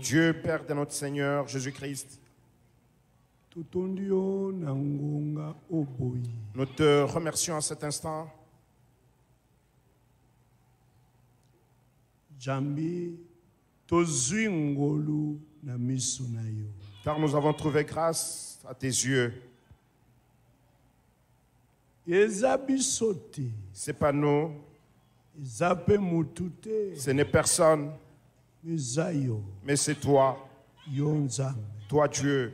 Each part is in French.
Dieu, Père de notre Seigneur Jésus-Christ, nous te remercions à cet instant. Car nous avons trouvé grâce à tes yeux. C'est pas nous, eza mpe motu te ce n'est personne, mais c'est toi, toi Dieu.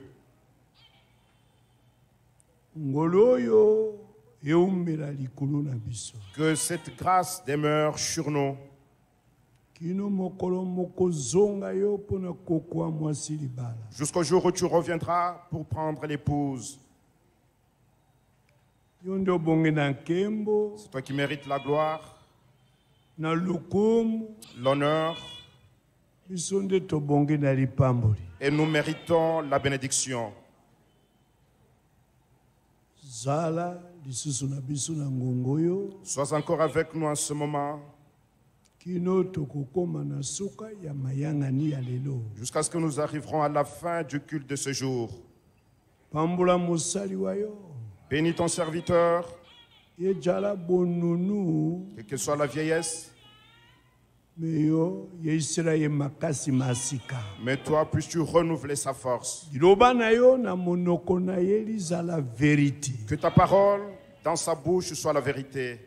Que cette grâce demeure sur nous. Jusqu'au jour où tu reviendras pour prendre l'épouse. C'est toi qui mérites la gloire, l'honneur, et nous méritons la bénédiction. Sois encore avec nous en ce moment, jusqu'à ce que nous arriverons à la fin du culte de ce jour. Bénis ton serviteur, quelle que soit la vieillesse, mais toi, puisses-tu renouveler sa force. Que ta parole, dans sa bouche, soit la vérité.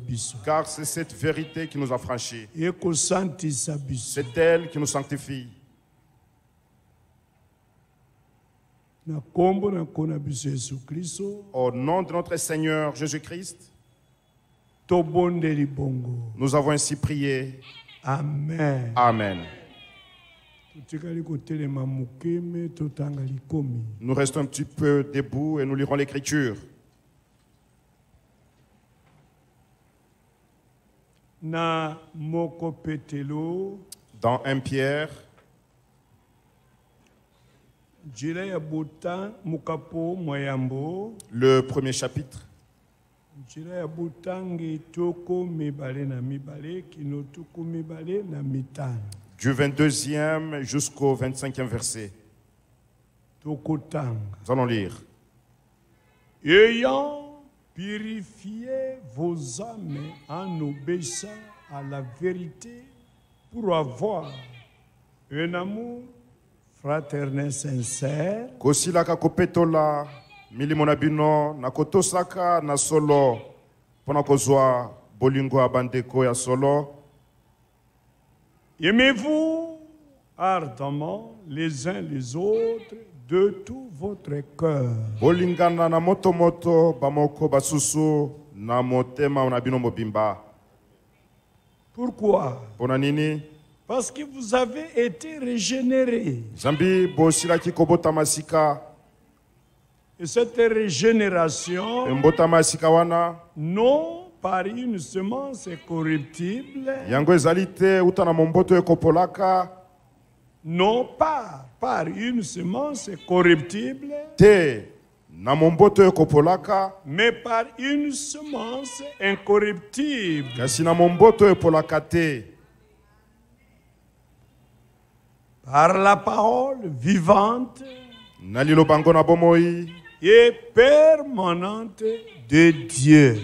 biso Car c'est cette vérité qui nous a franchis. ekosantisa biso C'est elle qui nous sanctifie. na nkombo na nkolo na biso yesu kristo Au nom de notre Seigneur Jésus-Christ, nous avons ainsi prié. amen Amen. Nous restons un petit peu debout et nous lirons l'Écriture. Dans 1 Pierre, nzela ya bota mokapo mwayambo le premier chapitre, nzela ya botange toko mibale na mibale kino tuku mibale na mitano du 22e jusqu'au 25e verset. Nous allons lire. ayant purifié vos âmes en obéissant à la vérité pour avoir un amour fraternel sincère. Kosilaka kopetola milimo na bino na kotosaka na solo mpo na kozwa bolingo ya bandeko ya solo. Aimez-vous ardemment les uns les autres de tout votre cœur? bolingana na motomoto bamoko basusu na motema na bino mobimba. Pourquoi? Mpo na nini? Parce que vous avez été régénérés. zambi bosilaki kobotama sika Et cette régénération, embotama ya sika wana. non par une semence corruptible, yango ezali te uta na momboto ekopolaka. Non pas par une semence corruptible, te na momboto ekopolaka. Mais par une semence incorruptible, kasi na momboto epolaka te par la parole vivante et permanente de Dieu.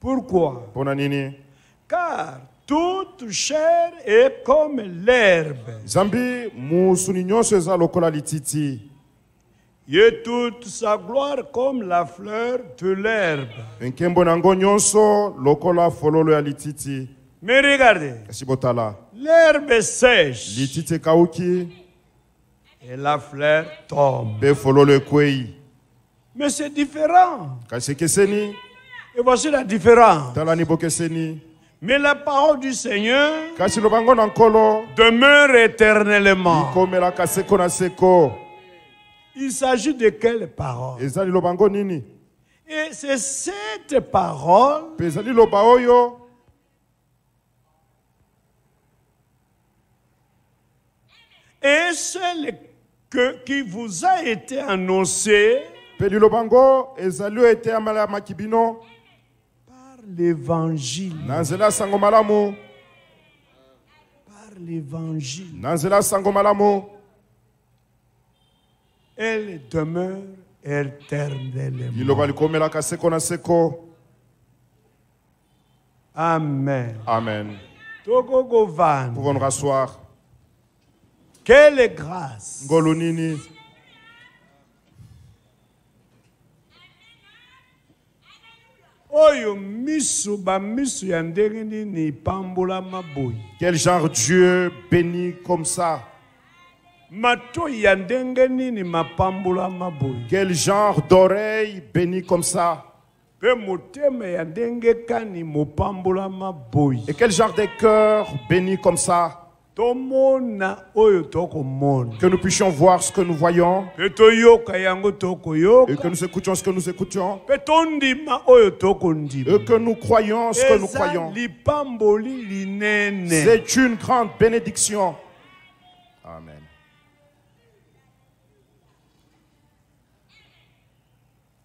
Pourquoi? Car toute chair est comme l'herbe, zambi et toute sa gloire comme la fleur de l'herbe. Mais regardez, l'herbe sèche. Et la fleur tombe. Mais c'est différent. Et voici la différence. Mais la parole du Seigneur demeure éternellement. Il s'agit de quelle parole? Et c'est cette parole mpe eza liloba oyo et celle que- qui vous a été annoncée par l'évangile. Par l'évangile. Elle demeure éternellement. Amen. amen pouvons nous rasseoir Quelle grâce. ngolu nini oyo miso bamiso ya ndenge nini? Epambolama boye quel genre dieu béni comme ça? Matoi ya ndenge nini mapambolama boye quel genre d'oreille béni comme ça? Kani mopambolama boye et quel genre de cœur béni comme ça? oyo que nous puissions voir ce que nous voyons. Et que nous écoutions ce que nous écoutions. Et que nous croyons ce que nous croyons. c'est une grande bénédiction. Amen.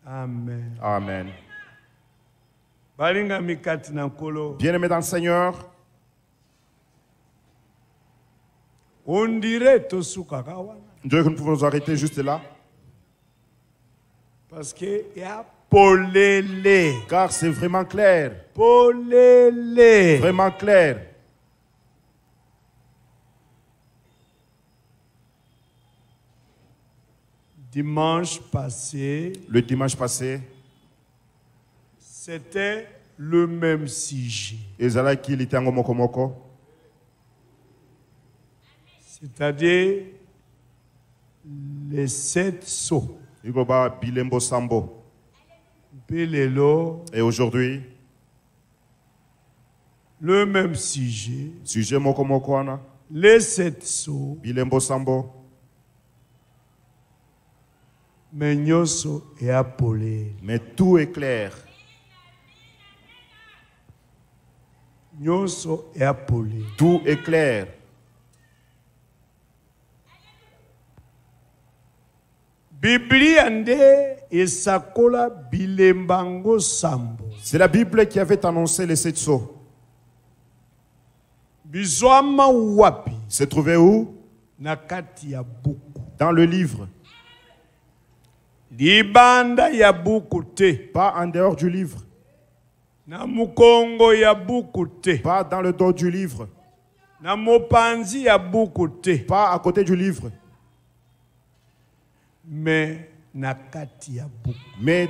Amen. Amen. Bien-aimés dans le Seigneur on dirait que nous pouvons nous arrêter juste là. Parce que ya polele. Car c'est vraiment clair. Polele. Vraiment clair. Dimanche passé le dimanche passé c'était le même sujet. Ezalaki litango moko moko c'est-à-dire les sept sceaux. Bilembo sambo. Et aujourd'hui le même sujet. sujet moko moko wana les sept sceaux. Bilembo sambo. Nyonso eya polele mais tout est clair. Nyonso eya polele tout est clair biblia c'est la Bible qui avait annoncé les sept sceaux. Se trouvait où? Dans le livre. Libanda ya pas en dehors du livre. Na mokongo ya pas dans le dos du livre. Na mopanzi ya pas à côté du livre mais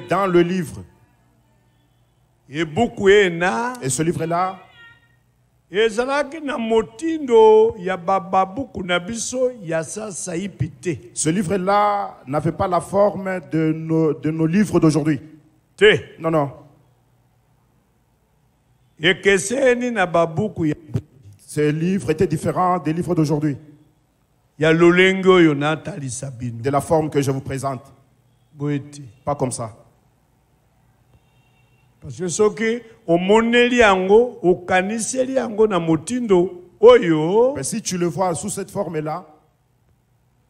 dans le livre. Et ce livre là ezalaki na motindo ya bababuku na biso ya sasa ipi te ce livre là n'avait pas la forme de nos, de nos livres d'aujourd'hui. Non non. Ces livres étaient différents des livres d'aujourd'hui ya lolenge oyo natalisa bino de la forme que je vous présente. Pas comme ça. Parce que soki omoneli yango okaniseli yango na motindo oyo mais si tu le vois sous cette forme là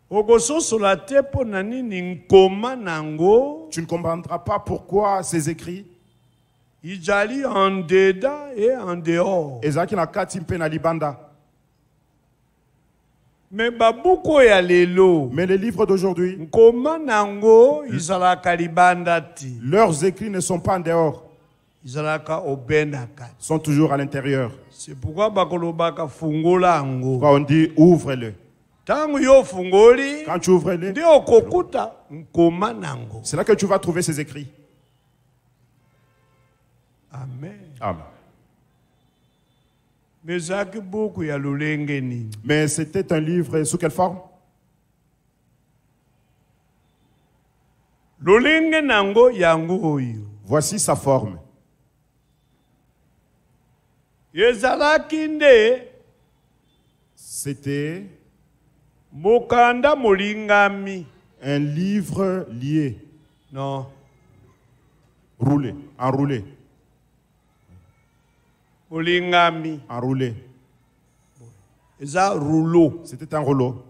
okososola te mpo na nini nkoma nango. tu ne comprendras pas pourquoi ces écrits izali en dedans et en dehors. Ezalaki na kati mpe na libanda ya lelo mais les livres d'aujourd'hui nkoma nango ezalaka libanda te leurs écrits ne sont pas en dehors kati sont toujours à l'intérieur. C'est pourquoi bakolobaka fungola yango. Quand on dit ouvre-le. Yo quand tu ouvres le nde okokuta nkoma nango. c'est là que tu vas trouver ces écrits. Amen. Amen. me ezalaki buku ya lolenge nini mais c'était un livre sous quelle forme? Voici sa forme. C'était un livre lié. Non. Roulé enroulé molingami enroulé eza rouleau. C'était un rouleau.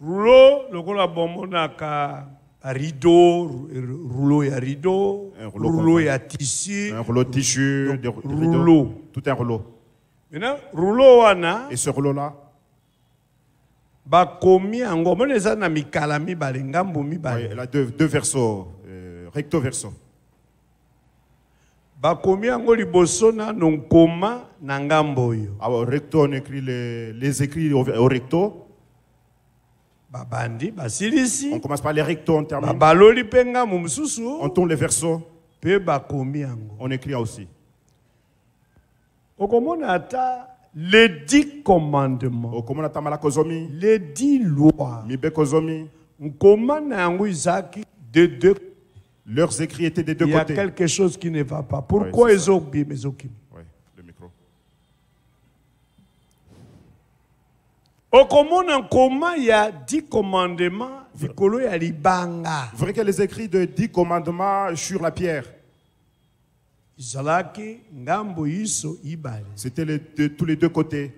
Rouleau lokola bomonaka rideau ru- rouleau ya rideau Un rouleau rouleau ya tissu Un rouleau de tissu, rideaux, rouleau. tout un rouleau. maintenant rouleau wana Et ce rouleau-là, bakomi yango omoni eza na mikala mibale ngambu mibale. elle a deux, deux versos, euh, recto verso. Bakomi yango liboso nano nkoma na ngambo oyo. Alors, recto, on écrit les, les écrits au, au recto. babandi basilisi On commence par les rectos, on termine. babaloli mpe ngambu mosusu On tourne les versos, mpe bakomi yango. On écrit aussi. okomona ata les dix commandements. Au komona tamala kozomi, les dix lois. Mibe kozomi, nkoma na yango ezalaki de deux leurs écrits étaient des deux il y a côtés. quelque chose qui ne va pas pourquoi c'est ça. ezobima ezokima Ouais, le micro. okomona nkoma ya dix commandements likolo ya libanga verrez que les écrits de dix commandements sur la pierre, ezalaki ngambo iso ibale c'était les deux- tous les deux côtés.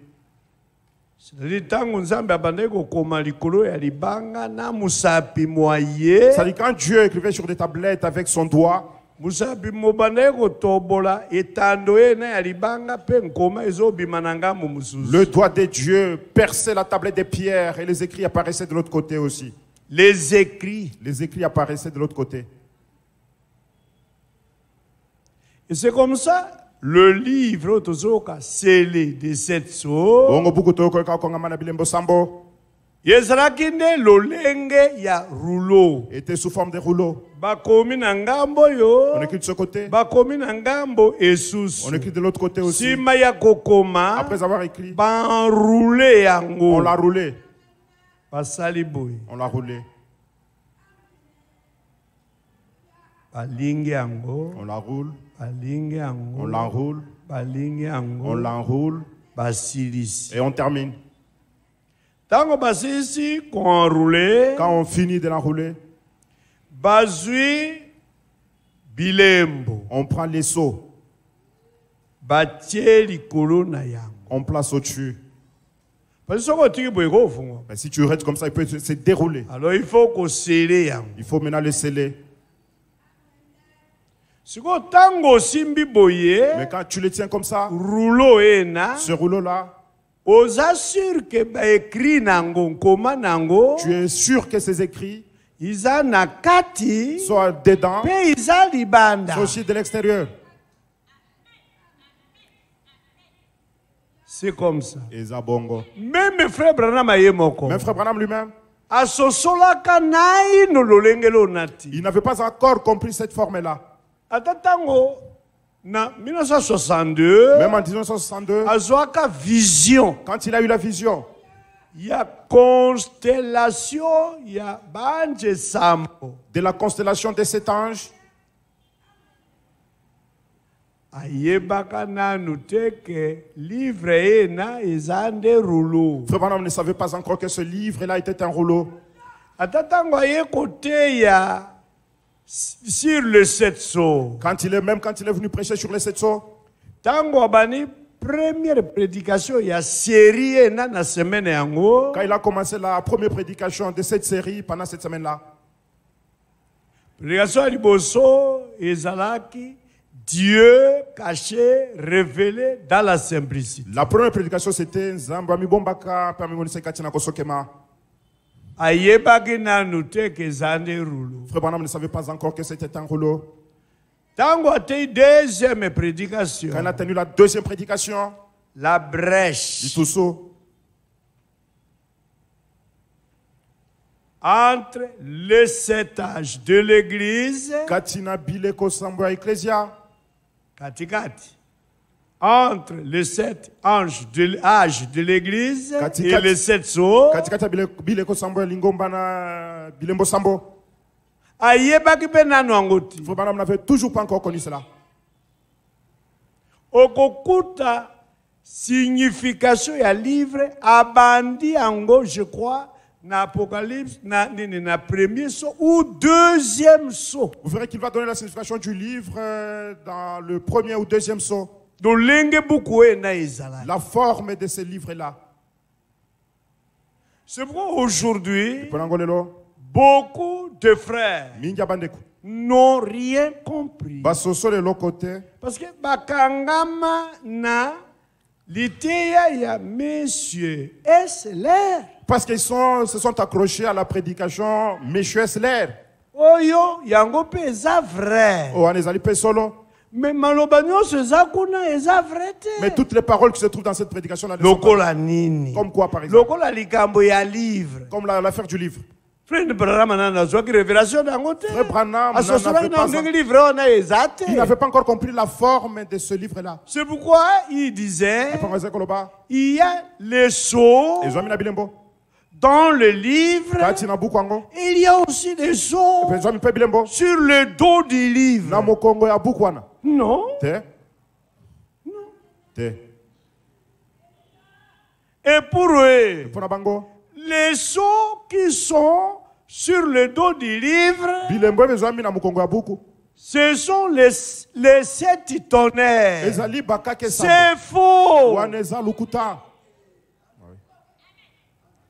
Cetadi ntango nzambe abandaki kokoma likolo ya libanga na mosapi mwa ye C'est-à-dire quand Dieu écrivait sur des tablettes avec son doigt, mosapi mobandaki kotobola etando ye na ya libanga mpe nkoma ezobima na ngambo mosusu le doigt de Dieu perçait la tablette des pierres et les écrits apparaissaient de l'autre côté aussi. les écrits Les écrits apparaissaient de l'autre côté. et c'est comme ça le livre oyo tozoyoka sele de cette sceau bongo buku toyokoka kokongama na bilembo sambo. Ezalaki nde lolenge ya rouleau. Était sous forme de rouleau. bakomi na ngambo On oyo écrit de ce côté, bakomi na ngambo on esusu écrit de l'autre côté aussi. nsima ya kokoma. Après avoir écrit, banroule on yango l'a roulé. basali boye. On l'a roulé. balingi yango. On la roule. On l'enroule. On l'enroule. Et on termine. Quand on finit de l'enrouler, on prend les seaux. On place au-dessus. Ben, si tu restes comme ça, il peut se dérouler. alors il faut yango Il faut maintenant le sceller. sikoyo ntango osimbi boye Mais quand tu le tiens comme ça, ce rouleau-là, tu es sûr que ces écrits sont dedans, sont aussi de l'extérieur. c'est comme ça. Meme frère moko. Même Frère Branham lui-même, il n'avait pas encore compris cette forme-là. Ata ntango na 1962 Même en 1962, azwaka vision. quand il a eu la vision ya constellation ya banje sambo de la constellation des sept anges, ayebaka nanu te ke livre ye na eza nde rouleau. Frère ne savait pas encore que ce livre-là était un rouleau. ata ntango aye koteya sur le sept sceaux. Quand il est, même quand il est venu prêcher sur les sept sceaux, ntango abani première prédication ya série ye na na semaine yango quand il a commencé la première prédication de cette série pendant cette semaine-là, prédication ya liboso ezalaki dieu caché révélé dans la simplicité. La première prédication c'était Nzambe amibombaka pe amingonisa kati na kosokema. Frère Branham ne savait pas encore que c'était un rouleau. Quand il a tenu la deuxième prédication, la du brèche Toussaint, entre les sept âges de l'église. Katina Bileko Sambo ya Ecclesia, katikati entre les sept anges de âges de l'église et les sept sceaux ti Frère Branham n'avait toujours pas encore connu cela. okokuta signification ya livre abandi yango je crois na apocalypse na na premier saut ou deuxième saut Vous verrez qu'il va donner la signification du livre euh, dans le premier ou deuxième saut. La forme de ce livre-là. c'est pourquoi aujourd'hui beaucoup de frères n'ont rien compris. Parce que bakangama na liteya ya monsieur Esler. parce qu'ils sont, se sont accrochés à la prédication Monsieur Esler oyo yango mpe eza vrai oyo wana ezali mpe solo me maloba nyonso eza vrai mais te toutes les paroles qui se trouvent dans cette prédication là lokola nini? Comme quoi par exemple? Lokola likambo ya livre. Comme la- l'affaire du livre. Frend branham nani azwaki révélation na yango te. Frère Branham na pas- ndenge livre wana eza te. Il n'avait pas encore compris la forme de ce livre là c'est pourquoi il disait koloba il y a les sceaux na dans le livre. Na il y a aussi des sceaux mpe bilembo sur le dos du na livre non. Te te et pour eux les sceaux qui sont sur le dos du livre, ce sont les, les sept tonnerres. C'est faux.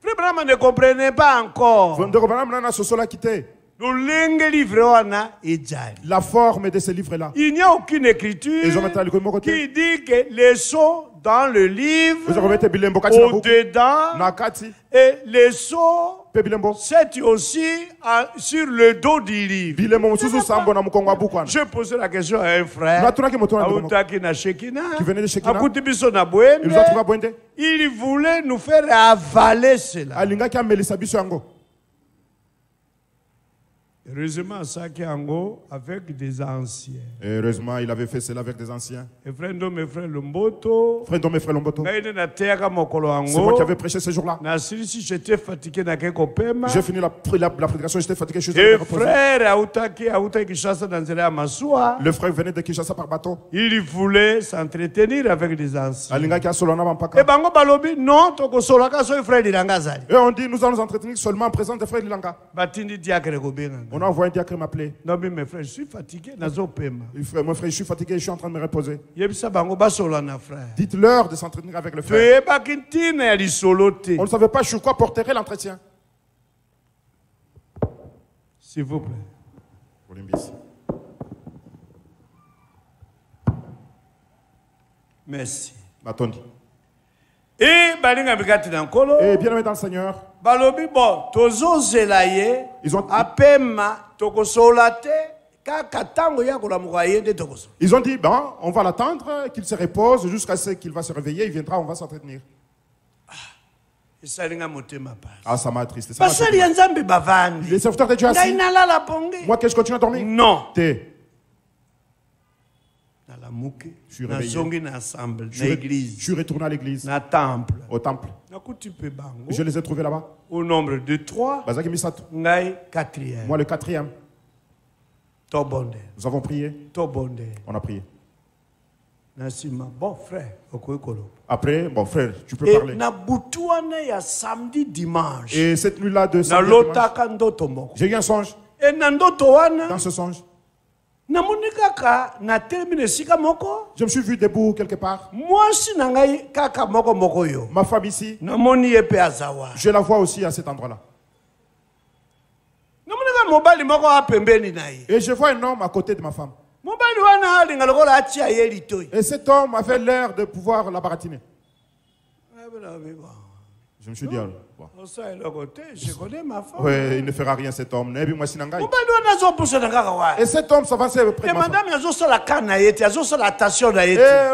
Frère Branham ne comprenait pas encore. Ejali. la forme de ce livre là Il n'y a aucune écriture qui dit que les sceaux dans le livre, au-dedans, et les sceaux, c'est aussi à- sur le dos du livre. Je posais la question à un frère. Qui venait de Shekina. il voulait nous faire avaler cela alingaki amelisa biso yango heureusement asaki yango avec des anciens. Et heureusement il avait fait cela avec des anciens. Efrère ndo me frère lomboto. Frère dome frère lomboto. C'est moi qui avais prêché ce jour là nasilisi j'étais fatigué kopema j'ai fini la, la, la prédication j'étais fatigué je suis e reposer. frère autaki kinshasa na nzela ya masuwa le frère venait de Kinshasa par bateau. Il voulait s'entretenir avec des anciens. Alingaki asolo na e bampaka bango balobi non tokosolaka soki frère lilanga azali. Et on dit nous allons nous entretenir seulement en présence de frère Lilanga. Batindi diakre kobenganga on a envoyé un diacre m'appeler. Non, mais mes frères, je suis fatigué. Il frère, mon frère je suis fatigué je suis en train de me reposer. Dites-leur de s'entretenir avec le frère. On ne savait pas sur quoi porterait l'entretien. S'il vous plaît. Merci. Matondi. e balingami kati na nkolo et bien aimé dans le Seigneur. Balobi bon tozozela ye. Ils ont- apema tokosola te. Kaka ntango ya kolamuka ye nde tokosola. Ils ont dit, ben, on va l'attendre, qu'il se repose jusqu'à ce qu'il va se réveiller, il viendra, on va s'entretenir. pasi. Ah, ça m'a attristé. ça Les serviteurs de Dieu assis. Moi, que je continue à dormir non. T'es. Je suis réveillé. Je suis, retourné à l'église, na temple au temple. Je les ai trouvés là-bas. au nombre de trois Bazaki Misato. ngai quatrième Moi, le quatrième, tobonde nous avons prié, tobonde on a prié. bon frère Après, bon frère, tu peux parler. na butu wana ya samedi dimanche Et cette nuit-là de samedi j'ai eu un songe. e na ndoto wana Dans ce songe, je me suis vu debout quelque part. Ma femme ici, je la vois aussi à cet endroit-là. Et je vois un homme à côté de ma femme. Et cet homme avait l'air de pouvoir la baratiner. Je me suis dit, bon. osa eloko te je connais ma femme. Ouais, il ne fera rien cet homme. Wana Et cet homme s'avançait près de ma femme. Et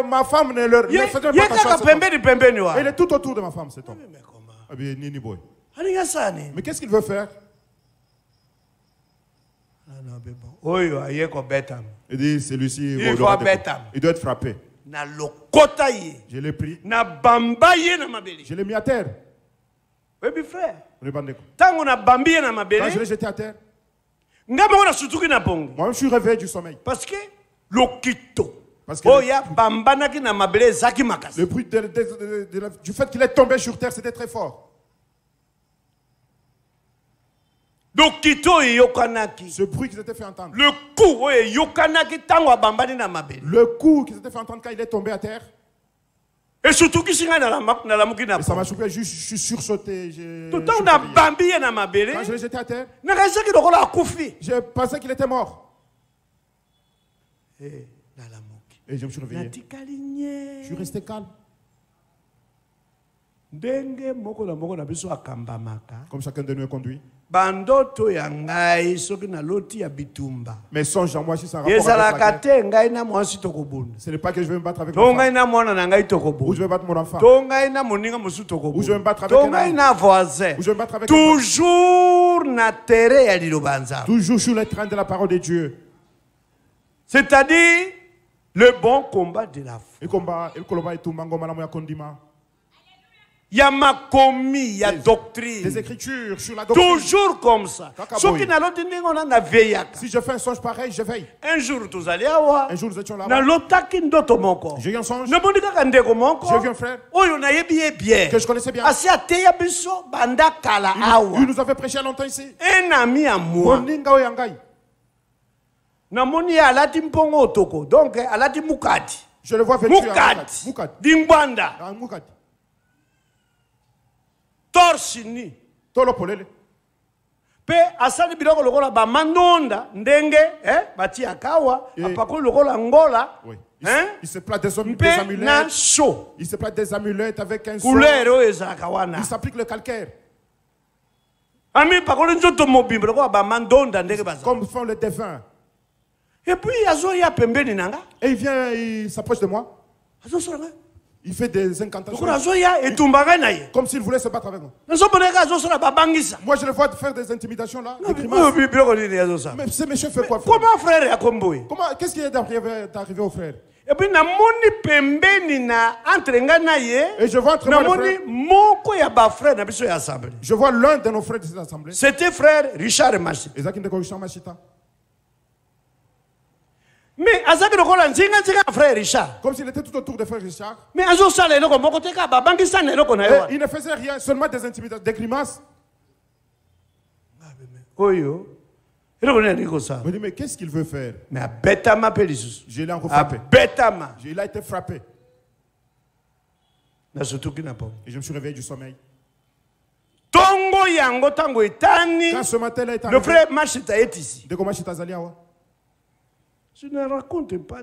ma femme ne leur ne faisait pas attention il est tout autour de ma femme, cet homme. Mais nini Mais qu'est-ce qu'il veut faire? Ah kobetama Il dit, celui-ci, Il il doit être frappé. Je l'ai pris. Je l'ai mis à terre. Oyebi frère. Ntango na bambi ye na mabele. L'ai jeté à terre, ngai moko nasutuki na pongi moi, je suis réveillé du sommeil. parce que lokito. Parce que oyo abambanaki na mabele ezalaki makasi. Le bruit de- de- de- de du fait qu'il est tombé sur terre, c'était très fort. lokito eyokanaki. Ce bruit qui s'était fait entendre. le coup oyo eyokanaki ntango abambani na mabele. Le coup qui s'était fait entendre quand il est tombé à terre, esutukisi ngai nalama- nalamuki na Et ça po m'a choqué, je, suis sursauté. Je, to je ntango suis réveillé. nabambi ye na mabele Quand je l'ai jeté à terre, j'ai pensé qu'il était mort. Eh, Et je me suis réveillé. Je suis resté calme. Comme chacun de nous est conduit. Bandoto ya ngai soki naloti ya bitumba. Mais songe en moi, si ça a rapport avec ezalaka te ngai na mwasi tokobunda. Ce n'est pas que je vais me battre avec to ngai na mwana na ngai tokobunda. To ngai na moninga mosusu tokobunda. To ngai na voisin. Toujours na tere ya liloba nzambe. Toujours sur le train de la parole de Dieu. c'est-à-dire le bon combat de la foi Ya kondima. ya makomi Des écritures sur la doctrine. toujours comme ça Si je fais un songe pareil, je veille. un jour tozali awa Un jour, nous étions là-bas. J'ai eu un songe J'ai vu un frère. que je connaissais bien. awa Il nous avait prêché longtemps ici. un ami ya moi Moninga Oyangai. namoni ye alati mpongo otoko donc alati Je le vois vêtu à Mukati. mukati torse mpe asali biloko lokola ndenge eh, batiaka awa Eh. apakoli lokola ngola Oui. Il, hein? il se place des, amulettes. Il se place des amulettes avec un couleur Il s'applique le calcaire. Comme font les défunts. na nga Et il vient, il s'approche de moi. Il fait des incantations. Comme s'il voulait se battre avec babangisa Moi, je le vois faire des intimidations là. Des Mais ce monsieur fait quoi frère? Comment frère Comment, qu'est-ce qui est arrivé, au frère? Epuis namoni pembeni na entre ngai na ye je vois entre moi le namoni frère. moko ya bafrère na biso ya assemblée Je vois l'un de nos frères de cette assemblée. c'était frère richard masi Ezaki ndeko Richard Machita. Mais azalaki lokola nzinganzinga ya frère richard Comme s'il était tout autour de frère Richard. mais azosala eloko moko te kaka babangisa na eloko na ye Et wana il ne faisait rien, seulement des intimidations, des grimaces. oyo eloko nini alingi kosala Je me dis, mais qu'est-ce qu'il veut faire? Mais abetama mpe lisusu Je l'ai encore frappé. abetama Il a été frappé. nasutuki na po Et je me suis réveillé du sommeil. ntongo yango ntango etani Quand ce matin-là est le arrivé, frère machita yetisi ndeko Machita azali awa. Je ne raconte pas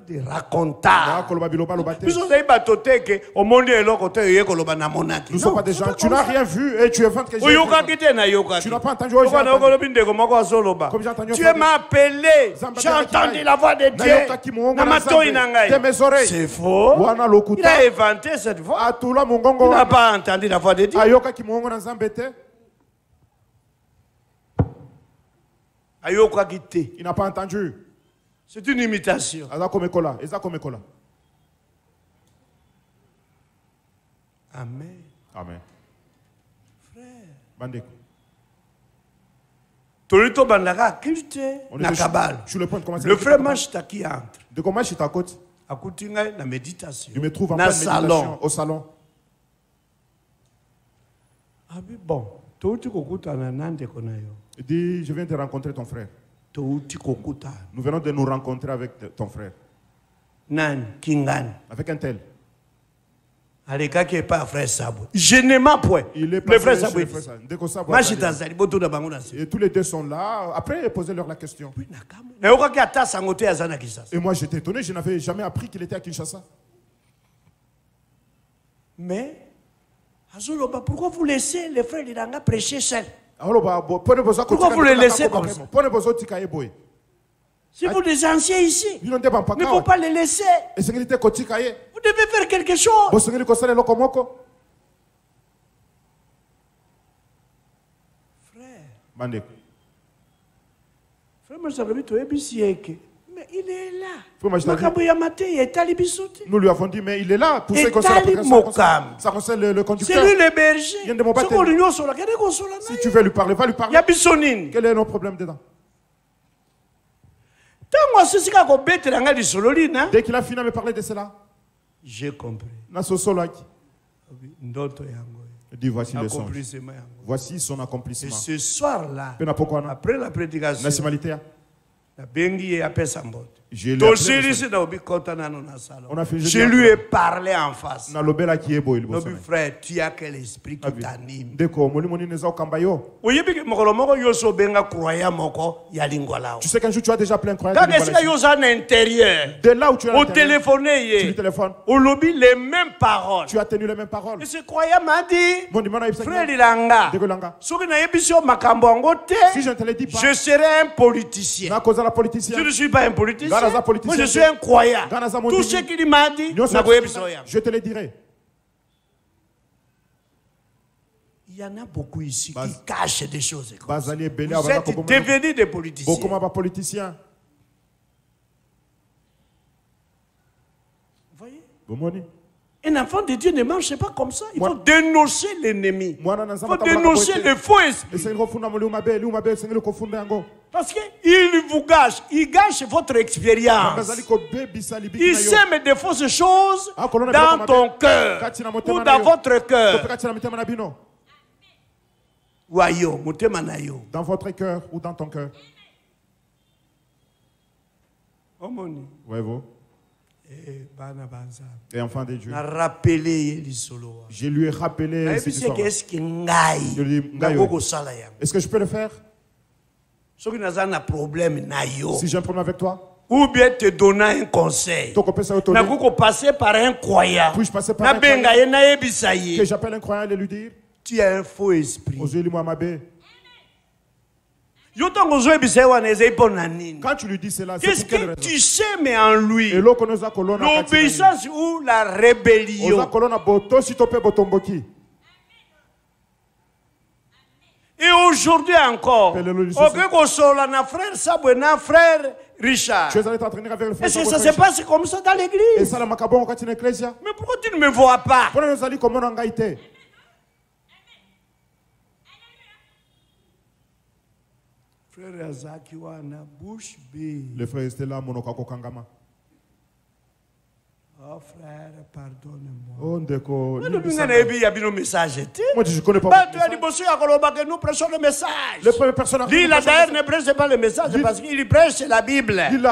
Nous sommes des gens. Tu n'as rien vu et tu es ventre Tu n'as pas entendu, oh, j'ai entendu. tu m'as appelé j'ai entendu la voix de Dieu. c'est faux. Il a inventé cette voix. Il n'a pas entendu la voix de Dieu. Il n'a pas entendu c'est une imitation. Amen. Amen. Bandeko. Toli tobandaka akili te On na le de la frère machitaki entre. Ndeko mashita akoti akuti ngai na méditation. Je me trouve en pleine salon. au salon. Abi bon. Touti kokutana na ndeko na yo. Il dit je viens de rencontrer ton frère nous venons de nous rencontrer avec ton frère. Avec un tel. Sabwe génément point. Il est le frère chez sabwe le frère Sa- ndeko Sabo machita azali. azali botuna bango na se. Et tous les deux sont là. Après posez-leur la question. Et moi j'étais étonné je n'avais jamais appris qu'il était à Kinshasa. Mais pourquoi vous laissez le frère lilanga prêcher seul Pourquoi vous le ndeko laissez comme boye. C'est vous des anciens ici il ne faut pas les laisser. Vous devez faire quelque chose. Bandeko. Frère mosalobi il est là. Nous lui avons dit, mais il est là pour ce qui Et ça concerne- Mokam. ça concerne le, le c'est conducteur. lui le berger. Si tu veux lui parler, va lui parler. Quel est notre problème dedans? Dès qu'il a fini de me parler de cela, j'ai compris. Il dit voici le songe. Voici son et accomplissement. ce soir là Pena pokwana. après la prédication. Nabengi ye apesa mbote Je On a fait- lui ai parlé en face. Frère tu as quel esprit qui t'anime? Tu sais qu'un jour tu as déjà plein de croyants de là où tu l'intérieur, otelefone tu lui ye téléphones olobi les mêmes paroles. Tu as tenu les mêmes paroles. Et ce croyant m'a dit frère ngai, lilanga ndeko langa soki nayebisi yo makambo yango te si je ne te le dis pas. je serai un politicien. Je ne suis pas un politicien. Moi, je suis un croyant. Tout ce qu'il m'a dit, je te le dirai Il y en a beaucoup ici qui cachent des choses. comme ça. Vous êtes devenus des politiciens. bokoma bapoliticien Vous voyez? Un enfant de Dieu ne marche pas comme ça. Il faut dénoncer l'ennemi. Il faut dénoncer boye te. le faux esprit. Parce qu'il vous gâche. Il gâche votre expérience. Il sème des fausses choses Ah, dans ton cœur ou dans votre cœur. dans votre cœur ou dans ton cœur. Eh, et enfant de Dieu. Je lui ai rappelé est-ce que je peux le faire? Soki naza na problème na yo si j'ai un problème avec toi ou bien te donna un conseil. tokopesa yo toli nako kopasser par un croyant. Puis-je passer par un nabenga ye nayebisa que j'appelle un croyant et lui dire tu as un faux esprit. Ozwi elimo ya mabe yo ntango ozoyebisa ye wana ezali mpo na nini? Quand tu lui dis cela c'est qu'est-ce que tu sèmes en lui? Eloko kolona l'obéissance ou la oza rébellion kolona botosi to mpe botomboki et aujourd'hui encore na frère sabwe na frère richard. Tu es allé t'entraîner avec le frère Est-ce que ça se passe comme ça dans l'église? Esalamaka bongo kati na eklesia Mais pourquoi tu ne me vois pas? Mpona ozali komona ngai te Frère Azaki wana bouche bée. le frère était là monoko akokangama Oh frère, pardonne-moi. o ndeko Mais limbisa nous ngai. n'avons pas de message. moi je connais pas Bah, votre tu as dit, que nous prêchons le message. le premier personne Lui, là, d'ailleurs, ne prêche pas le message parce qu'il prêche la Bible. Il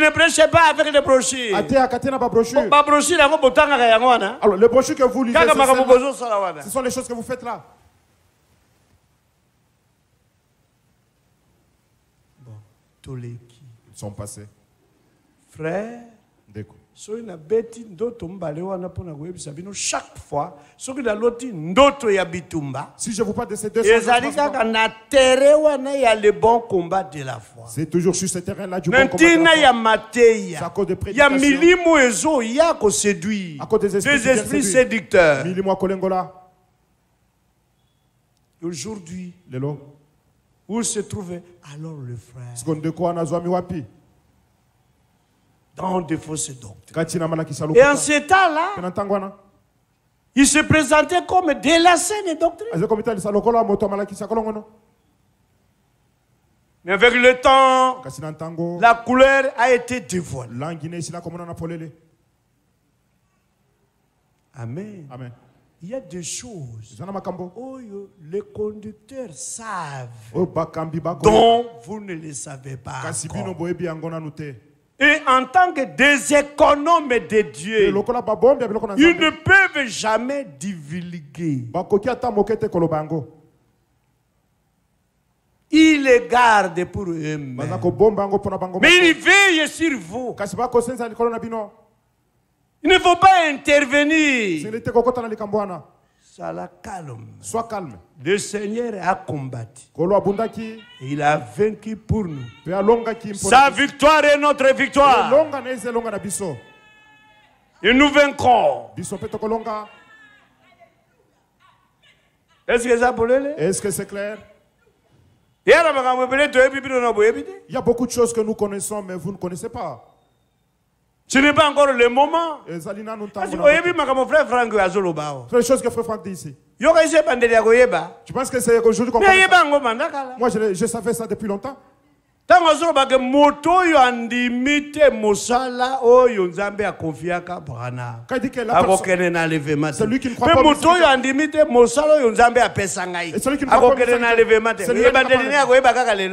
ne prêche pas avec des brochures. alors les brochures que vous lisez ce sont les choses que vous faites là Toleki. ils sont passés Frère, soki nabeti ndoto mbale wana mpona koyebisa bino chaque fois. Soki naloti ndoto ya bitumba si je vous parle de ces deux ezali kaka na terrain wana ya le bon combat de la foi. Ntina ya mateya ya ezoya koséduire des esprits séducteurs. Aujourd'hui où se trouvait alors le frère? Dans de fausses doctrines. Et en ce temps-là il se présentait comme de la scène doctrine. Azali komitalisa lokola moto ya malakisi ya kolongono mais avec le temps la couleur a été dévoilée. amen. Amen. Il y a des choses oyo les conducteurs savent. Dont vous ne le savez pas encore. Et en tant que des économes de Dieu, ils ne peuvent jamais divulguer. Ils les gardent pour eux-mêmes. Mais ils veillent sur vous. Il ne faut pas intervenir. Calme. sois calme Le Seigneur a combattu. il a vaincu pour nous. Sa victoire est notre victoire. Et nous vaincrons. Est-ce que ça est-ce que c'est clair? Il y a beaucoup de choses que nous connaissons mais vous ne connaissez pas Ce n'est pas encore le moment. awa. C'est les choses que frère Franck dit ici. Tu penses que c'est aujourd'hui qu'on kala moi je, je savais ça depuis longtemps. Brana Quand il dit que la personne, te Celui qui ne croit pas Et celui qui ne croit pas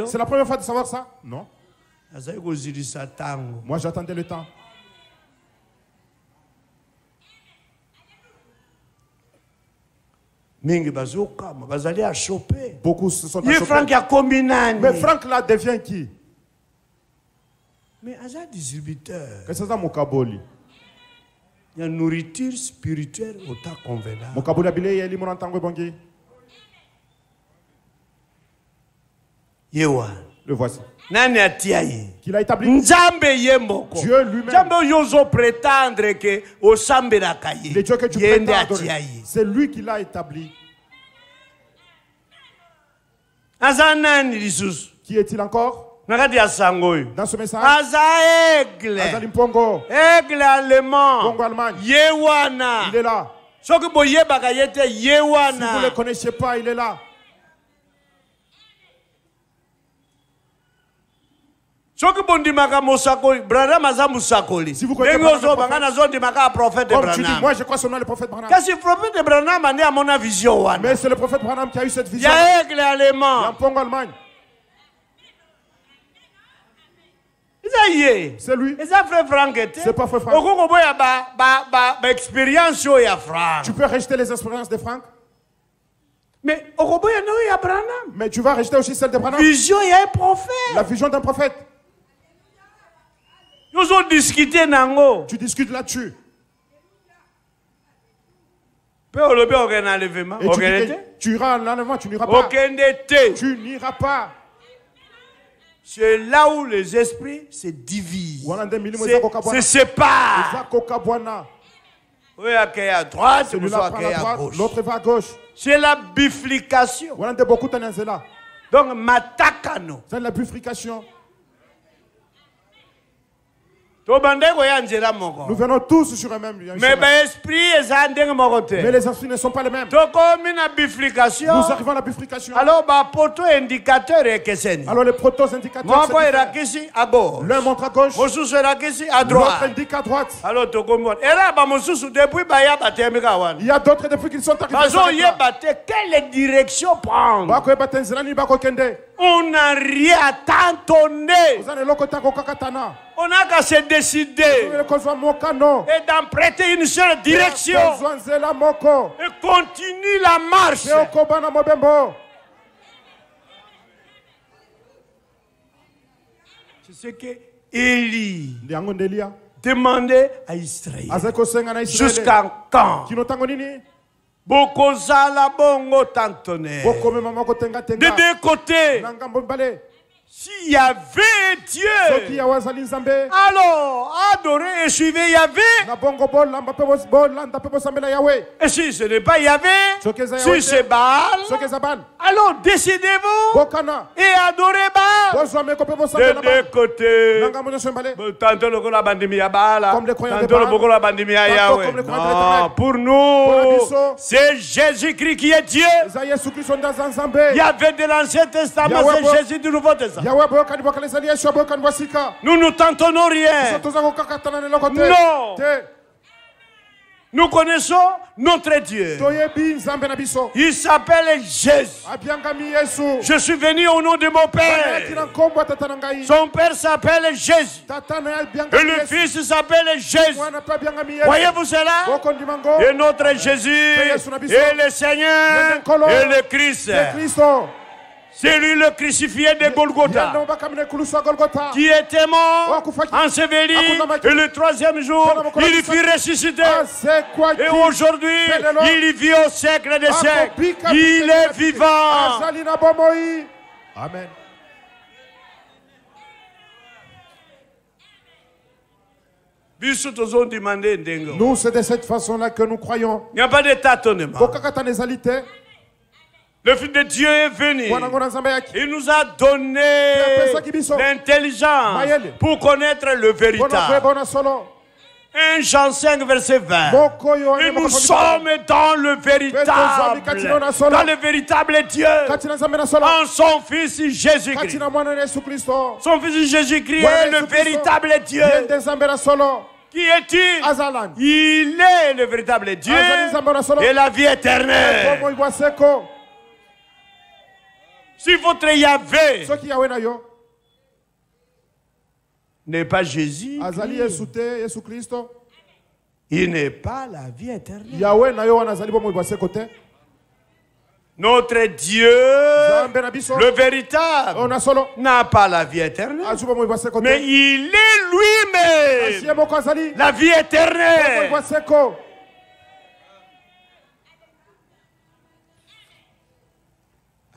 c'est la première fois de savoir ça? Non. Moi, j'attendais le temps. Mingi bazokama bazali ashope Beaucoup se sont ye frank akomi nani? Mais Franck là devient qui? Mais aza distributeur. Que c'est ça Mokaboli? Ya nourriture spirituelle ota convenable Mokaboli abile yeli mon entangwe bongi. ye wana Le voici. Nani atia ye Qu'il a établi nzambe ye moko. Dieu lui-même. nzambe oyo ozoprétendre ke osambelaka ye. Le Dieu que tu ye nde prétends atia ye C'est lui qui l'a établi. aza nani lisusu? Qui est-il encore? Na kati ya sango oyo. Dans ce message. Aza aigle. Aigle allemand. Ye wana Il est là. soki boyebaka ye te ye wana le connaissez pas, il est là. Soki bondimaka mosakoli branam aza mosakoli. Si vous connaissez ndenge ozobanga prophète- nazondimaka ya prophète kasi prophète branam nde amona vision wana Mais c'est le prophète Branham qui a eu cette vision. ya Il a allemand. Eza ye. C'est lui. eza frère frank te C'est pas frère Frank. okoki koboya baexpérience oyo ya frank Tu peux rejeter les expériences de Franck, mais mais tu vas rejeter aussi celle de Branham. vision ye prophète. La vision d'un prophète. Ozodiskute nango. Tu discutes là-dessus. olobi okende na levema Et tu, iras en enlèvement, tu n'iras pas. te Tu n'iras pas. c'est là où les esprits se divisent. Se, séparent. Oyo akei à droite à droite, gauche. l'autre va à gauche. c'est la bifurcation. Donc matakano. C'est la bifurcation. Nous venons tous sur un même un mais chemin. te. Les esprits ne sont pas les mêmes. Nous arrivons à la bifurcation. alors ekeseni Alors les protos indicateurs, l'un montre à gauche, l'autre droite. Indique à droite. Il y a d'autres depuis qu'ils sont arrivés. quelle direction prendre? Bakokende on n'a rien à tantonner on n'a qu'à se décider et d'emprunter une seule direction. et continue la marche. C'est ce que Élie demandait à Israël. Jusqu'à quand? Bokozala bongo tantonner de deux côtés s'il y avait Dieu alors adorez et suivez Yahvé. Et si ce n'est pas Yahvé si c'est Baal alors décidez-vous et adorez Baal. De deux côtés. Tantôt bandimi croyants de tantôt bandimi non l'Éternel. pour nous c'est Jésus-Christ qui est Dieu. Aza nzambe Yahvé de l'Ancien Testament c'est Jésus du Nouveau Testament nous ne tentonnons so rien Non. nous connaissons notre Dieu. Il s'appelle Jésus. Je suis venu au nom de mon Père. Son Père s'appelle Jésus. Et le Fils s'appelle Jésus. Voyez-vous cela? Et notre Jésus est le Seigneur et le Christ. C'est lui le crucifié de Golgotha qui était mort, enseveli, et le troisième jour, il fut ressuscité. asekwaki Et aujourd'hui, il vit au siècle des siècles. Il est vivant. amen. Nous c'est de cette façon là que nous croyons. Il n'y a pas de tâtonnement. Le Fils de Dieu est venu. Il nous a donné l'intelligence pour connaître le véritable. na solo 1 Jean 5, verset 20. moko yohane Et nous sommes dans le véritable, dans le véritable Dieu, en son Fils Jésus-Christ. kristo Son Fils Jésus-Christ est le Jésus-Christ. véritable Dieu. Qui est-il Il est le véritable Dieu. Et la vie éternelle. Si votre Yahvé. N'est pas Jésus, il n'est pas la vie éternelle. Notre Dieu, le véritable, na pas la vie éternelle, mais il est lui-même. La vie éternelle.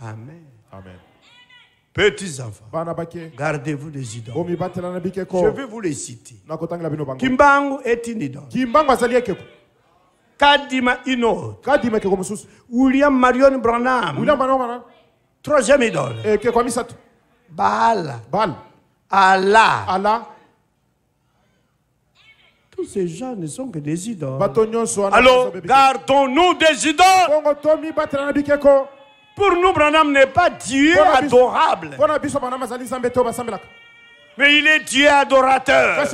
amen Petits enfants, gardez-vous des idoles. Je vais vous les citer. Kimbangu est une idole. Kadima mosusu William Marion Branham, troisième idole. Baal, bal Allah. ala Tous ces gens ne sont que des idoles. Alors, gardons-nous des idoles. Pour nous, Branham n'est pas Dieu adorable, mais il est Dieu adorateur.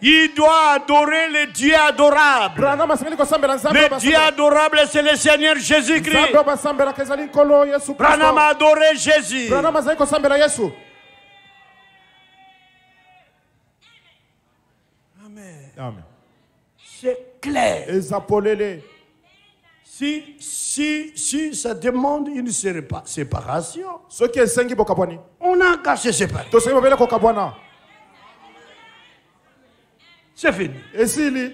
Il doit adorer le Dieu adorable. branama asengeli kosambela nzambe oyo Le Dieu adorable, c'est le Seigneur Jésus-Christ. Branham a adoré Jésus. amen C'est clair. Si, si, si ça demande une sépa- séparation, on n'a qu'à se séparer. C'est fini. esili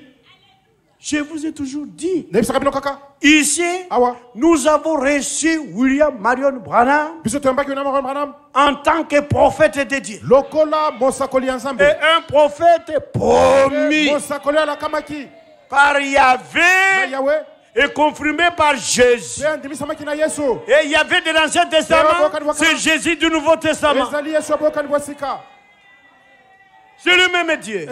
Je vous ai toujours dit, ici, nous avons reçu William Marion Branham. En tant que prophète de Dieu. Et un prophète promis. Par Yahvé et confirmé par Jésus. mpe andimisamaki na yesu Et Yahvé de l'Ancien Testament, c'est Jésus du Nouveau Testament. C'est le même Dieu.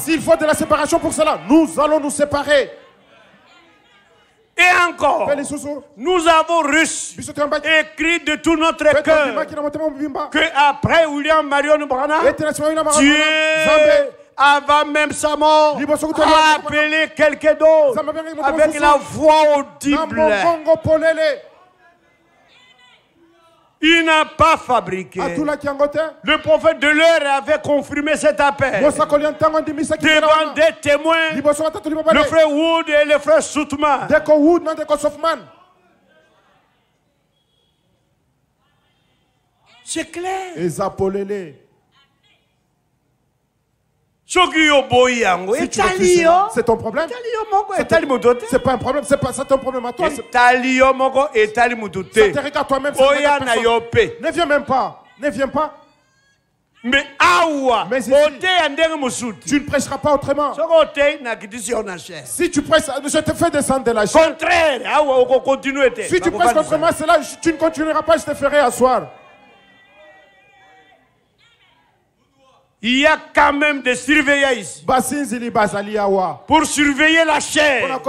S'il faut de la séparation pour cela, nous allons nous séparer. Et encore nous avons reçu écrit de tout notre cœur que après William Marion Branham ete na nsima bino mama- Dieu avant même sa mort a appelé quelqu'un d'autre avec la voix audible il n'a pas fabriqué. Le prophète de l'heure avait confirmé cet appel. Devant des témoins le frère Wood et le frère Soutman. C'est clair eza polele soki yo boyi yango Si tu etali refuses yo cela, c'est ton problème? Te c'est pas un problème c'est pas ça ton problème à toi. Moto ça te regarde toi-même ne viens même pas ne viens pas. Awa. Mais mosusu tu ne prêcheras pas autrement. Si tu prêches je te fais descendre de la chair contraire awa Si tu prêches contre moi, c'est là, tu ne continueras pas, je te ferai asseoir. Il y a quand même des surveillants. Ici pour surveiller la chair.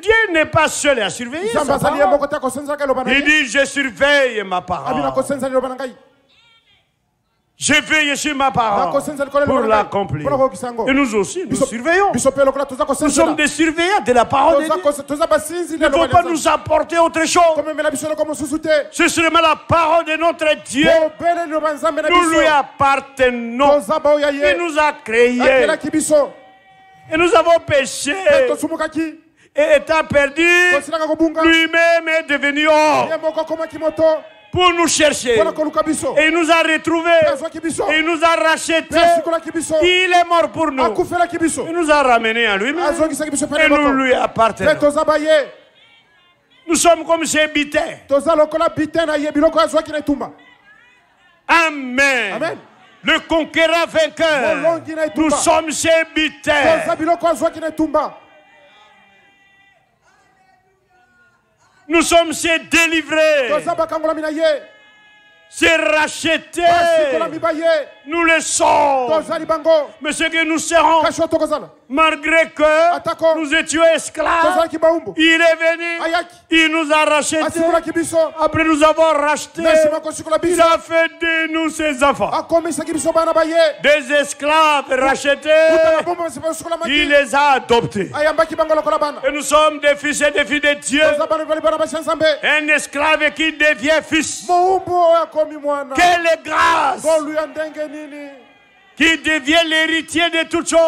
Dieu n'est pas seul à surveiller sa parole. il dit je surveille ma parole nakosenzela eloba na ngai. Je veille sur ma parole pour l'accomplir. Et nous aussi nous surveillons. Nous sommes des surveillants de la parole de Dieu. Il ne faut pas nous apporter autre chose. C'est seulement la parole de notre Dieu. Nous lui appartenons. Il nous a créés. Et nous avons péché. Et étant perdu, lui-même est devenu homme pour nous chercher. Et il nous a retrouvés. Et il nous a rachetés. Il est mort pour nous. Il nous a ramenés à lui-même. Et nous lui appartenons. Nous sommes comme ces bitins. Amen. Amen. Le conquérant vainqueur. Nous sommes ces bitins. Nous sommes ces délivrés. c'est racheté. Nous le sommes. Mais ce que nous serons, malgré que nous étions esclaves, il est venu, il nous a rachetés. Après nous avoir rachetés, il a fait de nous ses enfants. Des esclaves rachetés, il les a adoptés. Et nous sommes des fils et des filles de Dieu. Un esclave qui devient fils. Quelle grâce koluya ndenge nini qui devient l'héritier de toutes choses,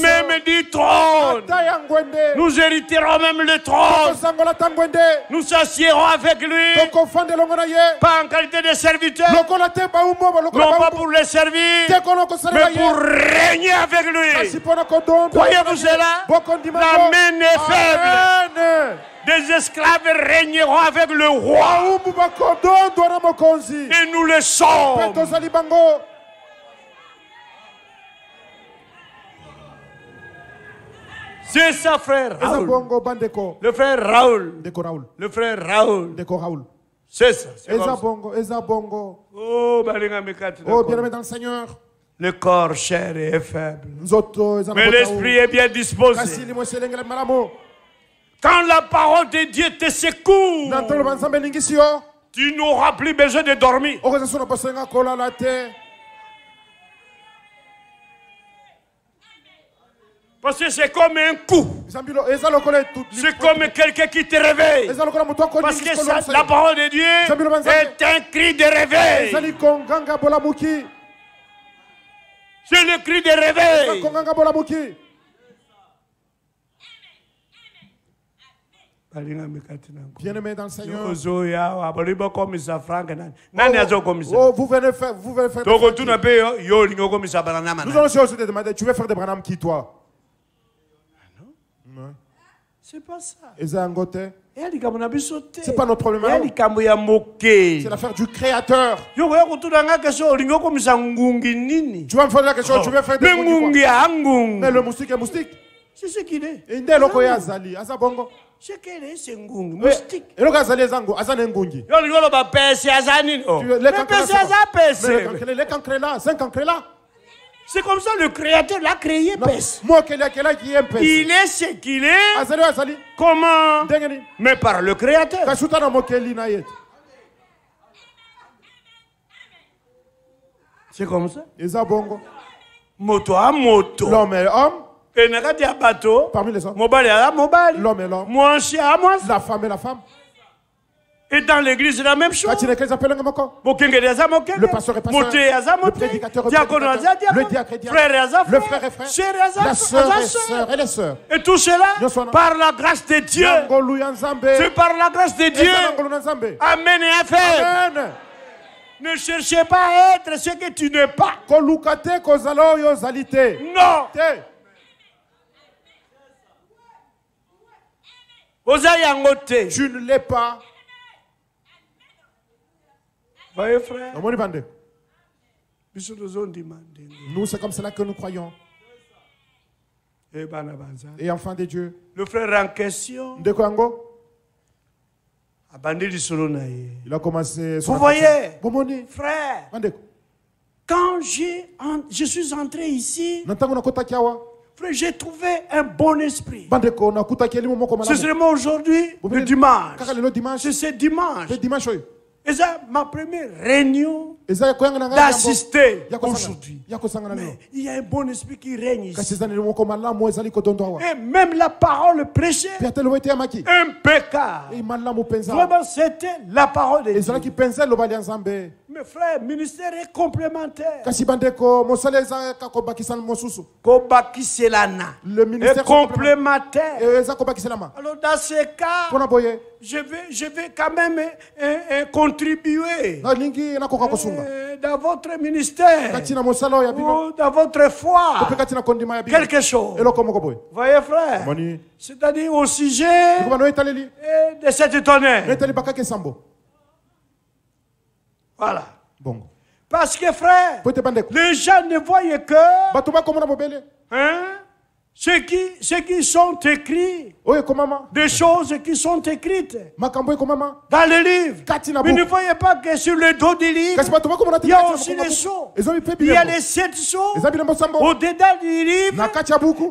même du trône. Nous hériterons même le trône. Nous s'assierons avec lui, pas en qualité de serviteur, non pas pour le servir, mais pour régner avec lui. Voyez-vous cela? La main est faible. Des esclaves régneront avec le roi. Et nous le sommes. C'est ça, frère Raoul. Le frère Raoul. Le frère Raoul. C'est ça. eza bongo eza bongo? Oh, na oh kona. bien aimé dans le seigneur Le corps cher est faible. na Mais l'esprit est bien disposé. Quand la parole de Dieu te secoue, yo tu n'auras plus besoin de dormir. Parce que c'est comme un coup. C'est comme quelqu'un qui te réveille. Parce que ça- la parole de Dieu est un cri de réveil. C'est le cri de réveil. konganga bolamuki. Balinga mikati nango bien aimé dans le seigneur. Azokomisa? oh, vous venez faire vous venez faire nous allons aussi te demander tu veux faire des branham qui toi? C'est pas ça. C'est pas notre problème, c'est l'affaire du créateur. Tu vas me faire la question tu veux faire des ya mais le moustique est moustique. C'est ce qu'il est. Est c'est ngungi. Eh, moustique. eloko azali eza ngo aza yo aza nini. Oh. Pese Mais le pese cancrelé, les cancrelats, c'est un comme ça le créateur l'a créé Non, Moi, pèse. Il est ce qu'il est. Comment? Mais par le créateur. C'est comme ça. Bongo. moto a moto. L'homme est homme. E na kati ya bato parmi les hommes. mobali aza mobali. L'homme est l'homme. mwasi a mwasi La femme est la femme. Et dans l'église c'est la même chose. Le pasteur est pasteur. Le prédicateur est prédicateur. Le diacre est diacre. frère aza Le frère. est frère. La sœur est sœur. sœur. Elle est sœur. et tout cela par la grâce de Dieu. C'est par la grâce de Dieu. Amen et affaire. Amen. ne cherchez pas à être ce que tu n'es pas. Non. Tu ne l'es pas voyez frère? Nous c'est comme cela que nous croyons. E bana banza. Et enfants de dieu. Le frère en question. Ye. Il a commencé Vous voyez? frère. Quand en- je suis entré ici frère j'ai trouvé un bon esprit. Malamu seulement aujourd'hui le dimanche. C'est ce dimanche ça ma première réunion eza d'assister aujourd'hui. mais il y a un bon esprit qui règne ici. Eza et même la parole prêchée impeccable vraiment c'était la parole de Dieu mes frères ministère est complémentaire. Le ministère est complémentaire. alors dans ce cas je vais, je vais quand même euh, euh, contribuer. Euh, dans votre ministère. Ou dans votre foi. Quelque chose. Voyez frère, c'est-à-dire au sujet de cette tonnerre. Voilà. bongo Parce que frère, les gens ne voyaient que hein, ce qui, ce qui sont écrits, des choses qui sont écrites dans le livre. kati na Mais ne voyez pas que sur le dos du livre, kasi bato bakomona te il y a aussi les sceaux. Il y a les sept sceaux. Au-dedans du livre.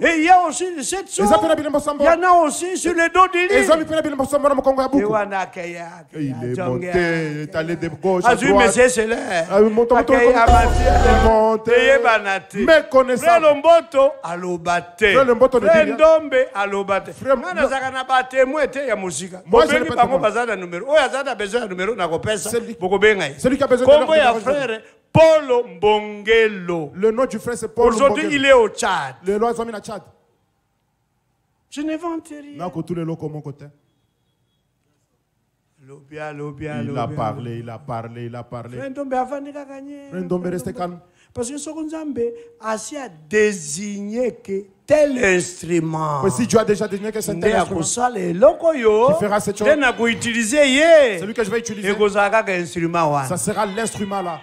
Et il y a aussi les sept sceaux. Il y en a aussi sur le dos du livre. il est monté est allé de gauche à droite. amati moto, monté. Méconnaissable. Frère ndombe aloba te. Frère- nga nazalaka na batemoin te ya mosika. Bobengi bango baza na numero oyo aza na besoin ya numero nakopesa. Celui- bokobenga ye. a kombo ya frère mbongelo. Le nom du frère c'est Paul aujourd'hui il est au tchad. Le loi azomi na Tchad. Je ne vante rien. Nako tous les locaux mon côté. Alobi alobi il a parlé il a parlé il a parlé. Parce que soko nzambe asi adésigne ke tel instrument. Mais si Dieu a déjà désigné que c'est tel instrument. eloko oyo Qui fera cette chose. nde na koutilize ye? Celui que je vais utiliser. Ekozala kaka instrument ça sera l'instrument là.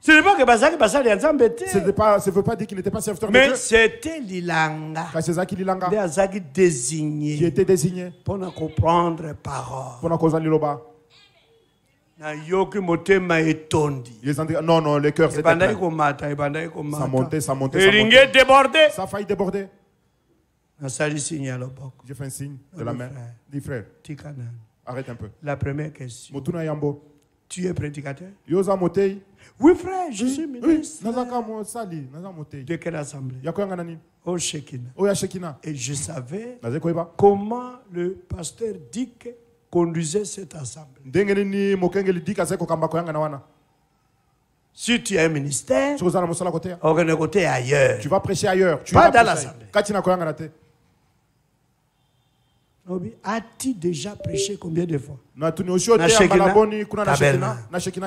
Ce n'est pas que bazalaki basali ya nzambe ce te ne pas ça veut pas dire qu'il n'était pas serviteur de mais Dieu. c'était lilanga. C'est ça qui lilanga. Nde azalaki qui désigné. Était désigné. Mpona koprendre parole pour na motema etondi ils ont dit non non le cœur c'était plein. ça montait ça montait ça montait. ça a failli déborder. J'ai fait un signe de la main. dis frère. Arrête un peu. La première question. Motuna yambo. Tu es prédicateur? Motei. Oui frère je suis ministre. Motei. De quelle assemblée? Au Shekina. Oyo ya shekina. Et je savais comment le pasteur Dick conduisait cette assemblée si tu as un ministère côté ailleurs. Tu vas prêcher ailleurs. Tu Pas dans l'assemblée. as-tu déjà prêché combien de fois?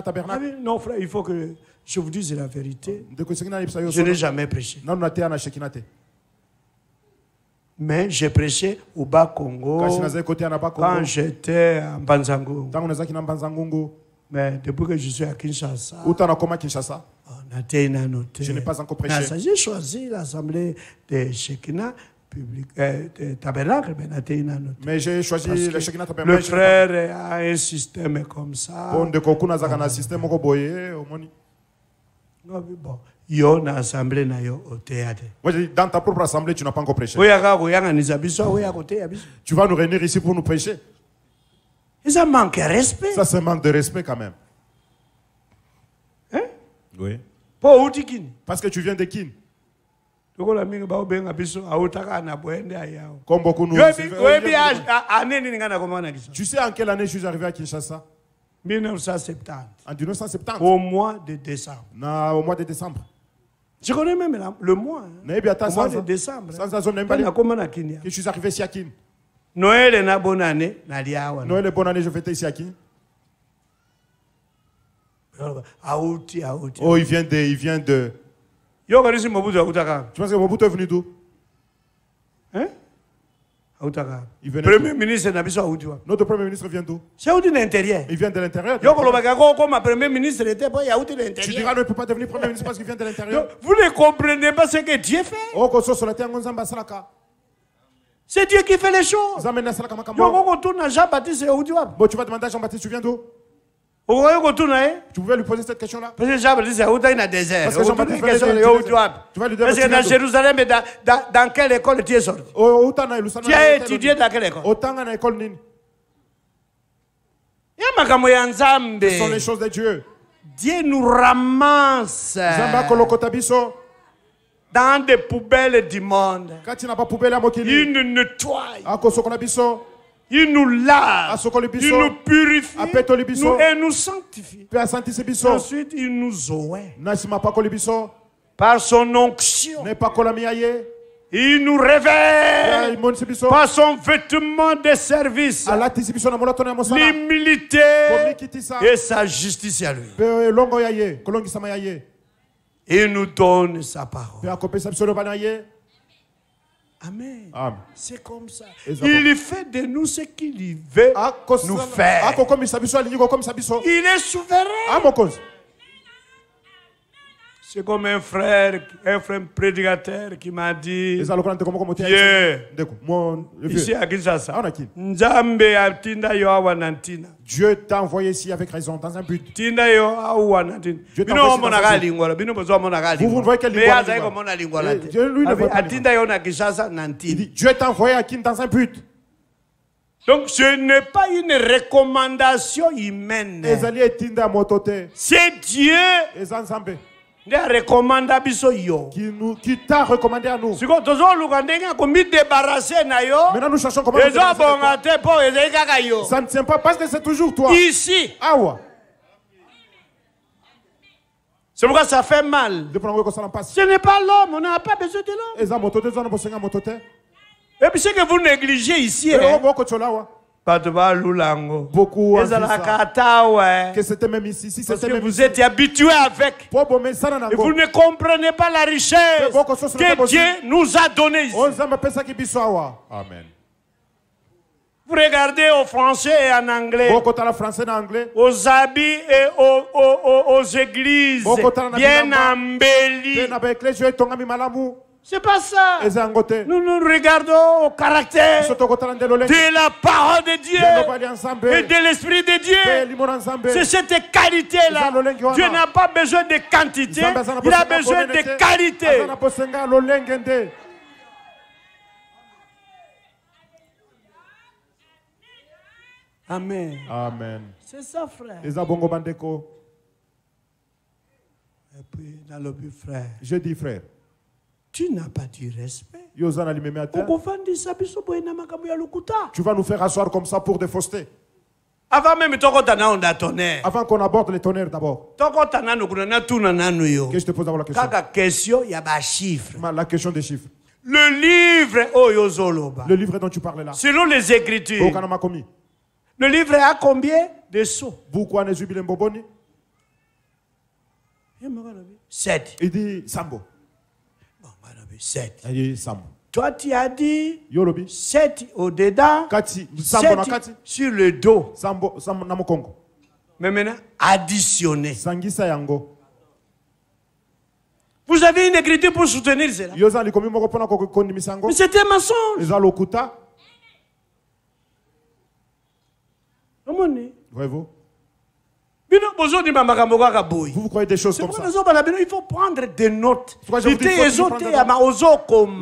Tabernacle. non frère il faut que je vous dise la vérité. Je n'ai jamais prêché nanu nateya na shekina te mais j'ai prêché au bas Congo kasi nazali koteya na quand j'étais à Mbanzango. Ntango nazalaki na mbanza ngungu mais depuis que je suis à Kinshasa. Uta nakoma kinshasa? On a été noté Je n'ai pas encore prêché. j'ai choisi l'assemblée de Shekinah public, euh, de tabernacle mais on a été noté mais j'ai choisi Parce que shekina le tabernacle frère a un système comme ça. Po ndeko kuna azalaka na systeme moko boye omoni Non, mais bon dans ta propre assemblée tu n'as pas encore prêché. Tu vas nous réunir ici pour nous prêcher. Eza manque ya respect. Ça c'est un manque de respect quand même. Hein? oui. Parce que tu viens de kin. Comme beaucoup nous tu sais en quelle année je suis arrivé à Kinshasa? 1970 en 1970 au mois de décembre. Na au mois de décembre je connais même la- le mois hein. ata au mois de décembre que je suis arrivé ici à kin noele na bonane nali awa Noël et bonne année je fêtais ici à kin auti auti oh il vient de il vient de. Tu penses que Mobutu est venu d'où? Hein? Premier ministre na biso auti wa notre premier ministre vient d'où? C'est auti na intérieur il vient de l'intérieur. Premier ministre auti na tu diras il peut pas devenir premier ministre parce qu'il vient de l'intérieur. vous ne comprenez pas ce que Dieu fait? Oh c'est Dieu qui fait les choses. Bon tu vas demander à Jean-Baptiste tu viens d'où? Ye tu pouvais lui poser cette question là parce que jean baptiste autaki na désert? Parce que Jean-Baptiste Okotuna question? Tu vas lui dire, parce tu que d'où jérusalem dans, dans, dans quelle école tu es sorti Oh, uta na elusana tu as étudié dans quelle école? Otanga na école nini. Ya makambo ya ce sont les choses de Dieu. Dieu nous ramasse. Dans des poubelles du monde. Mokili il nous nettoie. Biso il nous lave. Il nous purifie. nous, et nous sanctifie. Ensuite il nous biso par son onction. Il nous révèle par son vêtement de service. L'humilité. Et sa justice à lui. Ye il nous donne sa parole akopesa biso loba na ye amen. Amen. c'est comme ça. Il fait de nous ce qu'il veut nous faire. Il est souverain C'est comme un frère, un frère prédicateur qui m'a dit, ici à Kinshasa, ntina. Dieu t'a envoyé ici avec raison dans un but. Dieu Vous, vous ne voyez que Mais lingwala, azali lingwala. komona lingwala Eh. Dieu, lui, ne voit pas il dit Dieu t'a envoyé à Kin dans un but. Donc ce n'est pas une recommandation humaine. C'est Dieu nde arekomanda biso yo. qui, t'a recommandé à nous. Sikoyo tozoluka ndenge akomidebarase na yo. Maintenant nous cherchons comment nous débarrasser de ezobonga te mpo ezali kaka toi. yo. Ça ne tient pas parce que c'est toujours toi. Ici. Awa. C'est pourquoi ça fait mal. Ce n'est pas l'homme on n'a pas besoin de l'homme. Na et puis ce que vous négligez ici hein, bato balula yango beaucoup ezalaka que ata awa c'était même ici si parce c'était que même vous ici. êtes habitué avec. Po bomesana et vous nango ne comprenez pas la richesse que. Dieu nous a donnée ici. Oyo nzambe apesaki biso awa. Amen. Vous regardez au français et en anglais. Aux habits et aux, aux, aux, aux églises. Bien bilamba. C'est pas ça. Nous nous regardons au caractère de la parole de Dieu. Et de l'Esprit de Dieu. C'est cette qualité-là. Dieu n'a pas besoin de quantité, il a besoin de qualité. Amen. amen. C'est ça, frère. Et puis, dans le but, frère, je dis frère tu n'as pas du respect. tu vas nous faire asseoir comme ça pour des faussetés. Avant même avant qu'on aborde les tonnerres d'abord. Yo. Que je te pose d'abord la question. La question des chiffres. Le livre ozoloba le livre dont tu parles là. Selon les écritures. Le livre a combien de sceaux buku wana ezwi bilembo boni sept. Il dit sambo bon balobi sept aye sambo toi tu as dit yo olobi sept au dedans kati. Sambo na sept kati. sur le dos. Mais maintenant yango. vous avez une écriture pour soutenir cela. Mais c'est un mensonge voyez-vous bino bozodima makambo kaka boye vous vous croyez des choses comme ça. il faut prendre des notes. Il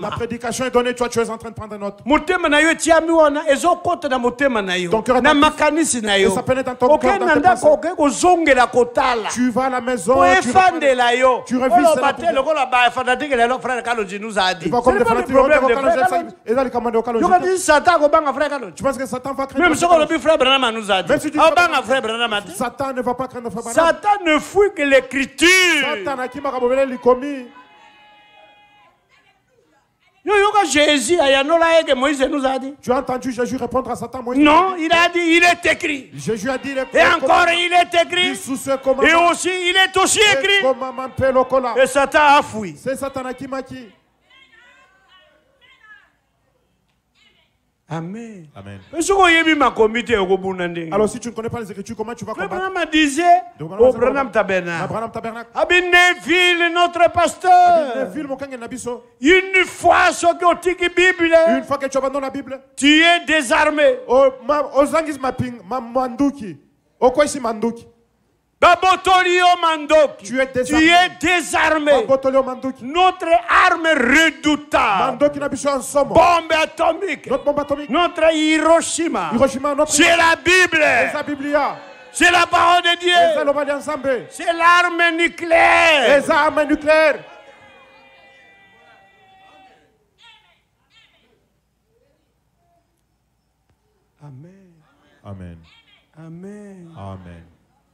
la prédication est donnée toi tu es en train de prendre note motema na yo etiami wana ezokota na motema na yo Ton cœur est ça pénètre dans ton cœur, dans tu vas à la maison tu tu revises oloba cela te pour- lokola bafanatikela yo frère kalonji nous a dit. Tu vas Ce comme des au tu penses que Satan va même si tu dis Satan ne va satan ne fuit que l'écriture. Dit. Tu as entendu Jésus répondre à Satan Moïse? Non il a dit il est écrit. Jésus a dit Et encore, il est écrit. Et aussi, il est aussi écrit. Et Satan a fui. c'est Satan mis ma comité Gobuna ndenge? alors si tu ne connais pas les écritures comment tu vas combattre? Branham disait au on a- Branham Na Tabernacle. Branham tabernacle Abi Neville, notre pasteur. Une fois ce que tu une fois que tu abandonnes la Bible tu es désarmé. o- ma- ozangisi maping ma manduki okwesi manduki? Tu es Tu désarmé. es Notre arme redoutable. Bombe atomique. notre bombe atomique Notre Hiroshima. hiroshima notre C'est la Bible. C'est la parole de Dieu. C'est l'arme nucléaire Amen. amen Amen. amen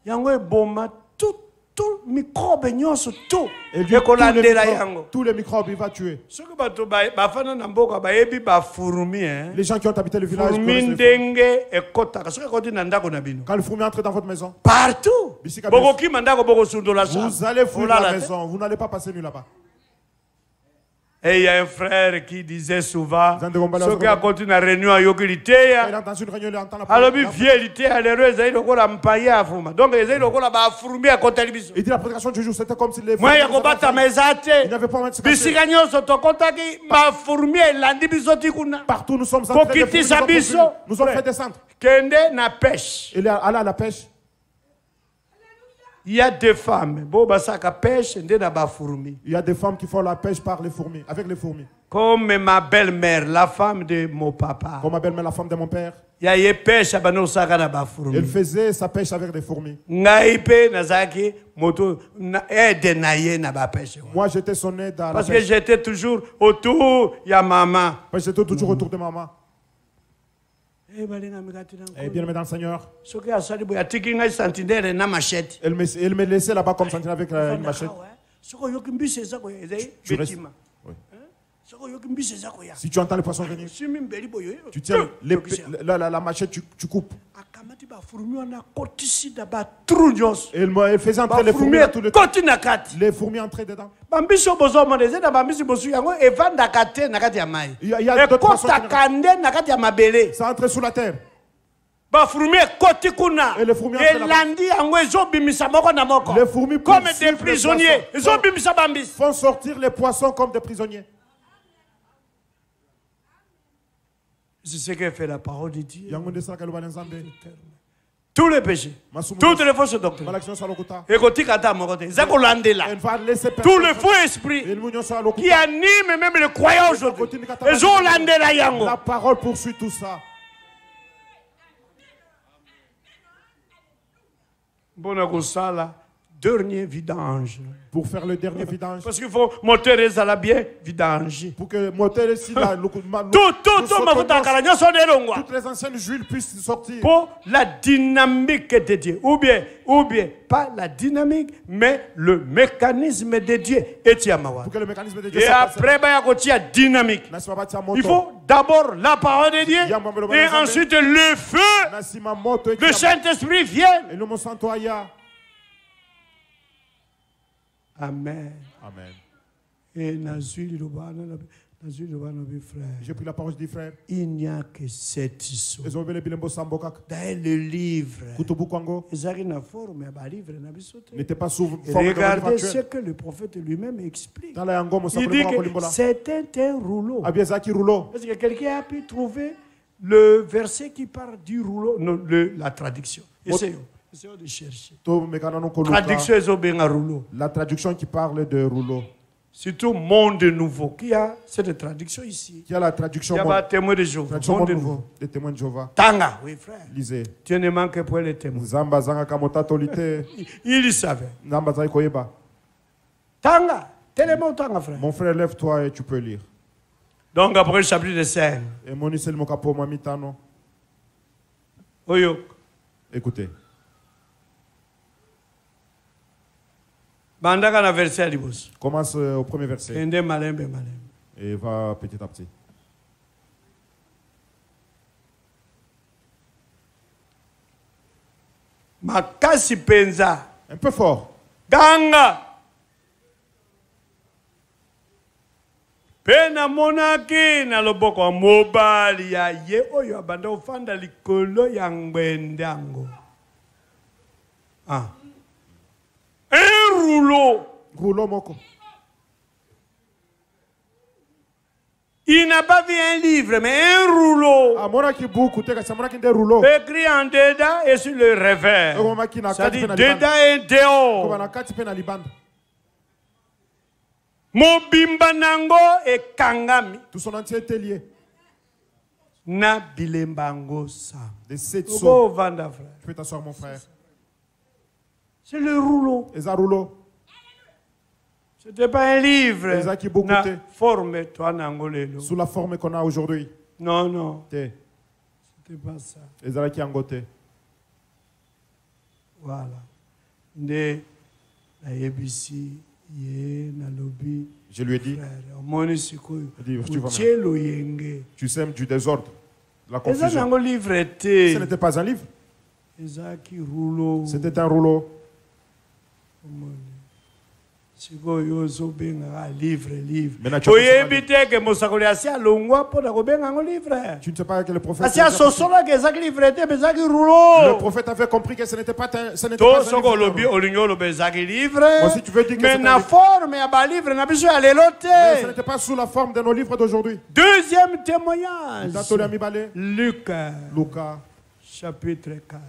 Yango eboma tout tout microbe nyonso tout ekolandela microbes, yango. tous les microbes, il va tuer. soki bato ba- bafanda na mboka bayebi bafurumi hein? Les gens qui ont habité le village, fourmis. ndenge ekotaka soki ekoti na ndako na bino? Quand le fourmi entre dans votre maison, partout Bisika biso. bokokima ndako bokosundola vous allez fuir la maison. Vous n'allez pas passer nuit là-bas. Et il y a un frère qui disait souvent, ceux qui a continué à réunion à yoki Il liteya, est dans une réunion, il entend la alobi parole. vie liteya lero ezali lokola mpaye afuma. Donc ezali lokola bafurumi akoteli biso. Il dit la prédication du jour, c'était comme si les fourmis avaient kobatama eza Il te. n'y avait pas de se cacher. bisika nyonso tokɔtaki bafurumi elandi biso ti kuna Partout nous sommes les Kokiti fourmis nous Frère. fait descendre. kende na pêche Il est allé à la pêche. Il y a deux femmes Il y a des femmes qui font la pêche par les fourmis, avec les fourmis. comme ma belle-mère la femme de mon papa Comme ma belle-mère, la femme de mon père, elle faisait sa pêche avec les fourmis. Moi, j'étais son aide à la parce que pêche. j'étais toujours autour ya mama Parce que j'étais toujours autour de maman. Eh, Et bien le Seigneur, elle me, elle me laissait là-bas comme sentinelle avec euh, une machette. Tu Oui. koya. Si tu entends les poissons venir, tu tiens les- Yokisa. la, la- la machette, tu, tu coupes. Et elle faisait entrer les fourmis tous les temps. Les fourmis entraient dedans. mai Il y a- il y a d'autres kati ya mabele Ça entrait sous la terre. bafurumi ekoti kuna Et les fourmis entrent là-bas. elandi yango ezobimisa moko na moko Les fourmis comme des prisonniers ezobimisa bambisi Font sortir les poissons comme des prisonniers. C'est ce que fait la parole de Dieu. Tous les péchés. Toutes les fausses doctrines. Malakisi nyonso ya lokuta. ekotika ata moko te eza kolandela Elle va laisser tout personne. le faux esprit Elimu nyonso ya qui lokuta. anime même les croyants aujourd'hui. yango. La parole poursuit tout ça. mpona kosala dernier vidange. Pour faire le dernier vidange. parce qu'il faut moteur ezala bien vidange. Pour que moteur ici, là, le coup de ma- tout tout tout toutes les anciennes huiles puissent sortir. pour la dynamique de Dieu. Ou bien ou bien pas la dynamique mais le mécanisme de Dieu. Wana Pour que le mécanisme de Dieu et après baya kotia dynamique. Nasima batia il faut d'abord la parole de Dieu et ensuite le feu. Le Saint-Esprit vient Et nous me sentons aya. Amen. Amen. et J'ai pris la parole, je dis frère. il n'y a que sept sous. Dans le livre. Te N'était pas sous forme regardez ce que le prophète lui-même explique. Il dit que c'était un rouleau. Rouleau. Est-ce que quelqu'un a pu trouver le verset qui parle du rouleau Non, le, la traduction. Essayons. Traduction est un rouleau. La traduction qui parle de rouleau. Surtout Monde Nouveau. Qui a cette traduction ici? Qui a la Il traduction y a monde- pas témoin de Jéhovah? traduction Monde Nouveau. nouveau. Des témoins de Jéhovah. Tanga, oui frère. Lisez. Dieu ne manque point les témoins. Nzamba zanga kamota. Il y savait. Koyeba. Tanga. Tellement Tanga, frère. Mon frère, lève-toi et tu peux lire. Donc après le chapitre 5. Et mon isel mo kapo mamitano. Oyo. Écoutez. Bandaka na verset. Commence euh, au premier verset Kende malembe malembe. et va petit à petit. Makasi penza. Un peu fort. ganga mpe namonaki na loboko ya mobali ya ye oyo abanda kofanda likolo ya ngwende yango ah. Un rouleau. Rouleau moko. il n'a pas vu un livre mais un rouleau. Écrit en dedans et sur le revers. Na dedans libanda et libanda mobimba nango ekangami tout son entier était lié. Na bilemba yango sama de frère. Tu peux t'asseoir mon frère c'est le rouleau. Eza rouleau. C'était pas un livre. Beaucoup na te. forme toi nango lelo. Sous la forme qu'on a aujourd'hui. Non non. Te. C'était pas ça. Ezalaki yango te. Voilà. Nde nayebisi ye nalobi. Je lui ai dit. Frère omoni sikoyo. Tu vas otie loyenge. tu sèmes du désordre la eza confusion. nango livre ce te n'était pas un livre. Rouleau. C'était un rouleau sikoyo ozobengaka livre livre. As oyebi te ke mosakoli asi alongwa mpo na kobenga yango livre. Tu ne sais pas que le prophète. asi asosolaki ezaki livre te ezaki soki livre. olobi olingi oloba ezaki livre. Mais na livre. forme ya balivre na biso ya lelo te. N'était pas sous la forme de nos livres d'aujourd'hui. deuxième témoignage. Luc Luca, chapitre 4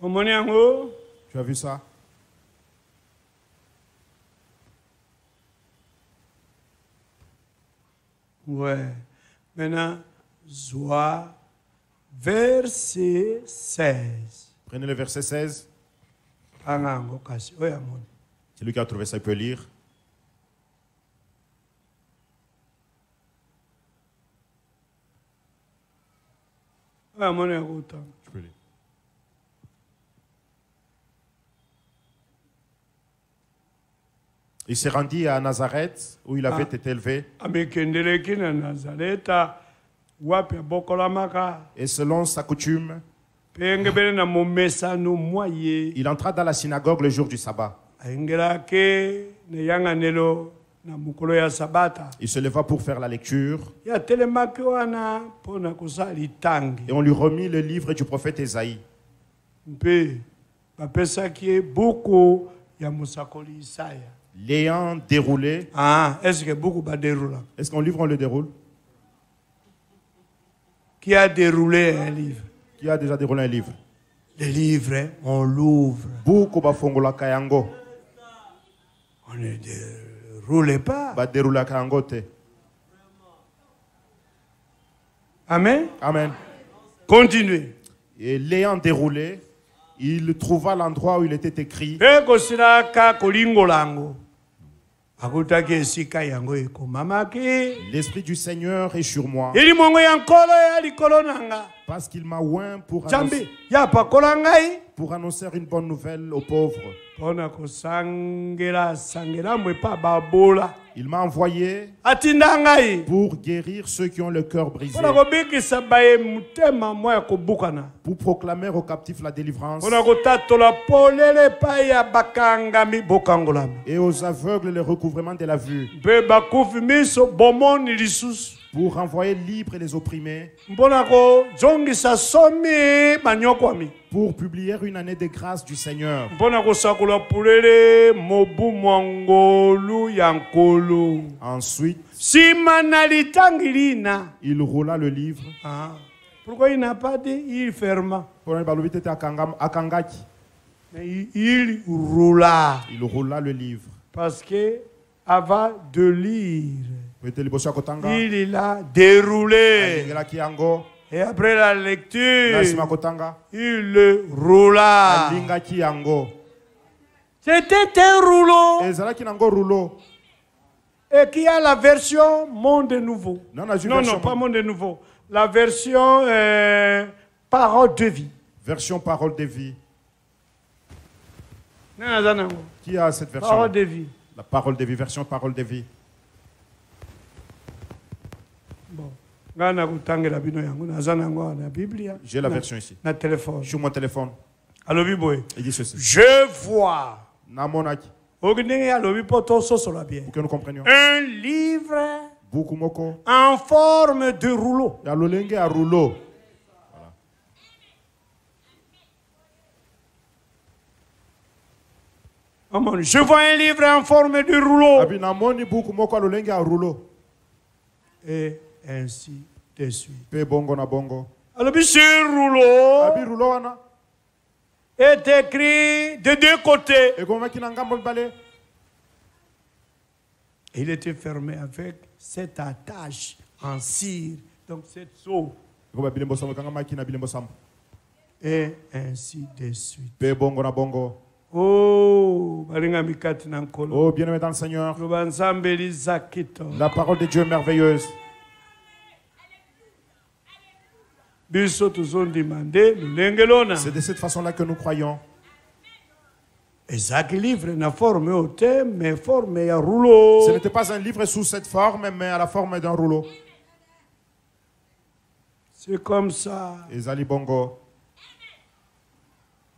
mon Tu as vu ça? Ouais. Maintenant zwa verset 16 Prenez le verset 16. anga yango kasi oyo amoni Celui qui a trouvé ça, il peut lire. oyo amoni yakotanga Tu peux lire. Il s'est rendu à Nazareth, où il avait Ah. été élevé, et selon sa coutume, il entra dans la synagogue le jour du sabbat. Il se leva pour faire la lecture, et on lui remit le livre du prophète Ésaïe. mpe L'ayant déroulé, ah, estce buku baderula est-ce qu'un livre on le déroule? Qui a déroulé un livre? Qui a déjà déroulé un livre? Le livre on l'ouvre. Beaucoup bafongola kayango, on ne déroule pas. Kayango te. amen? Amen. continuez. Et l'ayant déroulé, il trouva l'endroit où il était écrit L'Esprit du Seigneur est sur moi, parce qu'il m'a oint pour annoncer, pour annoncer une bonne nouvelle aux pauvres. Il m'a envoyé pour guérir ceux qui ont le cœur brisé, pour proclamer aux captifs la délivrance. Et aux aveugles le recouvrement de la vue, pour renvoyer libres les opprimés, pour publier une année de grâce du Seigneur, Ensuite, il roula le livre. ah. pourquoi il n'a pas dit il ferma. Mais il roula. Il roula le livre. parce que avant de lire Il l'a déroulé alingelaki yango et après la lecture il le roula. C'était un rouleau. Et qui a la version monde nouveau. Non, non pas Monde. nouveau. La version euh, parole de vie. Version parole de vie. Qui a cette version? Parole de vie. La parole de vie version parole de vie bon ngai nakotangela bino yango naza nango awa na biblia j'ai la version ici. sur mon téléphone. Il dit ceci. Je vois. Pour que nous comprenions. Un livre en forme de rouleau. Rouleau. Amon, je vois un livre en forme de rouleau. Et ainsi de suite mpe bongo na bongo. Ce rouleau abi rouleau wana. est écrit de deux côtés. Il était fermé avec cette attache en cire donc cette seau. Et ainsi de suite. Mpe bongo na bongo. Oh oh bien aimé dans le seigneur. La parole de dieu est merveilleuse biso tozondima nde lolenge lona c'est de cette façon là que nous croyons. Ce n'était pas un livre sous cette forme, mais à la forme d'un rouleau. C'est comme ça. ezali bongo.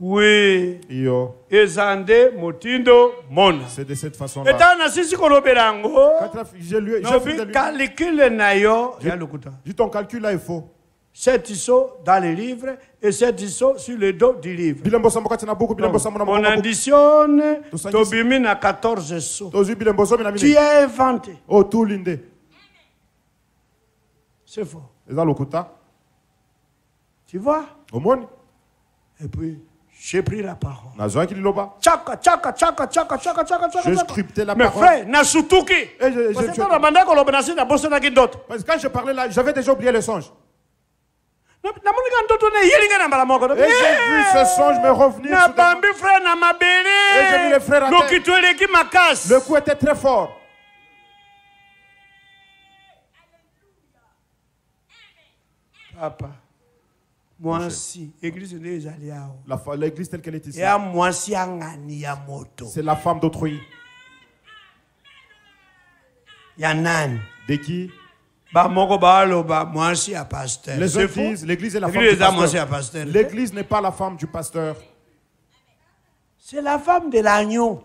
Oui. iyo. Eza nde motindo mona. C'est de cette façon là etango nasisi kolobela yango. Quand la- je lui ai- j'ai nobi lui- kalikile na yo. Dis ton calcul là est faux sept iso dans le livre et sept iso sur le dos du livre. Na on additionne Tosangisi- tobimi na 14 so tozwi bilembo zomi na tu as inventé. Tulinde c'est faux. Tu vois? Et puis j'ai pris la parole. Tchaka tchaka tchaka tchaka tchaka tchaka tchaka J'ai tchaka. scripté la mais parole. frère nasutuki. Je- je- je- ndoto parce que quand je parlais là j'avais déjà oublié le songe namonika ndoto na eyeli ngai na mbala moko et j'ai vu ce songe me revenir Et j'ai mis les frères à terre. le coup était très fort. Papa mwasi eglise nde ezali awa. La fa- l'église telle qu'elle est ici. Ya mwasi ya ngani ya moto. C'est la femme d'autrui. Ya nani? De qui? Les uns faux. disent l'église est la femme du pasteur. pasteur. L'église n'est pas la femme du pasteur. C'est la femme de l'agneau.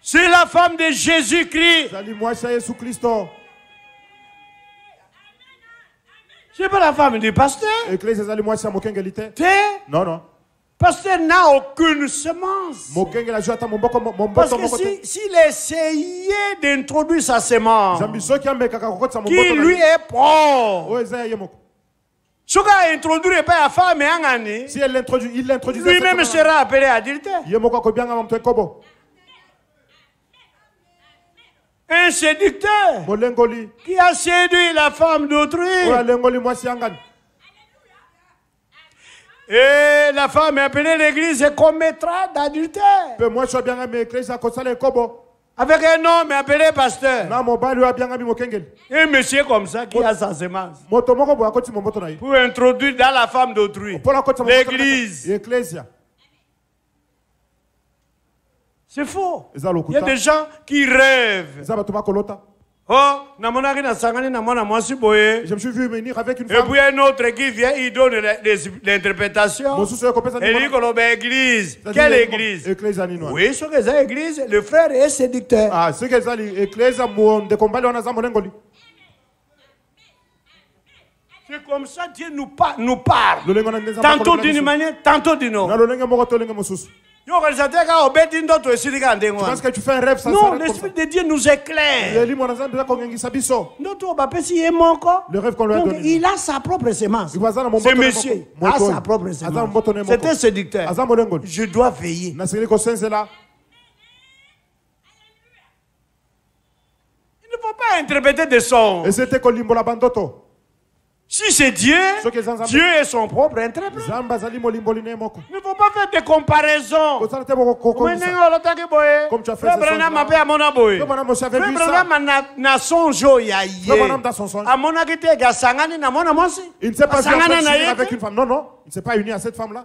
C'est la femme de jésus-christ. C'est pas la femme du pasteur. Ya mokengeli te te non non pasteur n'a aucune semence. Parce que si- s'il essayait d'introduire sa semence, qui lui est pauvre, femme angani, si elle l'introduit il l'introduisait à lui-même sera appelé moto ekobo Un séducteur qui a séduit la femme d'autrui. oyo alengoli mwasi yangani Et la femme est appelée l'église et commettra d'adultère. Avec un homme appelé pasteur. Un monsieur comme ça qui a sa semence. Pour introduire dans la femme d'autrui. L'église. C'est faux. Il y a des gens qui rêvent. Oh, je me suis vu venir avec une Et femme puis un autre qui vient, il donne l'interprétation. Et dit koloba église. Quelle le- église? Oui, ce que c'est église, le frère est séducteur. Ah, eklesi ya mo- ndeko mbali wana aza molengoli C'est comme ça Dieu nous, par- nous parle. Tantôt d'une manière, tantôt d'une autre. Parce wana. que tu fais un rêve ça Non, l'esprit de Dieu nous éclaire. moko. Le rêve qu'on lui a donné. il a sa propre semence. Ce monsieur a sa propre semence. Un séducteur. Je dois veiller. Il ne faut pas interpréter des sons. ese te kolimbola bandoto Si c'est Dieu. Dieu est son propre interprète. Il ne faut pas faire des comparaisons. Comme tu as fait ce il ne s'est pas ye avec une femme. non non il ne s'est pas uni à cette femme là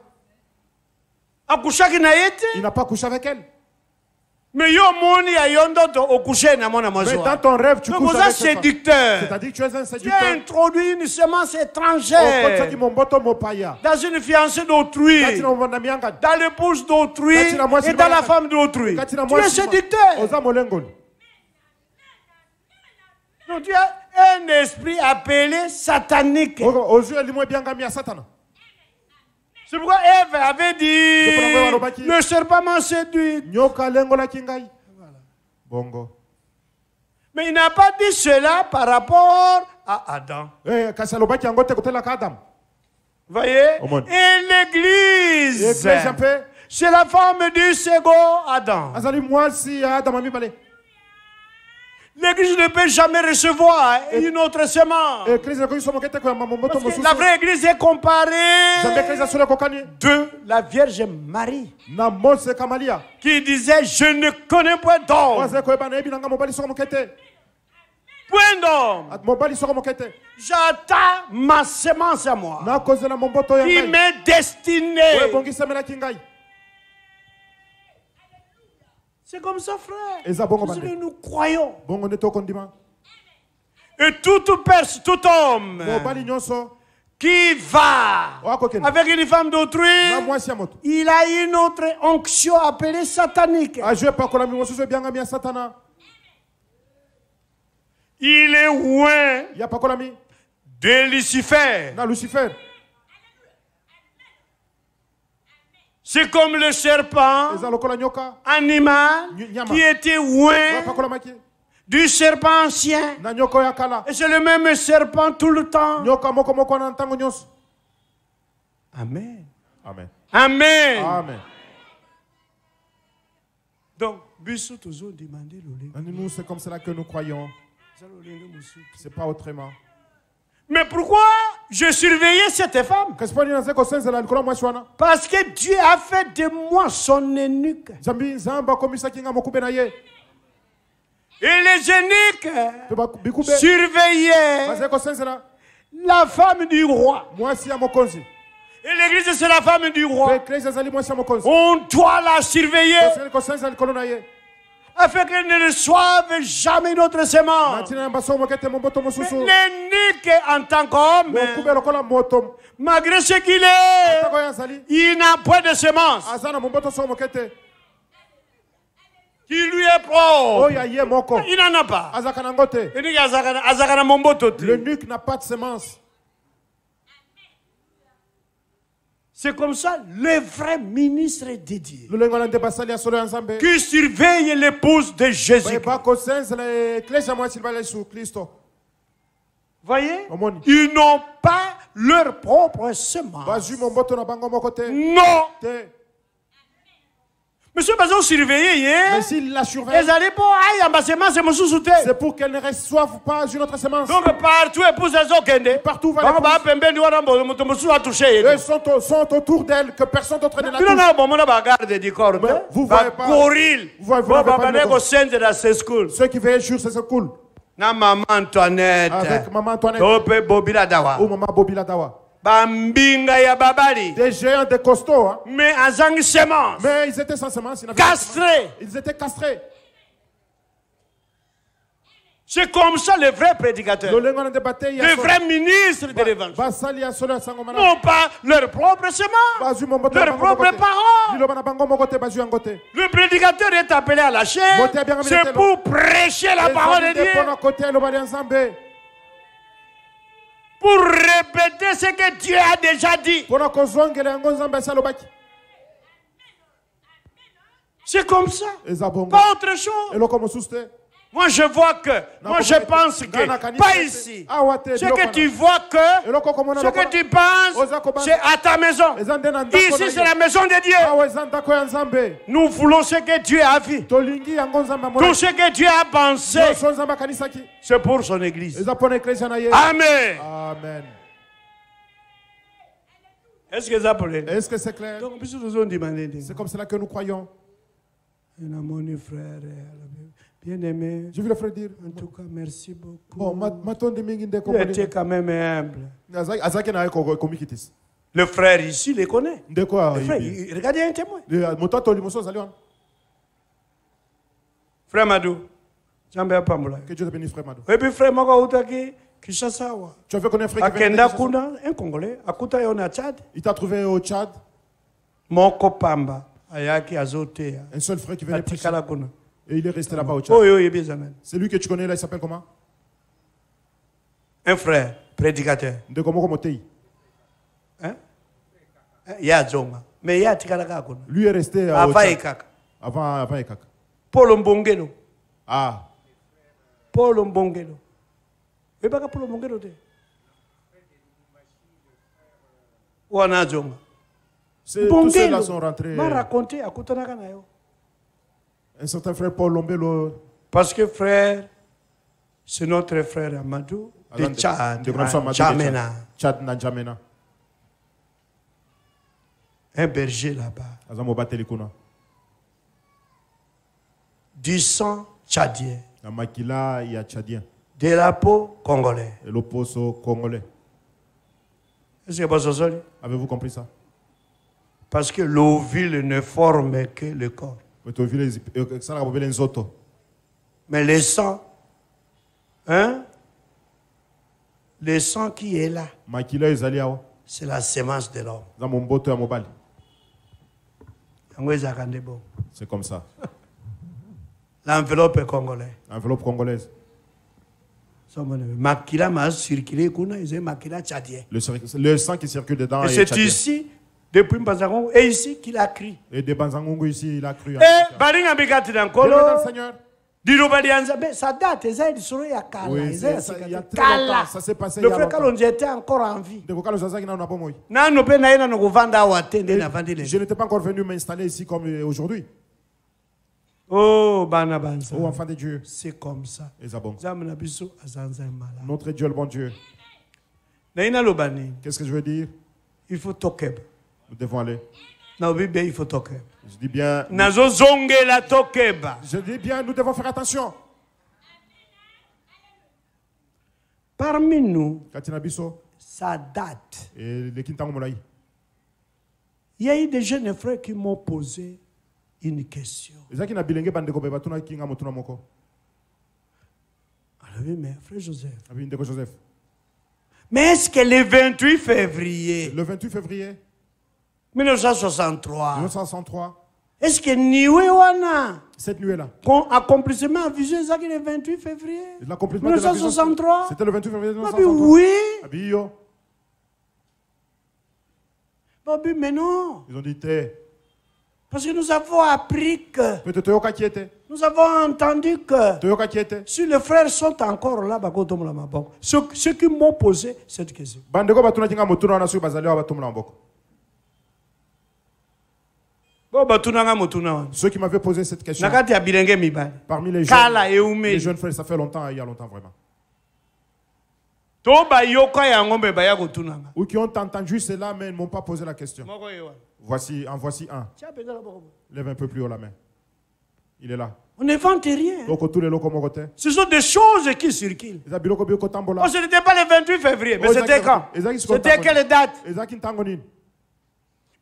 akushaki na ye te il n'a pas couché avec elle mais dans ton rêve tu couches avec séducteur c'est-à-dire que tu es un tu as séducteur introduit une semence étrangère dans une fiancée d'autrui dans l'épouse d'autrui et dans la femme d'autrui tu es séducteur Donc tu as un esprit appelé satanique. C'est pourquoi Ève avait dit walobaki. Le serpent m'a séduit. nyoka alengolaki ngai bongo Mais il n'a pas dit cela par rapport à Adam. Eh, voyez. Et l'église, c'est la forme du second Adam. azali mwasi ya adamu ya mibale L'église ne peut jamais recevoir une autre semence. la vraie église est comparée de la Vierge Marie qui disait Je ne connais point d'homme. Point d'homme. J'attends ma semence à moi. qui m'est oyo C'est comme ça, frère. C'est ce que nous croyons. Et toute personne, tout homme qui va akokende avec une femme d'autrui, il a une autre onction appelée satanique. satana Il est loin de Lucifer. na lucifer C'est comme le serpent animal qui était apakolamaki du serpent ancien. Et c'est le même serpent tout le temps. Amen. amen. Amen. amen. Donc, le Et nous c'est comme cela que nous croyons. C'est pas autrement. Mais pourquoi je surveillais cette femme Parce que Dieu a fait de moi son eunuque. Et les eunuques surveillaient la femme du roi. Et l'église, c'est la femme du roi. On doit la surveiller afin qu'elle ne reçoive jamais notre semence. mosusu L'eunuque, en tant qu'homme, malgré ce qu'il est, il n'a point de semence. Te qui lui est propre. moko Il n'en a pas. le nuque n'a pas de semence C'est comme ça le vrai ministre de Dieu qui surveille l'épouse de Jésus. Voyez? Ils n'ont pas leur propre semence. Non. Te Monsieur Bazon surveillé, semence, c'est pour qu'elle ne reçoive pas une autre semence Donc partout, épouse elles ont kende. Partout va Donc, l'épouse. bah, pembe, nous, on a mon- mon- mon sous a touché. eux sont, au- sont autour d'elle que personne d'autre ne la Nous, on touche a bon, on a bagarre de corps. Mais vous voyez pas- Gorille. vous voyez- vous Bon, n'avez bah, pas bah, de neko corps. sente dans ces schools. ceux qui veillent sur c'est cool Na maman Antoinette. avec maman Antoinette Tope Bobila Dawa. Bambinga ya babali. des géants des costauds hein. Mais azangi semence. mais ils étaient sans semence ils étaient castrés C'est comme ça le vrai prédicateur. lolenge wana nde bateyi ya Le solo. vrai ministre de l'évangile. Non pas leur propre na Leur propre parole. Le prédicateur est appelé à la chair. C'est pour prêcher la parole de Dieu. Pour répéter ce que Dieu a déjà dit. C'est comme ça. Pas autre chose. Moi, je vois que, moi, je pense que, pas ici. Ce que tu vois que, ce que tu penses, c'est à ta maison. Ici, c'est la maison de Dieu. Nous voulons ce que Dieu a vu. Tout ce que Dieu a pensé, c'est pour son église. Amen. amen Est-ce que ça est-ce que c'est clair? Donc, nous c'est comme cela que nous croyons mon frère, bien aimé, je veux le frère dire en tout cas, merci beaucoup. bon Il était quand même humble. Te Le frère ici les connaît. ndeko ya- Le frère, il- regardez un témoin. Wana Frère Madou, que dieu te bénisse frère mado Et puis frère Moko Outaki, Kinshasa. wa? tu as vu qu'on est un frère de Akenda? Kuna, un Congolais, Akuta Yona Tchad. il t'a trouvé au Tchad Moko Pamba, Ayaki Azotea. un seul frère qui venait Atikala Kuna. Et il est resté là-bas au Tchad yo, yo, bien, amen. c'est lui que tu connais là il s'appelle comment? Un frère, prédicateur. ndeko moko motei Hein? Ya Zonga. Mais ya Tikala Kuna. lui est resté euh, au Ava Tchad. Ekaka. avant avant ekaka Paul Mbongelo. ah Paul Mbongelo. Ebaka Paul Mbongelo Zonga. c'est tous ceux-là sont rentrés m'a raconté akutanaka na yo un certain frère Paul Lombelo parce que frère c'est notre frère Amadou de Azan- Tchad Tchad. Na N'Djamena un berger là-bas. Du sang tchadien. De la peau congolais congolais. Est-ce que avez-vous compris ça? Parce que l'ovule ne forme que le corps mais le sang hein? Le sang qui est là, c'est la sémence de l'homme. c'est comme ça. L'enveloppe est congolaise. enveloppe congolaise. Le, sang qui circule dedans Et est c'est ici, depuis Mbanzakongo, et ici qu'il a crié. et de banzangungu ici il a cru en Eh, bikati le Seigneur. Mais ça date ya kala Oui, ça- il y a kala. ça s'est passé le frère kalonji était encore en vie. Na je n'étais pas encore venu m'installer ici comme euh, aujourd'hui. O bana oh enfant de Dieu. C'est comme ça. Bon. Biso notre Dieu le bon Dieu. Qu'est-ce que je veux dire? Il faut tokeba nous devons aller. Naobi bien il faut tokeba je dis bien je dis bien nous devons faire attention. Parmi nous kati na biso ça date. il y a eu des jeunes frères qui m'ont posé une question. Moko alobi mais frère ndeko joseph. Mais est-ce que le 28 février le 28 février 1963 1963 est-ce que niwe wana cette nuit là con- accomplissement vision ezalaki le 28 février? L'accomplissement de la vision, 1963 c'était le 28 février babi 1963 oui. Abi yo. Babi mais non ils ont dit te parce que nous avons appris que nous avons entendu que si les frères sont encore là bakotombola maboko ceux, ceux qui m'ont posé cette question bandeko batunaki nga motuna wana soki bazali awa batombola maboko bo batunanga motuna wana ceux qui m'avaient posé cette question parmi les jeunes, les eumeli jeunes frères ça fait longtemps il y a longtemps vraiment ou qui ont entendu cela mais ils ne m'ont pas posé la question voici en voici un lève un peu plus haut la main il est là on n'invente rien ce sont des choses qui circulent Oh, ce n'était pas le 28 février, mais Oh, c'était quand. C'était quelle date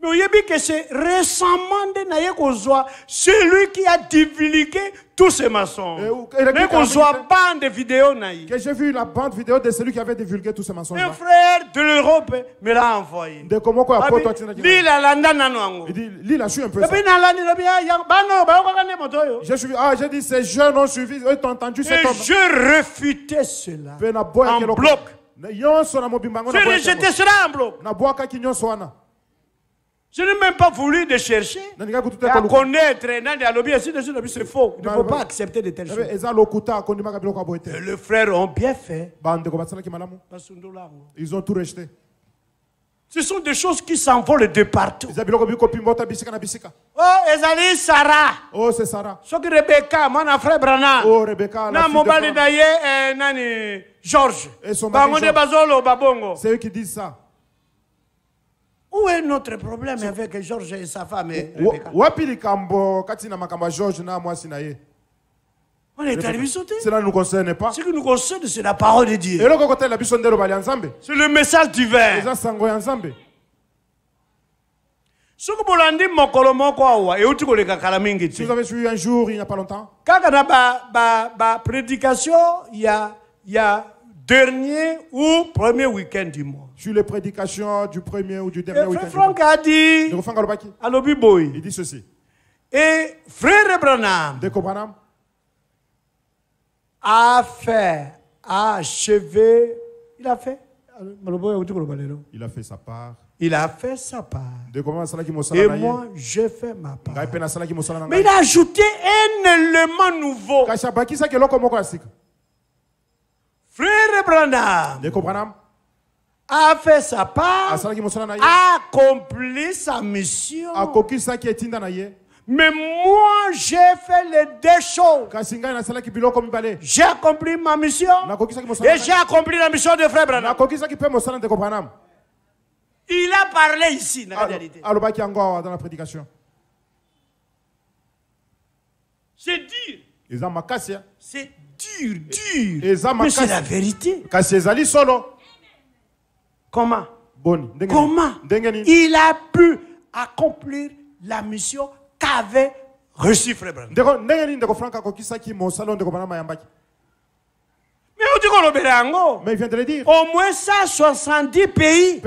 Mais voyez que c'est récemment de Naye Kozwa, celui qui a divulgué tous ces le- Mais Kozwa, bande de vidéos Naye. que j'ai vu la bande vidéo de celui qui avait divulgué tous ces mensonges Un frère de l'Europe me l'a envoyé. ndeko moko ya poto atina Lui, la landa nano yango. il dit lis la suis un peu ça puis, nalandi, lobi, ah, yang- bano, bayokaka nde moto oyo. j'ai suivi ah j'ai dit ces jeunes ont suivi eux ont entendu cet Et homme je refutais cela. na En bloc. Na- nyonso na mobimba yango Je na boya rejetais yango. cela en bloc. nabwakaki nyonso wana Je n'ai même pas voulu de chercher. Et à connaître, c'est faux. Il ne faut pas accepter de telles Ebe, choses. Et les frères ont bien fait. yango. ils ont tout rejeté Ce sont des choses qui s'envolent de partout. Oh, ezali Sarah. oh c'est sara soki rebeka mwana frère brana oh rebeka la na mobali na ye eh, nani george Et son mari bango c'est eux qui disent ça où est notre problème avec george et sa femme ye? On est biso te cela ne nous concerne pas. Ce qui nous concerne c'est la parole de dieu. C'est le message divin soki bolandi mokolo moko awa euti koleka kala mingi si te vous avez suivi un jour il n'y a pas longtemps. Kaka na ba, ba, ba prédication ya ya dernier ou premier week-end du mois. Sur les prédications du premier ou du dernier frère week-end frank a dit boye il dit ceci. Et frère Branham a fait, a achevé, il a fait, il a fait sa part. Il a fait sa part. Et moi, j'ai fait ma part. Mais il a ajouté un élément nouveau. kasi abakisaki eloko moko ya sika Frère Branham a fait sa part, a accompli sa mission. Mais moi, j'ai fait les deux choses. J'ai accompli ma mission et j'ai accompli la mission de frère Branham. Il a parlé ici, dans la réalité. dans la prédication C'est. C'est dur, dur. Mais c'est la vérité. Comment? Comment il a pu accomplir la mission qu'avait reçu Frère Mais il vient de le dire. au moins 170 pays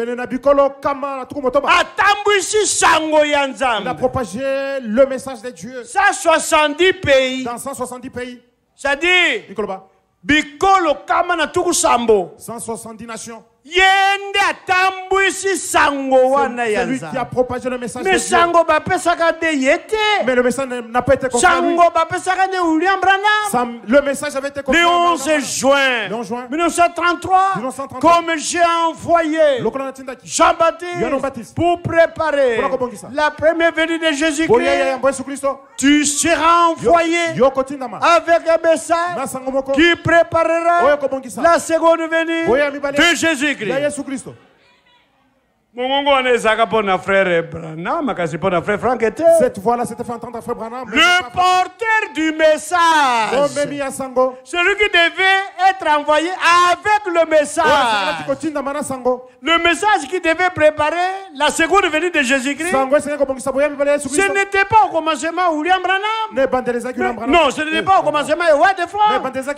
Il a propagé le message de Dieu 170 pays. Dans 170 pays. C'est-à-dire Bikoloba. bikolo kama na tuku sambo 170 nations. C'est lui qui a propagé le message de Mais le message n'a pas été Sam- Le message avait été confié le à 11 Branham. juin. Le 11 juin. 1933 1933. comme j'ai envoyé. Jean-Baptiste pour préparer la première venue de Jésus-Christ. Tu seras envoyé avec un message qui préparera la seconde venue boye ya mibale de ya cette voix là c'était fait entendre à frère Branham Le porteur du message. Celui qui devait être envoyé avec le message. Le message qui devait préparer la seconde venue de Jésus-Christ. Ce n'était pas au commencement William Branham. Non, ce n'était pas au commencement de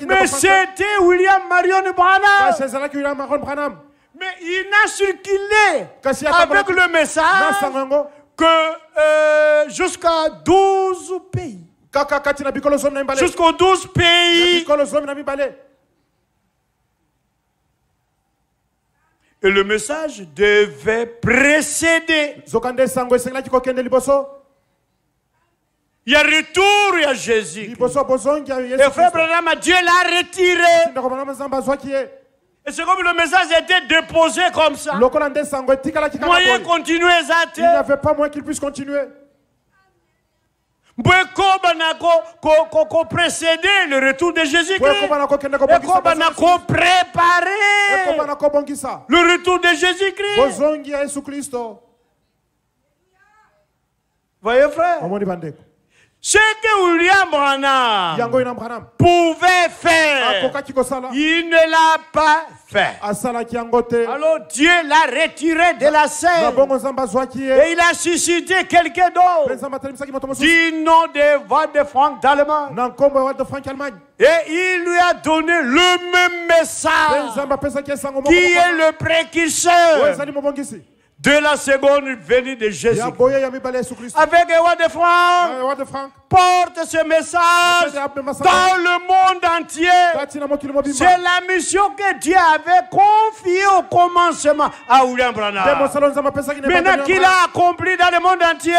Mais c'était William Marion Branham. Mais il n'a circulé avec le message que euh, jusqu'à 12 pays. Jusqu'aux 12 Na pays. Et le message devait précéder. Il y a retour à Jésus. Et frère Branham, Dieu l'a retiré. Et c'est comme le message était déposé comme ça. Moyen continuer il ça. n'y avait pas moyen qu'il puisse continuer. Koprécéder le retour de jésus-christ. Kobongisa le retour de jésus-christ. Voyez frère ce que william branham pouvait faire il ne l'a pas fait. Alors dieu l'a retiré de la scène. Et il a suscité quelqu'un d'autre. Du nom de Van de Frank d'Allemagne. Et il lui a donné le même message. Qui est le précurseur de la seconde venue de Jésus. Avec Ewa de France, frank porte ce message dans le monde entier. C'est la mission que Dieu avait confiée au commencement à William Branham. Maintenant qu'il a accompli dans le monde entier,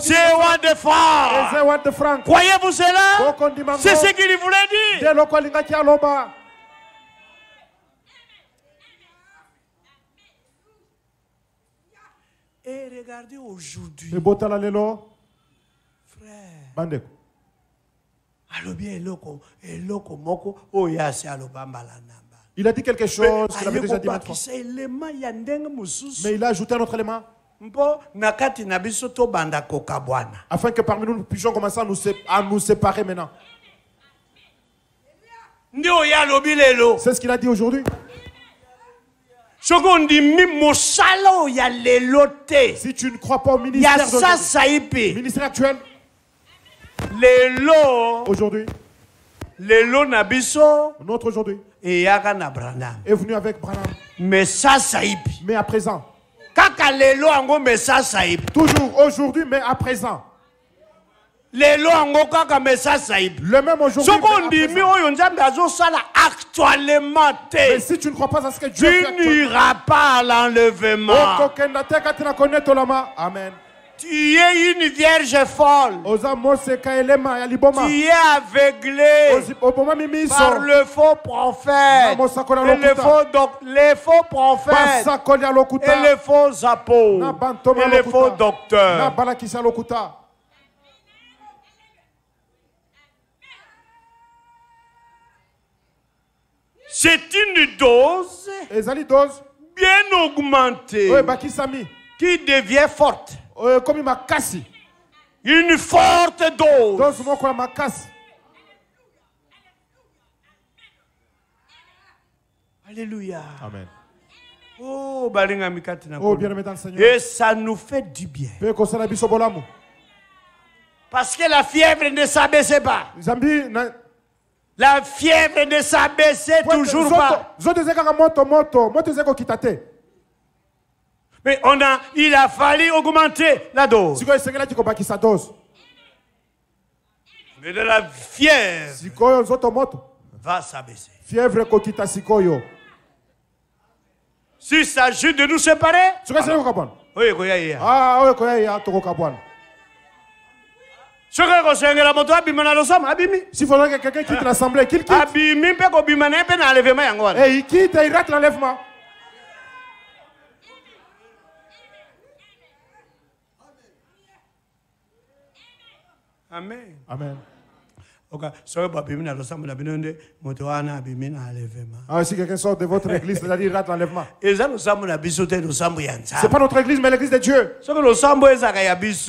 c'est Ewa de France. Croyez-vous cela? C'est ce qu'il voulait dire. nde loko alingaki aloba Et regardez aujourd'hui, ebotala lelo? Frère. bandeko. Alobi eloko eloko moko. Oyo asi aloba mbala namba. Il a dit quelque chose qu'il avait déjà dit maintes fois. mais il a ajouté un autre élément. Afin que parmi nous nous puissions commencer à nous, à nous séparer maintenant. C'est ce qu'il a dit aujourd'hui soki ondimi mosala oyo ya lelo te si tu ne crois pas au ministère ye mpe ministère actuel. Aujourd'hui. Lelo na biso. Notre aujourd'hui. Eyaka na branam est venu avec Branham. Me sasa ye mpe mais à présent. Kaka lelo yango me sasa ye mpe toujours aujourd'hui mais à présent lelo yango kaka me sasa ye mpe le même aujourd'hui soki mais à ondimi présent. oyo nzambe azosala actuellement te. Tu ne crois pas à ce que Dieu tu fait actuellement, n'iras pas à l'enlèvement. Konetolama amen. Tu es une vierge folle. Tu es aveuglé par le faux prophète. Et les faux, doc- les faux prophètes et les faux apôtres et les faux docteurs c'est une dose ezali dose bien augmentée ebakisami qui devient forte. Oyo ekomi makasi une forte dose. Dose moko ya makasi alléluia. Amen. Oh balingami kati na oh bien aimé dans le seigneur. Et ça nous fait du bien. Parce que la fièvre ne s'abaissait pas. Nzambi na La fièvre ne s'abaissait toujours pas. kokita Mais on a, il a fallu augmenter la dose. Mais de la fièvre va s'abaisser. fièvre ekokita sikoyo s'agit de nous séparer, esengeli kokabwana oui, s'il faudrait que quelqu'un quitte l'assemblée qu'il quitte. Et il quitte et il rate l'enlèvement. Amen. Amen ah, si quelqu'un sort de votre église c'est-à-dire il rate l'enlèvement. C'est nzambe. Pas notre église mais l'église de Dieu.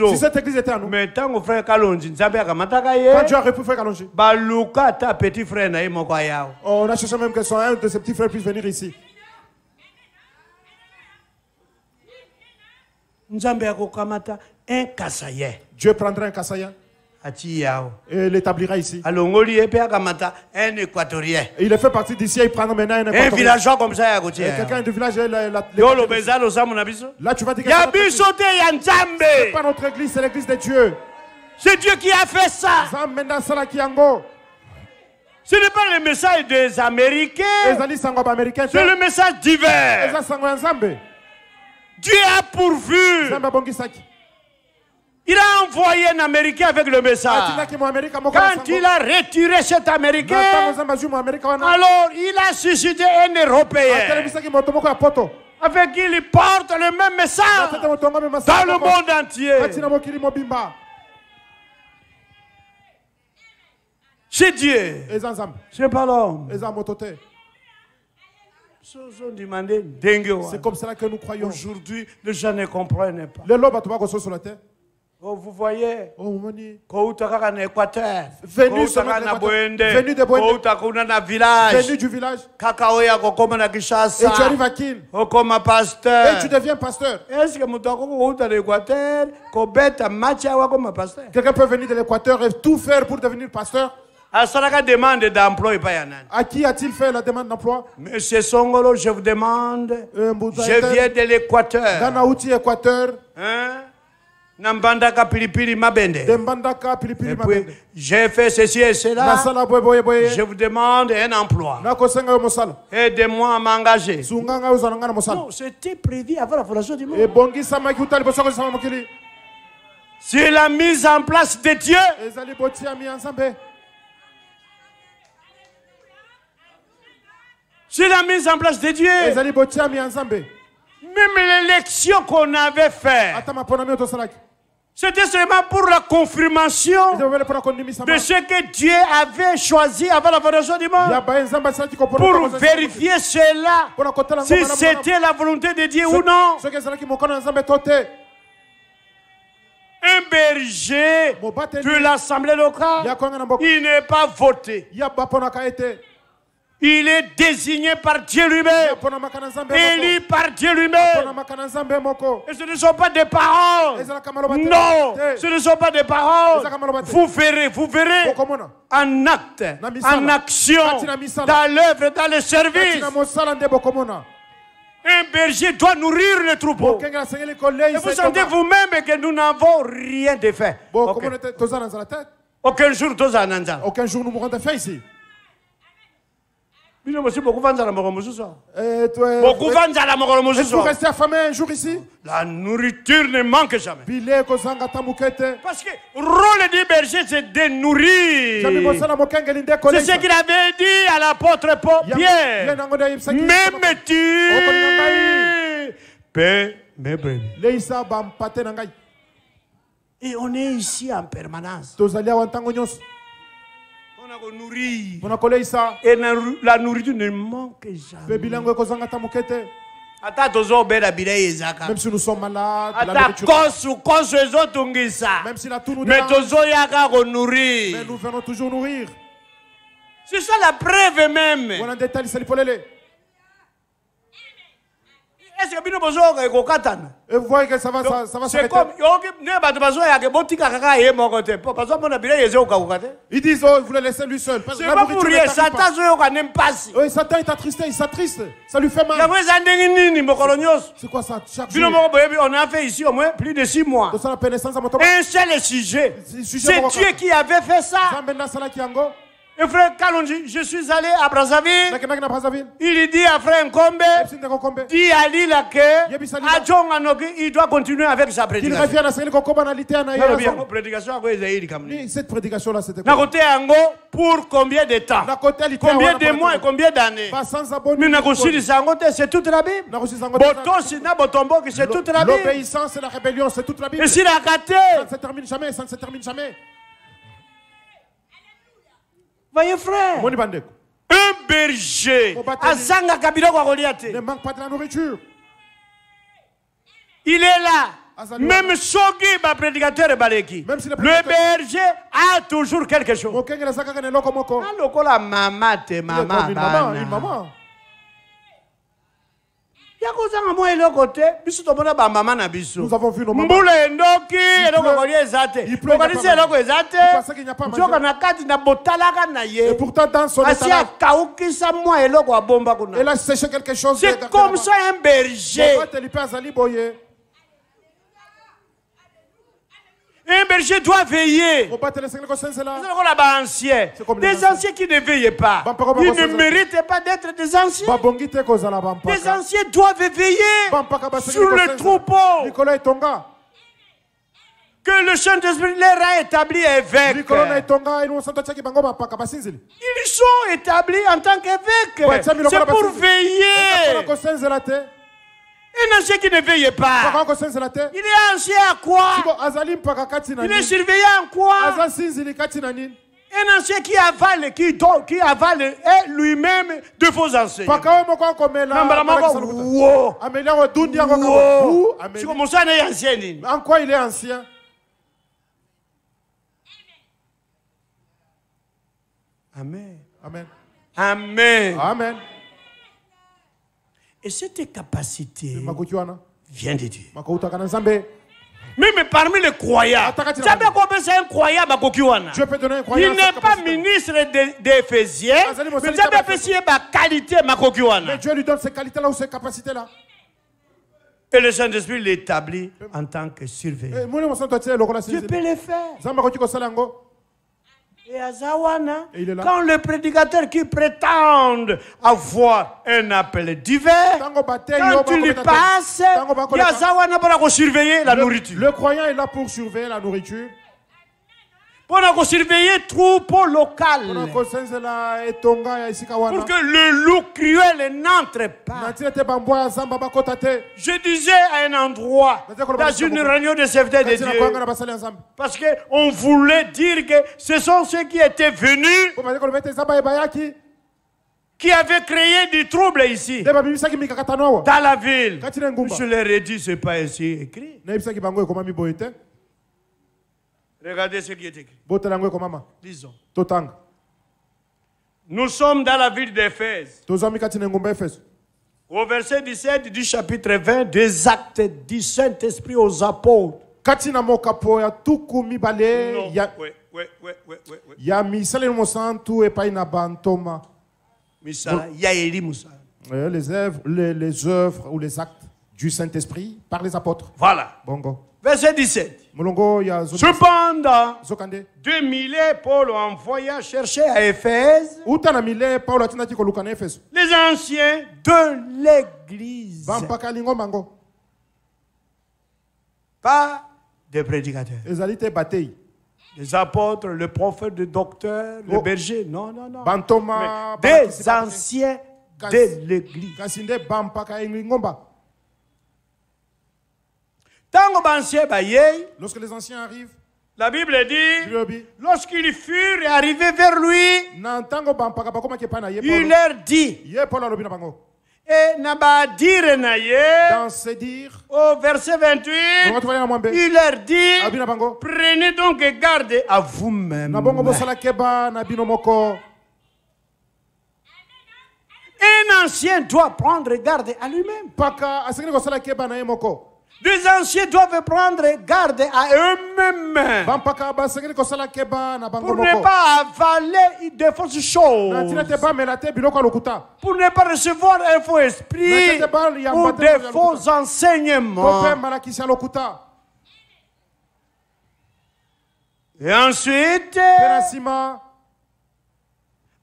Si cette église était à nous. quand Dieu a repris frère Kalonji. ayawa on a cherché même que son un de ses petits frères puisse venir ici. Dieu prendra un Kassaïen et ici. Ye mpe akamata un équatorien. Il est fait partie d'ici il prendra maintenant un un Équatorien. villageois comme ça kotia quelqu'un du village la, la, là tu vas dire que c'est pas notre église c'est l'église de Dieu c'est Dieu qui a fait ça. Ce n'est pas le message des américains. C'est le message divers. Dieu a pourvu il a envoyé un américain avec le message. Na quand il a retiré cet américain alors il a suscité un européen. Poto avec qui il porte le même message dans le monde entier. C'est Dieu. C'est pas l'homme. C'est comme cela que nous croyons. Aujourd'hui, les gens ne comprennent pas. Oh, vous voyez, oh na Équateur, Venu na Boende. Venu de Boende. na village, venu du village na et tu arrives à Kin okoma et tu pasteur. deviens pasteur Est-ce que kouta na Équateur, kobeta pasteur? quelqu'un peut venir de l'équateur et tout faire pour devenir pasteur? Asalaka demande d'emploi epai ya nani à qui a-t-il fait la demande d'emploi? Monsieur songolo je vous demande Euh, je viens de l'équateur équateur Hein? Na mbandaka pilipili mabende. De mbandaka pilipili Et puis, mabende. j'ai fait ceci et cela. Nasala boye boye boye. Je vous demande un emploi. Nakosenga yo mosala. Aidez-moi à m'engager. Mosala. Non c'était prévu avant la fondation du monde. Mokili. C'est la mise en place de Dieu. Ezali c'est la mise en place de Dieu. Ezali même l'élection qu'on avait fait. Ata maponami oyo tosalaki c'était seulement pour la confirmation de ce que Dieu avait choisi avant la fondation du monde. Pour vérifier cela si c'était la volonté de Dieu ou non. Un berger de l'Assemblée locale, il n'est pas voté. ya baponaka ye te Il est désigné par Dieu lui-même, élu par Dieu lui-même. Et ce ne sont pas des paroles. Non, ce ne sont pas des paroles. Vous verrez, vous verrez en acte, en action, dans l'œuvre, dans le service. Un berger doit nourrir le troupeau. Et vous sentez vous-même que nous n'avons rien de fait. Aucun jour, aucun jour nous mourrons de faim ici bino mosi mosusu mokolo affamé un jour ici? La nourriture ne manque jamais. Bile kozanga ata moke te parce que rôle du berger c'est de jambi nourrir mosala mokengeli nde c'est ce qu'il avait dit à l'apôtre Pierre. Leisa bampate na ngai et on est ici en permanence. Tozali awa ntango nyonso et la nourriture ne manque jamais. Ata tozobela bilei même si nous sommes malades la nourriture- kosu kosu ezotungisa même si la mais tozoyaka konourrir nous venons toujours nourrir. C'est ça la preuve même wana nde etaliseli polele est-ce que bino bozoyoka ekokatana Et vous voyez que ça va, ça, ça va c'est comme yoki ndenge bato bazoyaka botika kaka ye moko te. Bazomona bilei ezokokakoka oh, satan pas. azoyoka ne mpasi Oui, Satan est attristé, il s'attriste. Ça lui fait mal. yango eza ndenge nini mokolo nyonso C'est quoi ça Chaque bino jour? moko boyebi on a fait ici au moins plus de six mois. Un seul sujet. C'est- Dieu qui avait fait ça Et frère Kalonji je suis allé à Brazzaville. Il dit à frère Nkombe dit à Lila que noki il doit continuer avec sa prédication. Cette prédication-là, c'était quoi? pour combien de temps? Combien de mois et combien d'années? C'est toute la bible. C'est toute la L'obéissance et la rébellion, c'est toute la Bible. Ça esilaka te ne se termine jamais, ça ne se termine jamais. Voyez frère. Un berger. Obateli. azangaka biloko ya kolia Ne te manque pas de la nourriture. il est là. Même soki baprédicateur baleki. Le berger a toujours quelque chose. Mokenge na saka ne loko moko. Ah, lokola mama te mama comme une maman, une bana maman. ya kozanga mwa eloko te. Biso tomona bamama na biso. Nous avons vu nos mamans. mbula endoki eloko kolia eza te. Okanisi eloko eza te. Nzoka na kati na botalaka ye. Asi mwa eloko c'est comme ça un berger Pourquoi te lipe azali boye? Un berger doit veiller comme les des anciens. anciens qui ne veillaient pas ils ne méritent pas d'être des anciens bampaka. anciens doivent veiller baseki sur le troupeau que le Saint-Esprit leur a établi évêque basinzili. Ils sont établis en tant qu'évêques. C'est pour Baptiste. veiller. Un ancien qui ne veille pas. Il est ancien à quoi? Il est surveillé en quoi? Un ancien qui avale, qui, do- qui avale est lui-même de faux enseignements. Mpaka oyo moko akomela. Nambala moko, balakisa lokuta. wow. Ameli yango dundi yango kaka. Wow. Ou, C'est ameli. comme ça, on est ancien. nini? En quoi il est ancien? Amen. Amen. Amen. Amen. Et cette capacité vient de Dieu. Même parmi les croyants. C'est un croyant, Dieu peut donner un Il croyant n'est pas ministre d'Éphésiens, mais kaka- apesi ye qualité. Mais Dieu lui donne ces qualités-là ou ces capacités-là. Et le Saint-Esprit l'établit en tant que surveillant. Eh, Dieu sinzili. peut le faire. nzambe akoki kosala yango Et à Zawana, Et il est là. quand les prédicateurs qui prétendent avoir un appel bateyi quand tu lui passes, il y a bakoleka- Zawana pour surveiller la le, nourriture. le croyant est là pour surveiller la nourriture Pour surveiller troupeau local. mpona Pour que le loup cruel n'entre pas. Je disais à un endroit, dans une réunion de serviteurs de Dieu, parce qu'on voulait dire que ce sont ceux qui étaient venus qui avaient créé du trouble ici, dans la ville. Je leur ai dit, c'est pas ainsi écrit. nayebisaki bango ekomami boye te Regardez ce qui est écrit. totanga Nous sommes dans la ville d'Éphèse. Au verset 17 du chapitre 20 des actes du Saint-Esprit aux apôtres. kati na mokapo ya tuku mibale Non. ya, mosantu epai na bantoma Misala. Euh, les œuvres, les, les œuvres ou les actes du Saint-Esprit par les apôtres. Voilà. Bongo. Verset 17. Cependant, deux milliers Paul envoya chercher à Éphèse les anciens de l'église. Pas des prédicateurs. Des apôtres, le prophète, le docteur, le Oh. berger. Non, non, non. Bantoma. Mais des anciens de l'église. Kasi nde bampaka ngomba. Tango bancien bayei, Lorsque les anciens arrivent, la Bible dit, lorsqu'ils furent arrivés vers lui, il leur dit, et Dans ses dires, au verset 28, bongo tobali na mwambe. il leur dit, prenez donc garde à vous-même. Un ancien doit prendre garde à lui-même. Les anciens doivent prendre garde à eux-mêmes pour ne pas avaler de fausses choses, pour ne pas recevoir un faux esprit ou des faux enseignements. Et ensuite,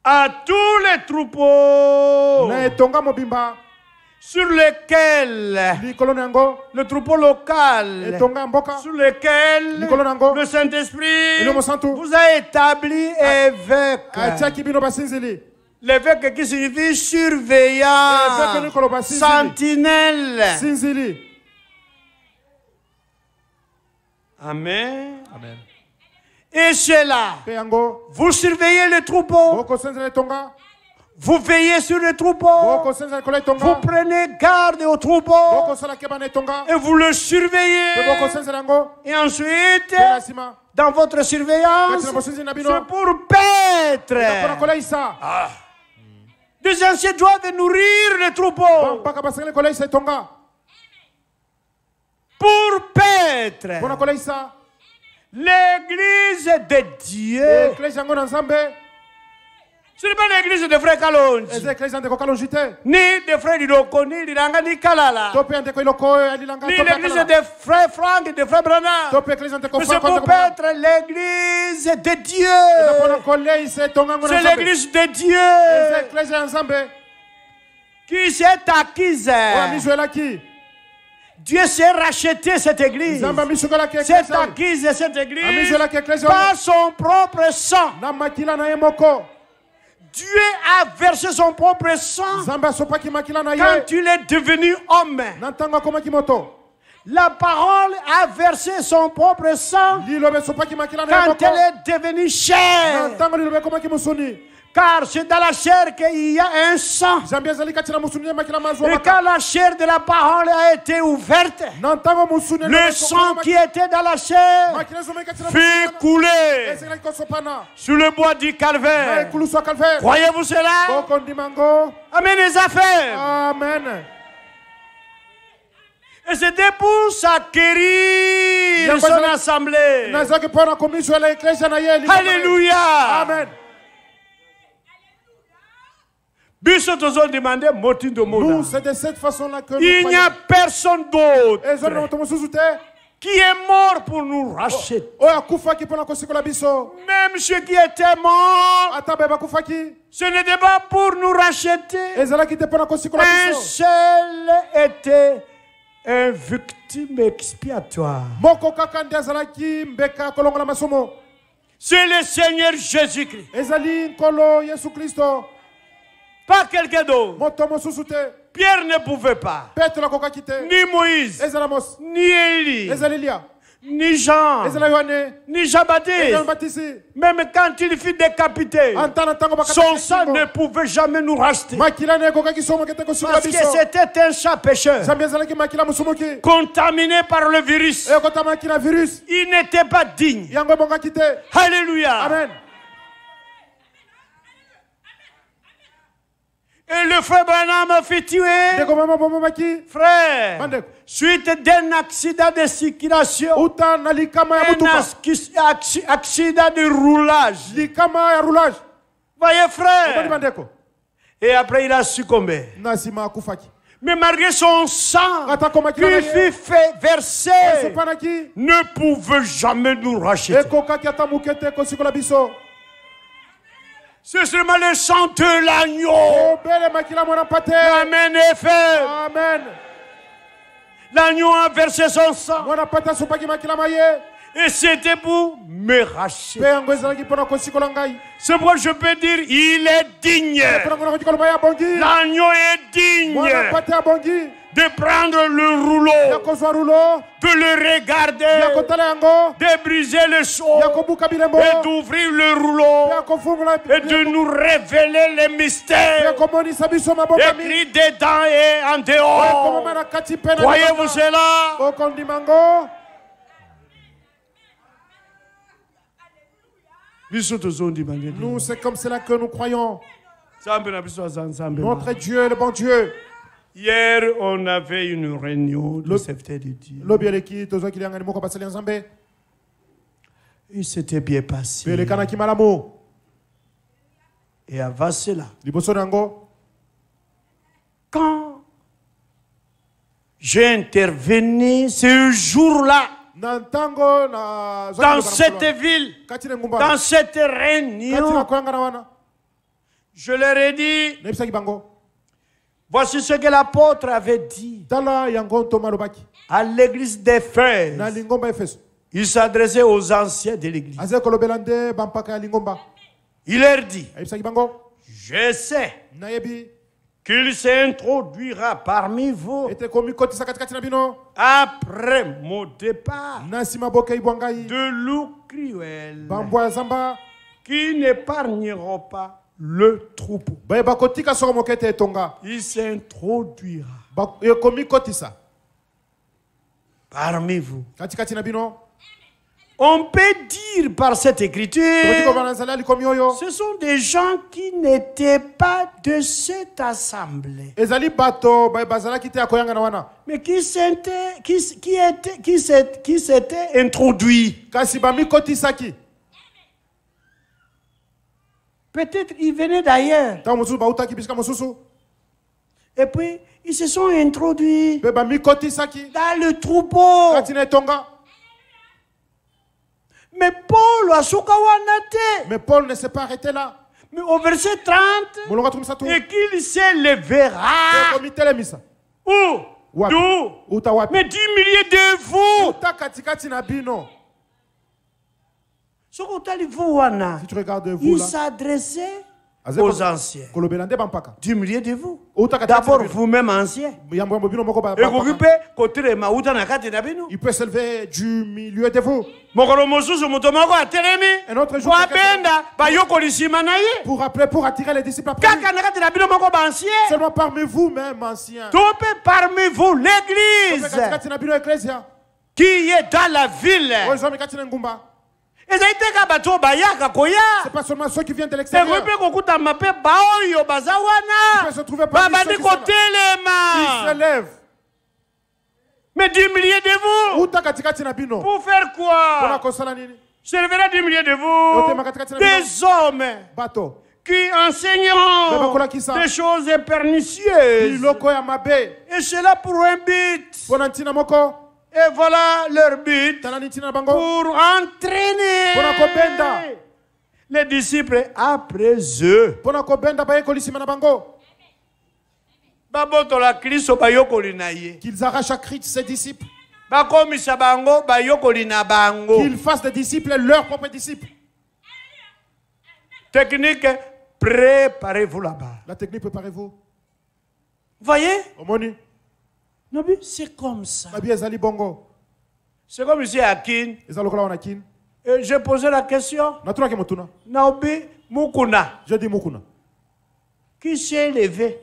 à tous les troupeaux sur yango le troupeau local sur nango. le Saint-Esprit vous a établi évêque. atiaki bino basinzili L'évêque qui signifie surveillant, Évêque sentinelle. sinzili Amen. Et cela, vous surveillez le troupeau, vous veillez sur le troupeau, vous prenez garde au troupeau. Et vous le surveillez. Et ensuite, dans votre surveillance, c'est pour paître. Les anciens doivent nourrir le troupeau pour paître. L'église de Dieu. Yango na nzambe Ce n'est pas l'église de frère Kalonji, eza eklesi ya ndeko kalonji te. Ni de frère Lidoko, ni Liranga, ni Kalala, to mpe ya ndeko iloko oyo ya lilanga ni l'église de frère Franck et de frère Branham. to mpe eklesi ya ndeko c'est pour paître l'église de eza Dieu. mpona koleisa C'est l'église de eza Dieu eklesi ya nzambe. Qui s'est acquise? oyo Dieu s'est racheté cette église. S'est acquise cette église. Par son propre sang. Dieu a versé son propre sang. Quand il est devenu homme. La parole a versé son propre sang. Quand elle est devenue chair. Car c'est dans la chair qu'il y a un sang. Et quand la chair de la parole a été ouverte, le sang qui était dans la chair fut coulé sur le bois du calvaire. Croyez-vous cela? Amen les affaires. amen. Et c'était pour s'acquérir son assemblée. nazalaki mpo na komiswela eklesia na ye liloba na ye. Alléluia. amen Biso tozo demandé motindo nous c'est de cette façon là que nous Il n'y a personne d'autre. Qui est mort pour nous racheter. kosikola biso. Même ceux qui étaient morts, baye bakufaki ce n'était pas pour nous racheter. Un seul était un victime expiatoire. C'est le Seigneur Jésus-Christ. Pas quelqu'un d'autre. Pierre ne pouvait pas. Ni Moïse, ni Élie, ni Jean, ni Jean-Baptiste. Même quand il fut décapité, son sang ne pouvait jamais nous racheter. Parce que c'était un chat pécheur, contaminé par le virus. Il n'était pas digne. Alléluia. amen Et le frère Branham fut tué, frère, suite d'un accident de circulation, un accident de roulage. Voyez, frère. Et après, il a succombé. Mais malgré son sang qui fut fait verser, ne pouvait jamais nous racheter. C'est seulement le sang de l'agneau. te Amen et fait. amen L'agneau a versé son sang. Et c'était pour me racheter. C'est pourquoi je peux dire, il est digne. L'agneau est digne de prendre le rouleau, de le regarder, de briser le seau. Et d'ouvrir le rouleau. Et de nous révéler les mystères. Écrits dedans et en dehors. Voyez-vous cela? Nous c'est comme cela que nous croyons. Notre. Dieu le bon Dieu. Hier, on avait une réunion de de Dieu. Il s'était bien passé. Et avant cela, quand j'ai intervenu ce jour-là dans cette ville, dans cette réunion, je leur ai dit, voici ce que l'apôtre avait dit à l'église lingomba efeso Il s'adressait aux anciens de l'église. Il leur dit, je sais qu'il s'introduira parmi vous après mon départ de loups cruels qui n'épargneront pas le troupeau. Il s'introduira. Parmi vous. On peut dire par cette écriture, ce sont des gens qui n'étaient pas de cette assemblée, mais qui s'étaient, qui, qui qui s'étaient, qui s'étaient introduits. Peut-être ils venaient d'ailleurs. mosusu Et puis, ils se sont introduits mpe bamikotisaki dans le troupeau. Mais Paul mais paul ne s'est pas arrêté là. Mais au verset 30, molongo atu misatu et qu'il s'élèvera. Où? D'où? Mais dix milliers de vous. uta katikati na bino Ce qu'on t'a dit, vous, wana. Si tu regardes vous Il s'adressait Azali aux anciens. Dix milliers de vous. D'abord, vous-même bino. il peut s'élever du milieu de vous. Un autre jour, pour appeler pour attirer les disciples après lui. seulement parmi vous même anciens parmi vous l'église. Qui est dans la ville bato oyo bayaka c'est pas seulement ceux qui viennent de l'extérieur. mpe kokutama mpe baoyo baza Il peut se wana trouver babandi ceux qui sont là. ils kotelema se lèvent mais du milliers de vous. Pour faire quoi? Nini. Servira du milliers de vous. Des hommes qui enseigneront bakolakisa. des choses pernicieuses. Et cela pour un but. Et voilà leur but pour entraîner les disciples après eux. qu'ils arrachent à Christ ses disciples. Qu'ils fassent des disciples leurs propres disciples. Technique préparez-vous là-bas. La technique préparez-vous. Voyez? C'est comme ça. Bongo. C'est comme ici à Kin j'ai posé la question. Naobi Mukuna. Je dis mokuna qui s'est levé?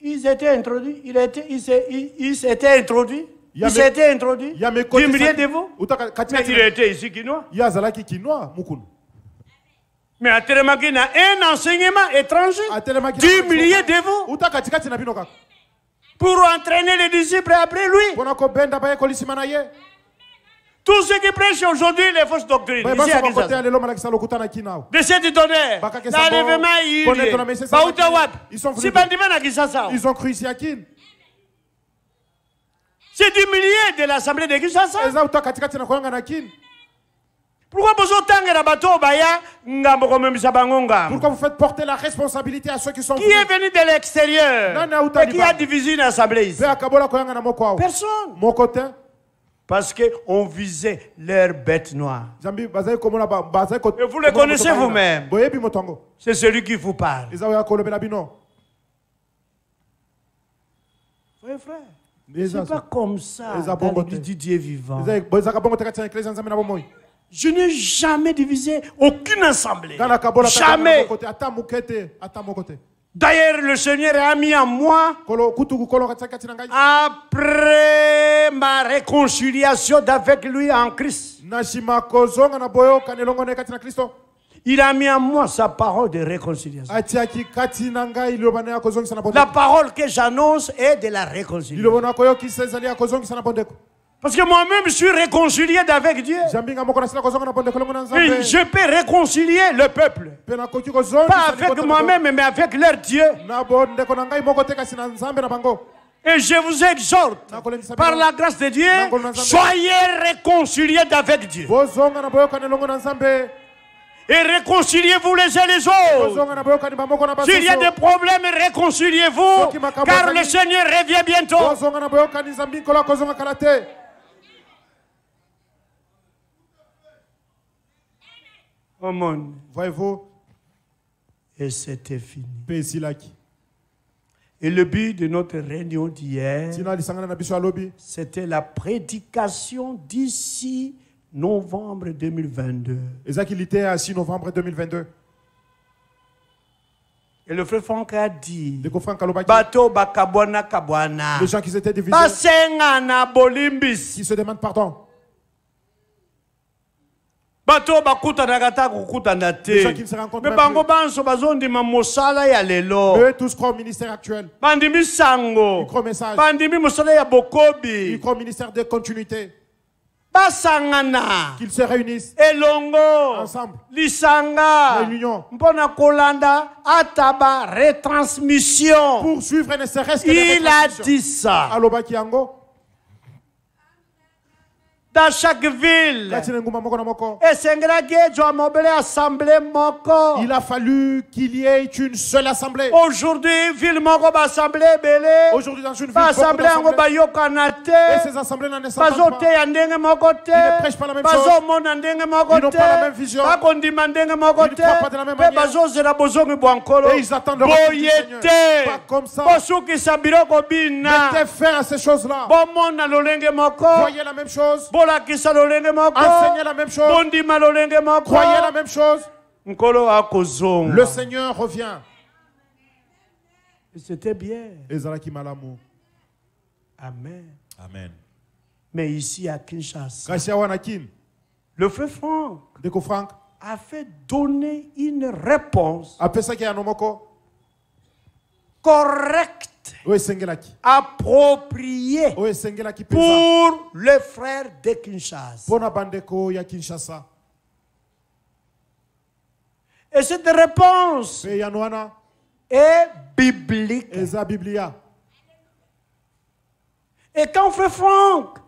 Ils étaient introduits, il, était, il, s'est- il, il s'était introduit, Il y a il mes- de vous. Mais il était ici quinois. ye azalaki kinois mokuna Mais à Télémaki, il y a un enseignement étranger. Atelemaki du millier de vous. Pour entraîner les disciples après lui. ye Tous ceux qui prêchent aujourd'hui les fausses doctrines, de cette Bakakesa l'enlèvement il. Ils ont cru ici à kin C'est du millier de l'assemblée de Kinshasa. eza uta katikati na koyanga na kin Pourquoi ngambo pourquoi vous faites porter la responsabilité à ceux qui sont Qui est venu de l'extérieur? Et qui a divisé une assemblée ici? Personne. Parce qu'on visait leur bête noire. Et vous le connaissez vous-même. C'est celui qui vous parle. frère. Eza C'est pas comme ça dans l'église du Dieu vivant. Je n'ai jamais divisé aucune assemblée. Jamais. D'ailleurs, le Seigneur a mis en moi, après ma réconciliation d'avec lui en Christ, Il a mis en moi sa parole de réconciliation. La parole que j'annonce est de la réconciliation. Parce que moi-même, je suis réconcilié avec Dieu. Et je peux réconcilier le peuple. Pas avec moi-même, mais avec leur Dieu. Et je vous exhorte, par la grâce de Dieu, soyez réconciliés avec Dieu. Et réconciliez-vous les uns les autres. S'il y a des problèmes, réconciliez-vous, car le Seigneur revient bientôt. bozonga na boyokani nzambe nkolo akozonga kala te Oh mon, voyez-vous? Et c'était fini. Et le but de notre réunion d'hier, c'était la prédication d'ici novembre 2022. ezalaki lite ya 6 novembre 2022 Et le frère Franck a dit, bato bakabwana kabwana, les gens qui s'étaient divisés. Qui se demandent pardon bato bakutanaka ta kokutana te. Ne se rencontrent me bango banso bazondima mosala ya lelo. Eux tous croient au ministère actuel. Bandimi sango. Bandimi mosala ya bokobi. Croient au ministère de continuité. Basangana. Qu'ils se réunissent. Elongo. Ensemble. lisanga. Réunion. mpona kolanda ataba retransmission. Pour suivre ne serait-ce que il a dit ça. Alobaki yango dans chaque ville. Assemblée il a fallu qu'il y ait une seule assemblée. Aujourd'hui ville moko ebele. Aujourd'hui dans une ville bayokana et ces assemblées n'en s'entendent pas bazoteya ndenge moko te. Ne prêchent pas la même bazomona ndenge moko Ils n'ont pas la même vision. bakondima ndenge moko Ils ne te. croient pas de la même manière. bazozela bozongi Et ils attendent le retour du boye Seigneur. te Pas comme ça. bosukisa biloko bina. Mettez fin à ces choses-là. Bomona lolenge moko. Voyez la même chose bolakisa lolenge moko. Enseignez la même chose. Bondima lolenge moko. Croyez la même chose. Nkolo akozonga le Seigneur revient. C'était bien. Ezalaki malamu. Amen. Amen. Mais ici à Kinshasa kasi awa na le frère Franck ndeko frank a fait donner une réponse apesaki yano moko? correcte mpenza pour les frères de Kinshasa. Et cette réponse est biblique. Et quand Frère Franck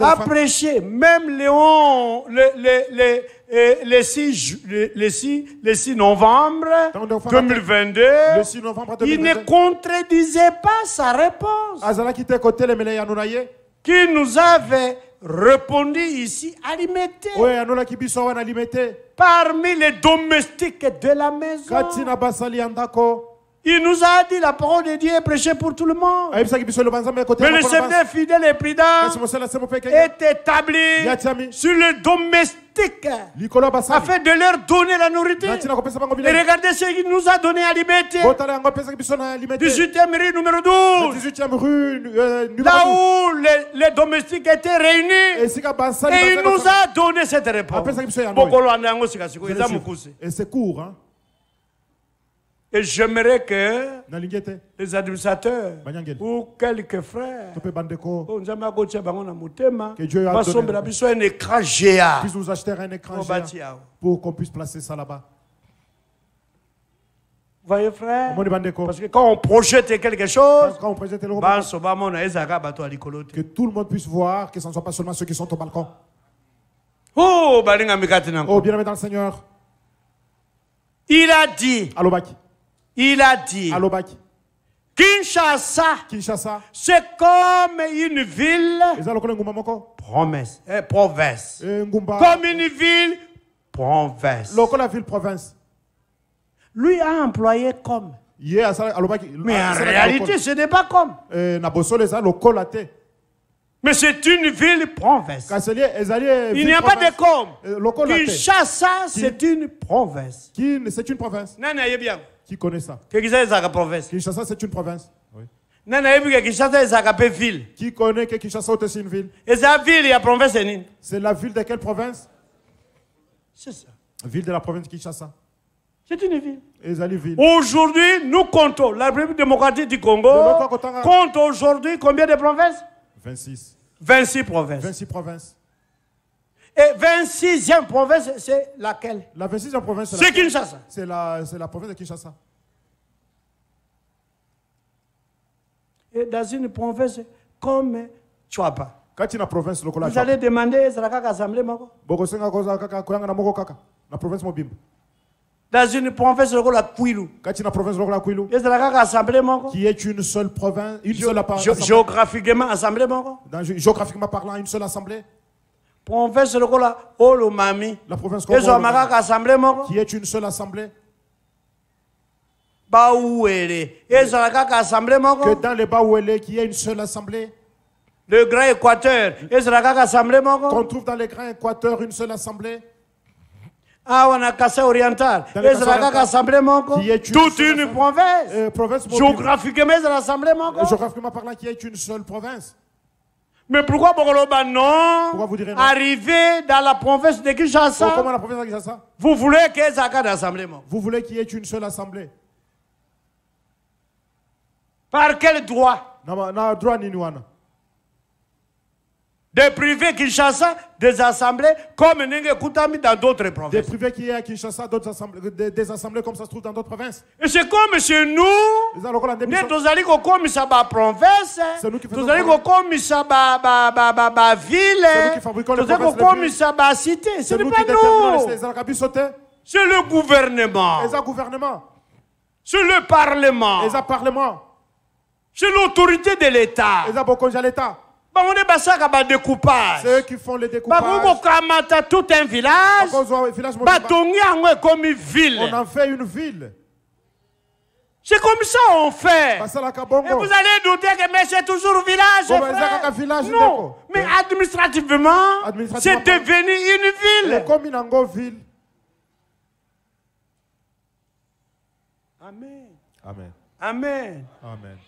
a prêché, même Léon, le, le, le, euh, le 6, ju- le, le 6, le 6 novembre Quand on fait 2022, le 6 novembre il ne 2022 contredisait pas sa réponse, qui nous avait répondu ici à parmi les domestiques de la maison. Il nous a dit la parole de Dieu est prêchée pour tout le monde. nzambe Mais le séminaire fidèle et prudent est établi sur le domestique afin de leur donner la nourriture. Et regardez ce qu'il nous a donné à te 18e rue numéro Na 12. 18e rue euh, Là 12. où les, les domestiques étaient réunis. Et il nous a donné cette réponse. Et c'est court hein Et j'aimerais que les administrateurs ou quelques frères motema. Que Dieu a donné. un écran géant. Puisse nous acheter un écran géant awa pour qu'on puisse placer ça là-bas. Voyez frère? Parce que quand on projette quelque chose quand on le que tout le monde puisse voir que ce ne soit pas seulement ceux qui sont au balcon. Oh nkolo bien aimé dans le Seigneur. Il a dit alobaki il a dit kinshasa Kinshasa. c'est comme une ville promesse eh, province. Eh, comme une ville province. Ville province. Lui a employé comme. Mais en réalité ce n'est pas comme. Eh, mais c'est une ville province. Il n'y a pas de com. Kinshasa, c'est une province. C'est une province? Qui connaît ça? Kinshasa ezalaka province. Kinshasa c'est une province oui. Nani ayebi ke Kinshasa ezalaka mpe ville. qui connaît que Kinshasa est aussi une ville? Eza ville ya province nini? c'est la ville de quelle province? C'est ça. ville de la province de Kinshasa C'est une ville. ezali ville Aujourd'hui, nous comptons, la République démocratique du Congo l'autre côté, compte aujourd'hui combien de provinces? 26 26 provinces. 26 provinces Et 26e province, c'est laquelle? La 26e province C'est Kinshasa. c'est la c'est la province de Kinshasa. Et dans une province comme Chouapa, kati na province lokola vous allez demander ezalaka assemblée moko? Bokosenga kozala kaka koyanga na moko kaka. Na province mobimba Dans une province lokola Kwilu, kati na province lokola kwilu ezalaka assemblée moko? Qui est une seule province une seule assemblée. géographiquement assemblée moko? Dans- géographiquement parlant une seule assemblée province lokola province Congo, ezwamaka kaka assemblée moko. Qui est une seule assemblée. Bauere, ezalaka kaka assemblée que dans les Baouélé qui est une seule assemblée. Le grand Équateur, kaka moko. Qu'on trouve dans les grands Équateur une seule assemblée. Awa na Kasai oriental le kaka moko. Toute une province. Euh, province mobile. géographiquement ezala assemblée moko. Géographiquement parlant qui est une seule province mais pourquoi bokoloba non? Pourquoi vous direz non? Arrivé dans la province de Oh, Kinshasa comment la province de Kinshasa? Vous voulez que ezalaka d'assemblée moko vous voulez qu'il y ait une seule assemblée? Par quel droit? Ma- na droit wana de priver Kinshasa des assemblées comme Nenge Koutami dans d'autres des provinces. privés qui est à Kinshasa d'autres assemblées des, des assemblées comme ça se trouve dans d'autres provinces. Et c'est comme chez nous, ne biso- tozali kokomisa ba province, C'est nous tozali province. kokomisa ba ba ba ba ba C'est nous ville, tozali provinces, les kokomisa ba cité. Ce c'est nous pas nous, ezalaka biso te c'est le gouvernement, gouvernement. C'est le parlement, c'est l'autorité de l'État. ya l'état Bango nde basaka ba découpage. c'est eux qui font les découpages. tout un village, on en fait une ville. C'est comme ça on fait. basalaka Et vous allez douter que mais c'est toujours village. Kaka village, non, mais administrativement, Administrativement, c'est devenu une ville. Amen. amen. Amen. amen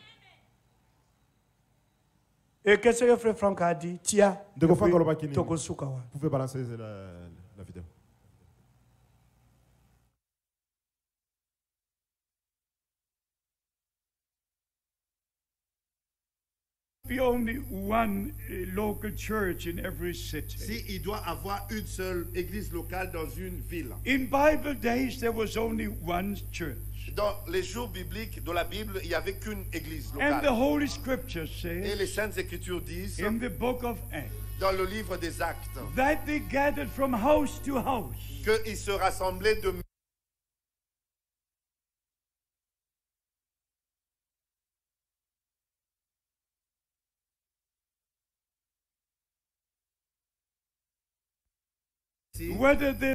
Et qu'est-ce que frère Franck a dit? Wa. vous pouvez balancer la, la vidéo be only one local church in every city. Si il doit avoir une seule église locale dans une ville. In Bible days, there was only one church. Dans les jours bibliques de la Bible, il n'y avait qu'une église And the locale. Holy Scripture Et says les Saintes Écritures disent, in the book of Acts dans le livre des Actes, that they gathered from house to house. qu'ils se rassemblaient de Whether there,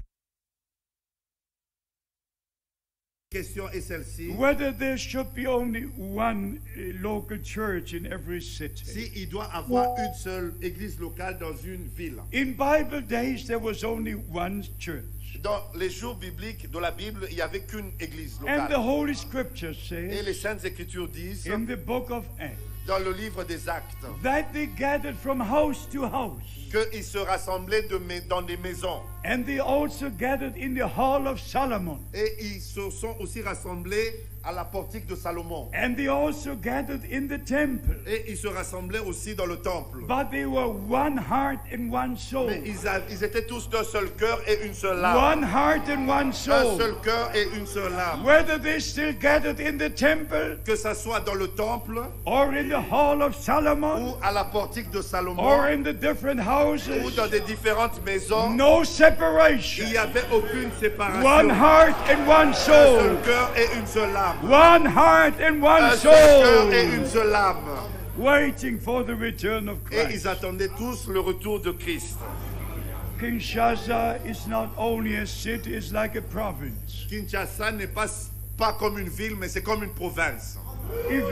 question est celle-ci. whether there should be only one uh, local church in every city. Si il doit avoir une seule église locale dans une ville. In Bible days, there was only one church. Dans les jours bibliques de la Bible, il n'y avait qu'une église And the locale. Holy Scripture Et says les Saintes Écritures disent, in the book of Acts dans le livre des Actes, that they gathered from house to house. qu'ils se rassemblaient de dans des maisons. And they also gathered in the hall of Solomon. Et ils se sont aussi rassemblés à la portique de Salomon. And they also gathered in the temple. Et ils se rassemblaient aussi dans le temple. But they were one heart and one soul. Mais ils, a- ils étaient tous d'un seul cœur et une seule âme. One heart and one Un soul. seul cœur et une seule âme. Whether they still gathered in the temple Que ça soit dans le temple or in the hall of Solomon ou à la portique de Salomon or in the different ou houses, dans des différentes maisons, no il separation. n'y avait aucune séparation. One heart and one Un seul soul. cœur et une seule âme. One heart and one Un seul cœur soul. et une seule âme. Waiting for the return of Christ. Et ils attendaient tous le retour de Christ. Kinshasa is not only a city, it's like a province. Kinshasa n'est pas, pas comme une ville, mais c'est comme une province. If,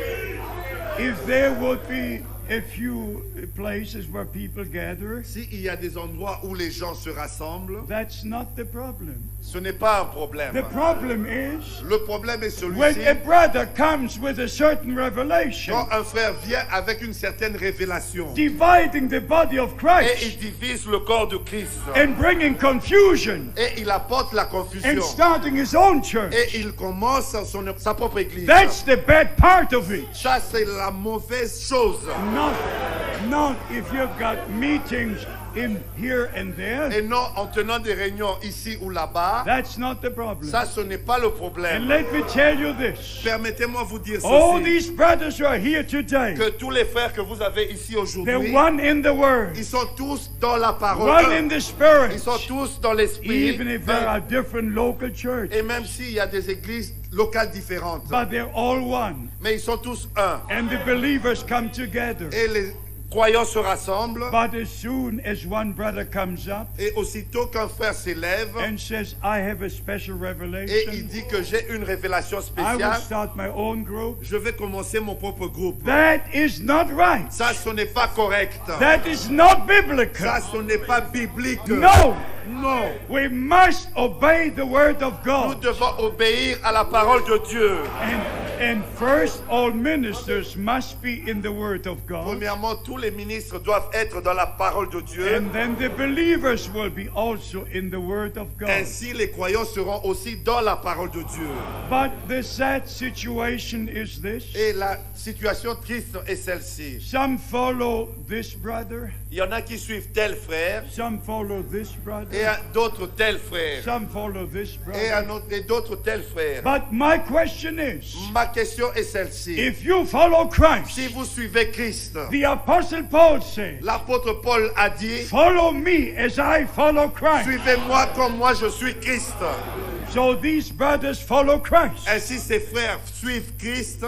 if there would be a few places where people gather, S'il y a des endroits où les gens se rassemblent, that's not the problem. ce n'est pas un problème. The problem is Le problème est when celui-ci. a brother comes with a certain revelation, Quand un frère vient avec une certaine révélation dividing the body of et Christ il divise le corps de Christ and bringing confusion et il apporte la and confusion starting his own church, et il commence son, sa propre église. that's the bad part of it. Ça, c'est la mauvaise chose. Not, not if you've got meetings in here and there. Et non en tenant des réunions ici ou là-bas. That's not the problem. Ça, ce n'est pas le And problème. let me tell you this. Permettez-moi vous dire All ceci. these brothers who are here today, Que tous les frères que vous avez ici they're aujourd'hui, one in the Word, ils sont tous dans la parole. one in the Spirit, Ils sont tous dans l'esprit. even if there are different local churches. Et même s'il y a des églises locales différentes. But they're all one. Mais ils sont tous un. And the believers come together. Et les croyants se rassemblent. But as soon as one brother comes up Et aussitôt qu'un frère s'élève and says, I have a special et il revelation, dit que j'ai une révélation I will spéciale, start my own group. je vais commencer mon propre groupe. That is not right. Ça, ce n'est pas correct. That is not biblical. Ça, ce n'est pas biblique. No. Non. We must obey the word of Nous God. devons obéir à la parole de Dieu. And, and first, all ministers must be in the word of God. Premièrement, tous les ministres doivent être dans la parole de Dieu. And then the believers will be also in the word of God. Ainsi, les croyants seront aussi dans la parole de Dieu. But the sad situation is this. Et la situation triste est celle-ci. Some follow this brother, Il y en a qui suivent tel frère some follow this et brother, un- d'autres tel frère some follow this et, brother. et d'autres tel frère. But my question is Ma question est celle-ci. if you follow Christ, Si vous suivez Christ, the Apostle Paul says, l'apôtre Paul a dit, Follow me as I follow Christ. suivez-moi comme moi je suis Christ. So these brothers follow Christ. Ainsi ses frères suivent Christ.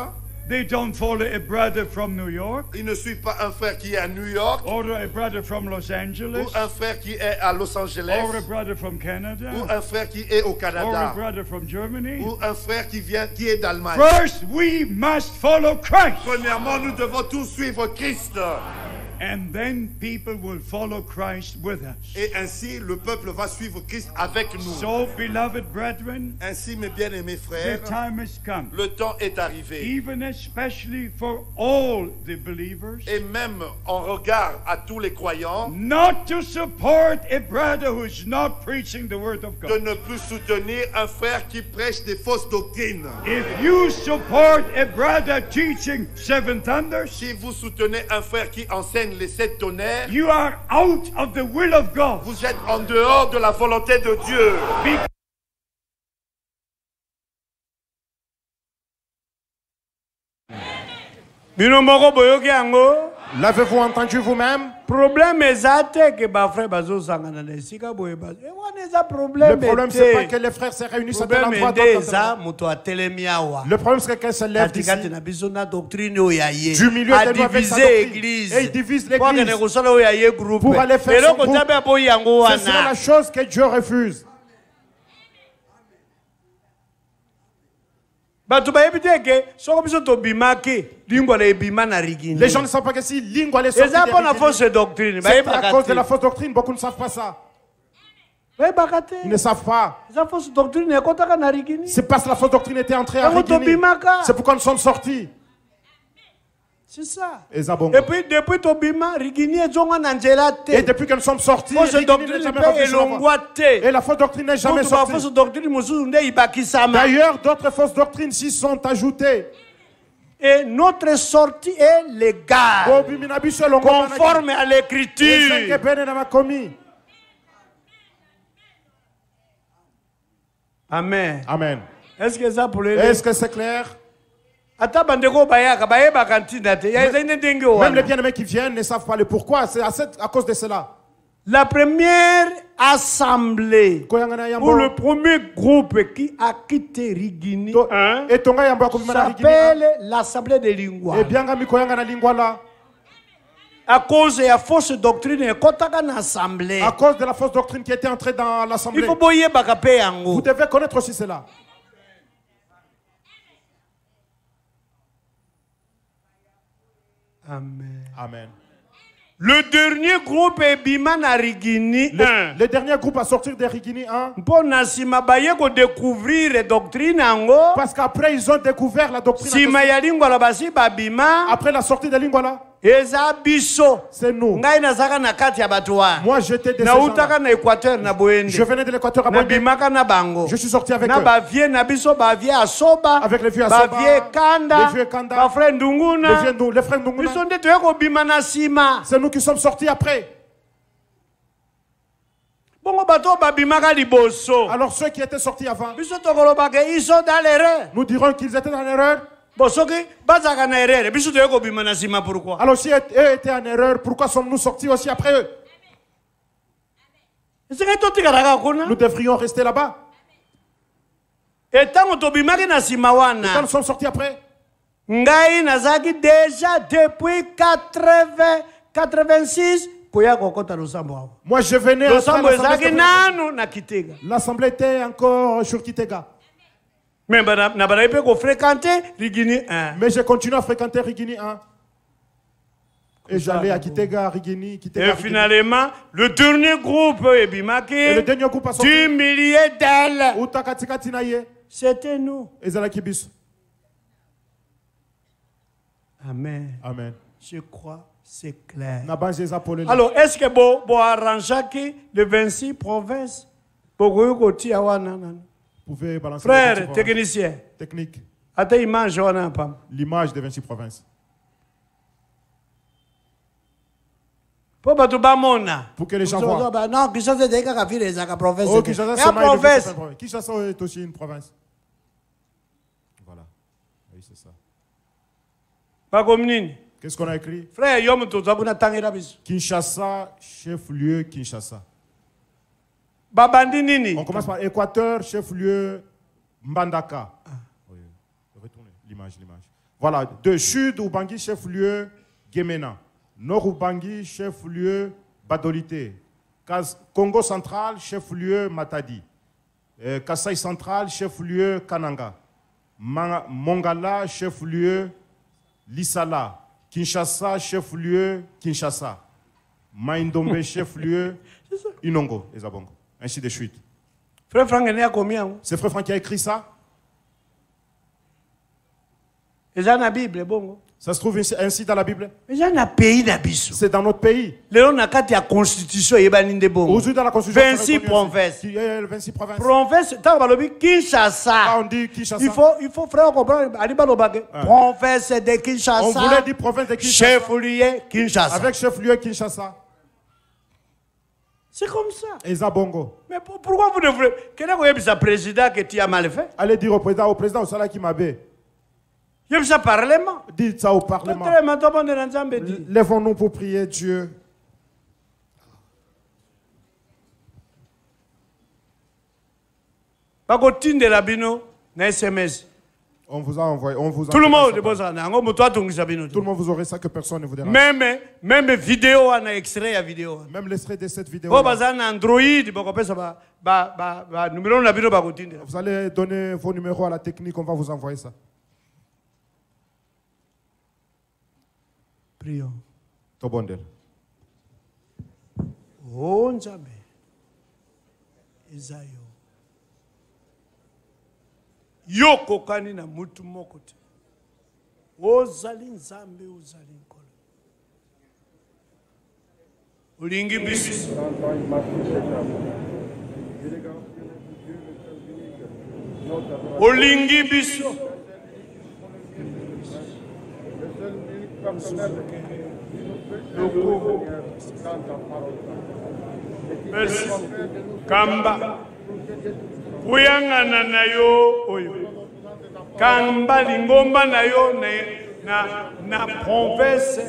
They don't follow a brother from New York Ils ne suivent pas un frère qui est à New York or a brother from Los Angeles ou un frère qui est à Los Angeles or a brother from ou Canada un frère qui est au or a brother from Germany. ou un frère qui vient qui est d'Allemagne. First, we must follow Christ. Premièrement, nous devons tous suivre Christ. And then people will follow Christ with us. Et ainsi, le peuple va suivre Christ avec nous. So, beloved brethren, Ainsi, mes bien-aimés the frères, time has come, le temps est arrivé. even especially for all the believers, Et même en regard à tous les croyants, not to support a brother who is not preaching the word of de God. ne plus soutenir un frère qui prêche des fausses doctrines. If you support a brother teaching seven thunders, Si vous soutenez un frère qui enseigne les sept tonnerres, you are out of the will of God. vous êtes en dehors de la volonté de Dieu. Be- bino moko boyoki yango? L'avez-vous entendu vous-même? Le problème c'est pas que les frères se réunissent à tel endroit. Le problème, c'est qu'elle se lève d'ici, katikati na biso na doctrine oyo ya ye Du milieu de nous avec sa adivise doctrine. église Et il divise l'église. Pour aller faire son eloko groupe. nzambe aboyi yango Ce sera la chose que Dieu refuse. Bato bayebi te ke soko biso tobimaki lingwala ebima na rikini Les gens ne savent pas que si lingua est sortie eza mpo na fausse doctrine c'est à bayebaka cause de la te fausse doctrine. Beaucoup ne savent pas ça. bayebaka te Ils ne savent pas. eza fausse doctrine ekɔtaka na rikini C'est parce que la fausse doctrine était entrée à yango Rikini. tobimaka C'est pourquoi nous sommes sortis. C'est ça. Et et puis depuis tobima rikini ezonga na nzela Et depuis que nous sommes sortis, fausse Rikini n'est doctrine jamais Et la fausse doctrine n'est jamais sortie. D'ailleurs, d'autres fausses doctrines s'y sont ajoutées. et notre sortie est légale. Conforme à l'écriture. Amen. Amen. Est-ce que c'est clair? Même les bien-aimés qui viennent ne savent pas le pourquoi. C'est à, à cause de cela. la première assemblée ou le premier groupe qui a quitté Rigini hein, Rikini. s'appelle l'assemblée de na lingwala. À cause ya fausse doctrine. À cause de la fausse doctrine qui était entrée dans l'assemblée. Vous devez connaître aussi cela. Amen. Amen. le dernier groupe ebima na rigini Le, 1 le dernier groupe à sortir de Rigini 1, mpo na nsima baye kodécouvrir doctrine parce qu'après ils ont découvert la doctrine. babima Après la sortie de Lingwala, c'est nous. Moi j'étais de ces gens-là. nautaka na équateur na Je boyende venais de l'Équateur à bango. Je suis sorti avec eux. Avec les vieux Asoba, les vieux Kanda, Les, ndunguna. Vieux, nous, les frères Ndunguna, c'est nous qui sommes sortis après. Alors ceux qui étaient sortis avant, dans l'erreur. nous dirons qu'ils étaient en erreur. Bo soki bazalaka na erreur. Biso toye kobima na nsima pourquoi Alors si eux étaient en erreur, pourquoi sommes-nous sortis aussi après eux? Nous devrions rester là-bas. nsima Quand nous sommes sortis après, ngai nazalaki déjà depuis 80 86 koya kokɔta losambo awa. Moi je venais losambo ezalaki l'assemblée. nanu na kitega. L'assemblée était encore sur Kitega. Mais j'ai continué à fréquenter Rigini 1. Et j'allais à Kitega, Rigini, Kitega. et finalement le dernier groupe oyo Et le ebimaki dernier groupe a sorti. du millier ye. c'était nous. Amen. Amen. Je crois c'est clair. Alors est ce que bo boarrangeaki le 26 province bokoki kotia wana pouvez balancer frère technicien. Technique. Ata image l'image des 26 provinces Pour que les gens voient. Non kinshasa ville ezalaka province oh. Kinshasa est province une. Kinshasa est aussi une province. Voilà. Oui c'est ça. Bakomi nini qu'est-ce qu'on a écrit? Frère yo moto oza kuna tangela biso Kinshasa chef-lieu Kinshasa babandi nini? On commence par Équateur chef-lieu Mbandaka. Oui, retournez. L'image l'image. Voilà de Sud Ubangi chef-lieu Gemena Nord Ubangi chef-lieu Badolité. Congo central chef-lieu Matadi. Euh, Kasaï central chef-lieu Kananga. Mongala chef-lieu Lisala Kinshasa chef-lieu Kinshasa. Maïndombe chef-lieu Inongo et Zabongo ainsi de suite frère frank ene akomi yango c'est frère Franck qui a écrit ça eza na bible bongo Ça se trouve ainsi- dans la Bible. eza na pays na biso C'est dans notre pays. lelo na kati ya constitution eyebani nde bongo Aujourd'hui, dans la Constitution, 26 c'est reconnu ainsi. provinces. Qui est le 26 provinces. province ntango balobi kinshasa on dit Kinshasa. il faut, il faut frère comprendre ali balobake province de On voulait kinshasa dire province de Kinshasa. chef lieu kinshasa Avec chef-lieu Kinshasa. C'est comme ça Et Zabongo. mais pour- pourquoi vous ne voulez kende koyebisa président que tu as mal fait? Allez dire au président, au président Osala Kimabe. yebisa parlement Dites ça au Parlement. totelema tobondela nzambe di Lèvons-nous pour prier Dieu. bakotindela bino na sms On vous a envoyé. On vous a tout le monde Tout le monde vous aurez ça que personne ne vous dira. meme meme video wana extrait ya wana Même l'extrait de cette vidéo. Vous allez donner vos numéros à la technique, on va vous envoyer ça. prions Tobondel. o nzambe eza yo yo kokani na mutu moko te. Ozali nzambe ozali nkolo. Olingi biso. Olingi biso. Merci. Kamba kuyangana na yo oyo kamba lingomba na yo na, na, na province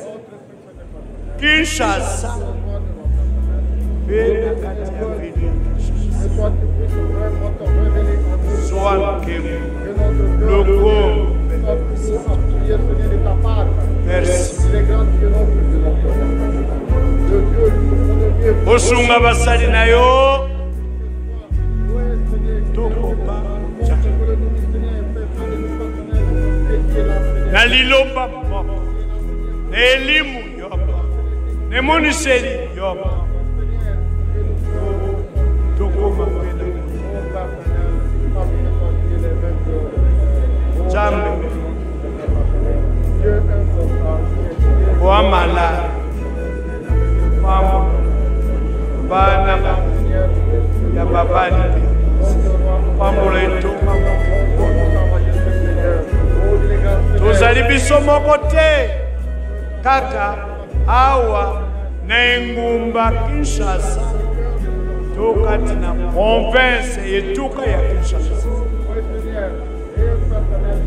kinshasa mpe na kati ya ville nkemo lokombe merci osunga basali na yo na liloba moko na na elimu yopo na emoniseli yopo tokoma mpena nzambe wamala pamo bana ya babani pambola etoma tozali biso moko te. Kaka awa na engumba kinshasa. To kati na province etuka ya kinshasa.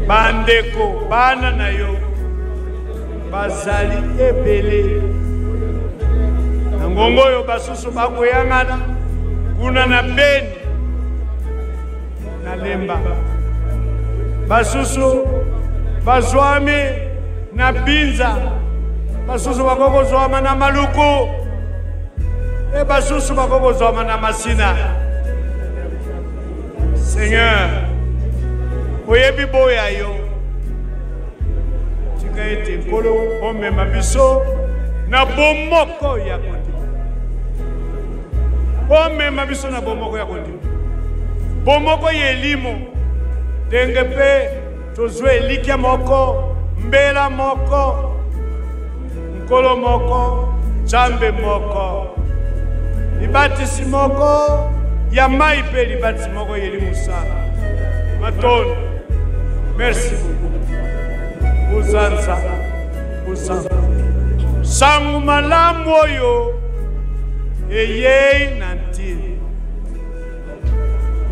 Bandeko bana na yo bazali ebele. Na ngongo oyo basusu bakoyangana kuna na beni na lemba. Basusu bazwami na binza basusu bakokozwama na maluku e basusu bakokozwama na masina. Seigneur oyebi boya yo. Tika ete nkolo omema biso na bomoko ya kondima. Omema biso na bomoko ya kondima. Bomoko ya elimo ndenge mpe tozwa elikya moko mbela moko nkolo moko nzambe moko. Libatisi moko ya mai mpe libatisi moko yeli mosala matondo merci beaucoup. Ozanza ozanza sango malamu oyo eyei na ntili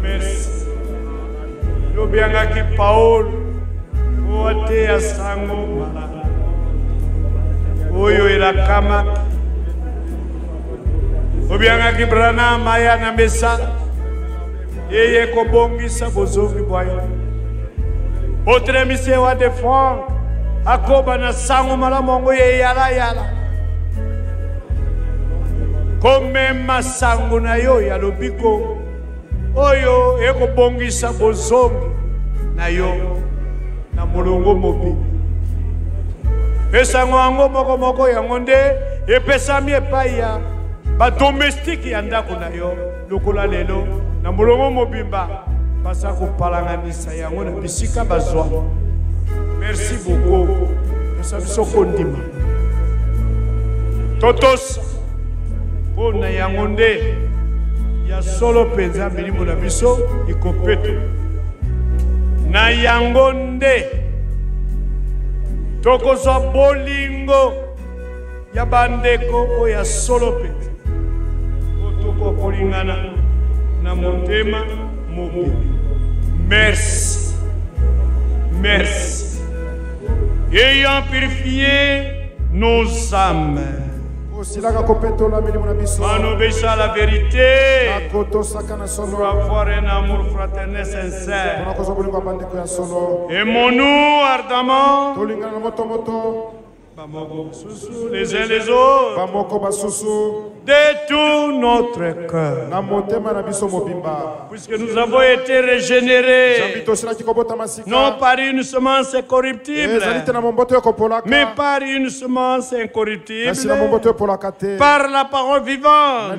merci. Yobengaki paulo po ateya sango oyo elakamaki obiangaki branam aya na mesa. Yeye kobongisa bozongi bwa yo otelemisi ewa de frank akoba na sango malamu yango yeyalayala komema sango na yo ya lobiko. Oyo ekobongisa bozongi na yo na molongo mobimbi esango yango mokomoko yango nde epesami epai ya badomestike ya ndako na yo lokola lelo. Na molongo mobimba baza kopalanganisa yango na bisika bazwa. Merci beaucoup. Pesa biso kondima. Totosa mpo na yango nde ya solo mpenza milimo na biso ekopeto na yango nde tokozwa bolingo ya bandeko oyo ya solo po tokokolingana na motema mobimbi merci. Merci. Ayant purifié nos âmes osilaka kopetola milimo na biso. À la vérité. Nakotosaka na pour solo avoir un amour fraternel sincère. Mpona kozwa bolingo ya bandeko ya solo. Aimons-nous ardemment. Tolingana na moto moto. Bamoko mosusu les uns les autres. Bamoko basusu de tout notre cœur. Puisque nous avons été régénérés. Non par une semence corruptible kopolaka. Mais par une semence incorruptible. Par la parole vivante.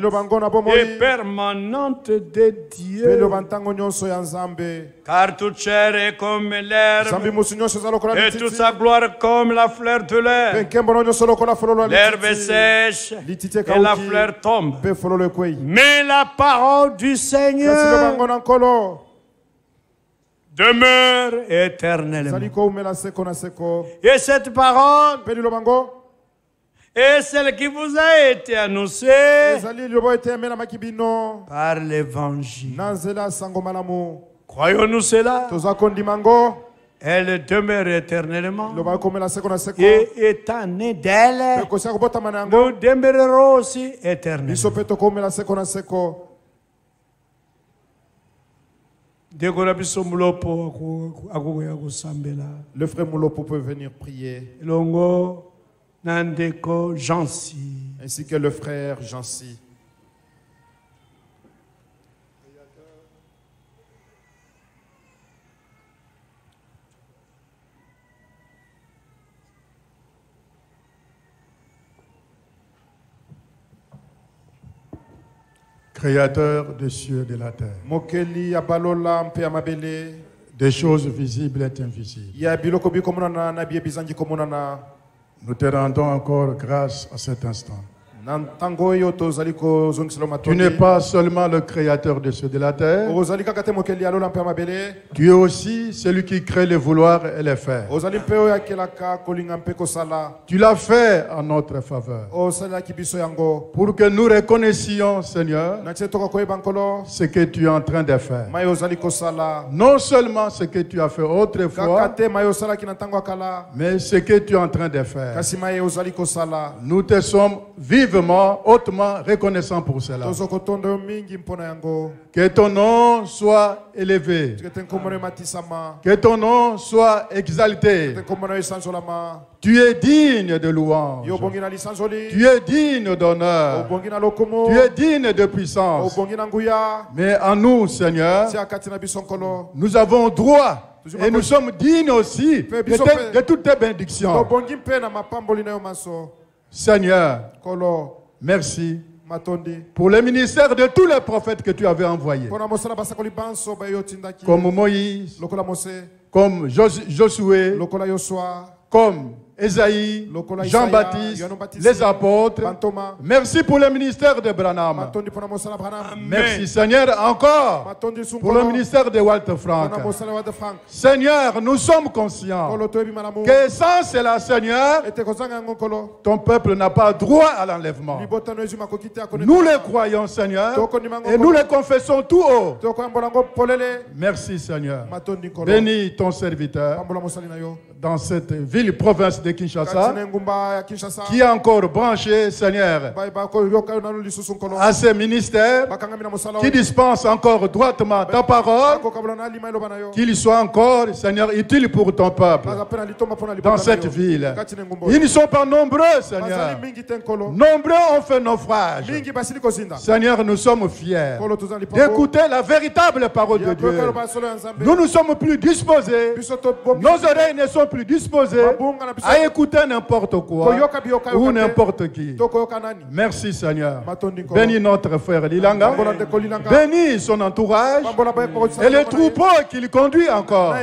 Et permanente de Dieu. Car toute chair est comme l'herbe. Et toute sa gloire comme la fleur de l'herbe l'herbe lititi. sèche lititi et la ekauki tombe. Mais la parole du Seigneur demeure éternellement. Et cette parole est celle qui vous a été annoncée par l'évangile. Croyons-nous cela? Elle demeure éternellement. Et étant née d'elle. Nous demeurerons aussi éternellement. Le frère Moulopo peut venir prier. Ainsi que le frère Jancy Créateur des cieux et de la terre, mokeli ya balola mpe ya mabele des choses visibles et invisibles. ya biloko na Nous te rendons encore grâce à cet instant. Tu n'es pas seulement le créateur des cieux et de la terre, tu es aussi celui qui crée les vouloir et les faire. Tu l'as fait en notre faveur. Pour que nous reconnaissions, Seigneur, ce que tu es en train de faire. Non seulement ce que tu as fait autrefois, mais ce que tu es en train de faire. Nous te sommes vivement, hautement reconnaissants pour cela. Que ton nom soit élevé. Que ton nom soit exalté. Tu es digne de louange. Tu es digne d'honneur. Tu es digne de puissance. Mais en nous, Seigneur, nous avons droit et nous sommes dignes aussi de toutes tes bénédictions. Seigneur, merci matondi. pour le ministère de tous les prophètes que tu avais envoyés, comme Moïse, comme Jos- Josué, comme Esaïe, Jean-Baptiste, les apôtres. Merci pour le ministère de Branham. Merci Seigneur encore pour le ministère de Walter Frank. Seigneur, nous sommes conscients que sans cela, Seigneur, ton peuple n'a pas droit à l'enlèvement. Nous le croyons, Seigneur, et nous le confessons tout haut. Merci Seigneur. Bénis ton serviteur dans cette ville, province de Kinshasa, qui est encore branché, Seigneur, à ce ministère, bakangami na mosala qui dispense encore droitement ta parole, qu'il soit encore, Seigneur, utile pour ton peuple. Dans cette ville. Ils ne sont pas nombreux, Seigneur. Nombreux ont fait naufrage. Seigneur, nous sommes fiers d'écouter la véritable parole de Dieu. Nous ne sommes plus disposés, nos oreilles ne sont plus disposées babunga à écouter n'importe quoi ou n'importe qui. Merci Seigneur. Bénis notre frère Lilanga. Bénis son entourage et les troupeaux qu'il conduit encore.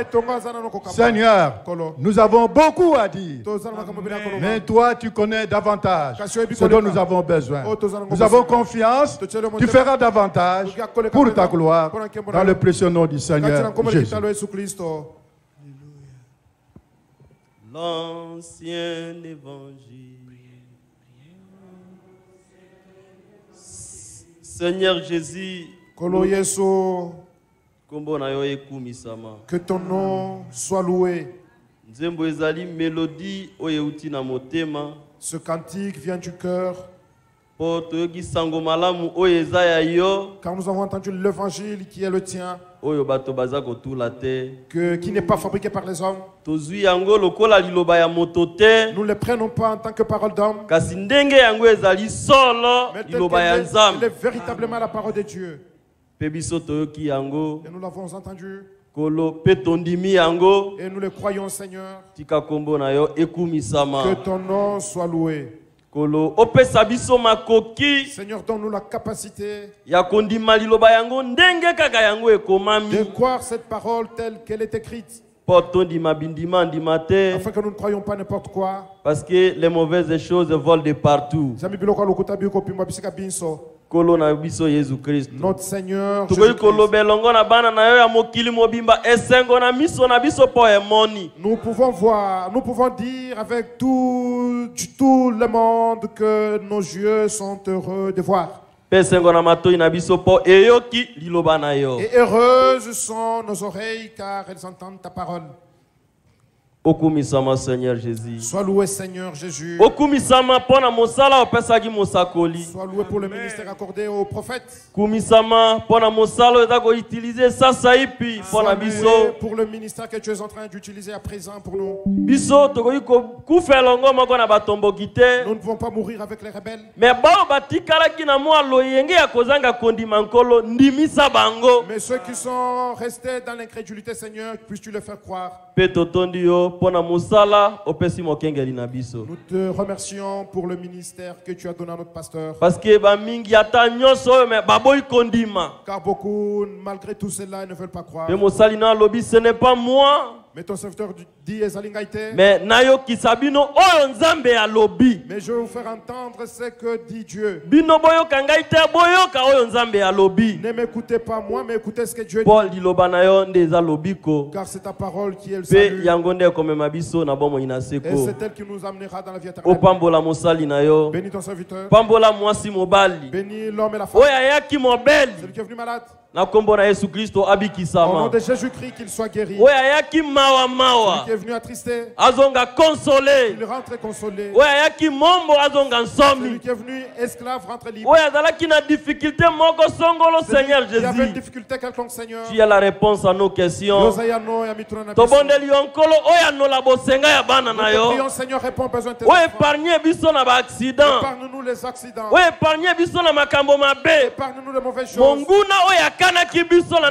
Seigneur, nous avons beaucoup à dire. Mais toi, tu connais davantage ce dont nous avons besoin. Oh, Nous avons confiance. Tu feras davantage pour ta gloire dans le précieux nom du Seigneur Jésus. L'ancien évangile. Seigneur Jésus, que ton nom soit loué. Ce cantique vient du cœur car nous avons entendu l'évangile qui est le tien. Que, qui n'est pas fabriqué par les hommes. Nous ne le prenons pas en tant que parole d'homme. Mais qu'elle est, véritablement la parole de Dieu. Et nous l'avons entendu. Et nous le croyons Seigneur. Que ton nom soit loué Seigneur donne-nous la capacité de croire cette parole telle qu'elle est écrite. Afin que nous ne croyions pas n'importe quoi. Parce que les mauvaises choses volent de partout Na biso yesu kristo notre Seigneur tokoki Jésus-Christ. koloba elongo na bana na yo ya mokili mobimba esengo na miso na biso mpo emoni Nous pouvons voir, nous pouvons dire avec tout, tout le monde que nos yeux sont heureux de voir. mpe esengo na matoi na biso mpo eyoki liloba na yo Et heureuses sont nos oreilles car elles entendent ta parole. Okumisama seigneur jésus Sois loué Seigneur Jésus. okumisama mpo na mosala opesaki mosakoli Sois loué pour le ministère accordé aux prophètes. kumisama mpo na mosala eza koutilize sasa ipi mpo na Sois biso loué pour le ministère que tu es en train d'utiliser à présent pour nous. biso tokoki kokufa elongo moko na batomboki te Nous ne pouvons pas mourir avec les rebelles. me bao batikalaki na mwa loyenge ya kozanga kondima nkolo ndimisa bango Mais ceux qui sont restés dans l'incrédulité, Seigneur, puisses-tu les faire croire. Nous te remercions pour le ministère que tu as donné à notre pasteur. Car beaucoup, malgré tout cela, ils ne veulent pas croire. ce n'est pas moi Mais ton serviteur dit Ezalingaïté. me nayokisa bino oyo nzambe alobi Mais je vais vous faire entendre ce que dit Dieu. bino boyoka ngai te boyoka oyo nzambe alobi Ne m'écoutez pas moi, mais écoutez ce que Dieu dit. mpo liloba na yo nde eza lobiko Car c'est ta parole qui est le salut. yango nde ekomema biso na bomoi na Et c'est elle qui nous amènera dans la vie éternelle. opambola mosali na yo Bénis ton serviteur. pambola mwasi mobali Bénis l'homme et la femme. oyo ayaki mobeli Celui qui est venu malade. Na nkombo na yesu kristo Au nom abikisama de Jésus-Christ, qu'il soit guéri. oyo ayaki mawa mawa qui est venu attristé, azonga konsole il rentre consolé. oyo ayaki mombo azonga nsomi qui est venu esclave rentre libre. oyo azalaki na difficulté moko songolo seigneur Il y avait une jésus difficulté quelconque, Seigneur. tu as la réponse à nos questions tobondeli yo nkolo oyo anola bosenga ya bana na yo oyo épargne biso na baaccident Épargne-nous les accidents. oyo épargne biso na makambo mabe Épargne-nous les mauvaises choses. monguna oyo akanaki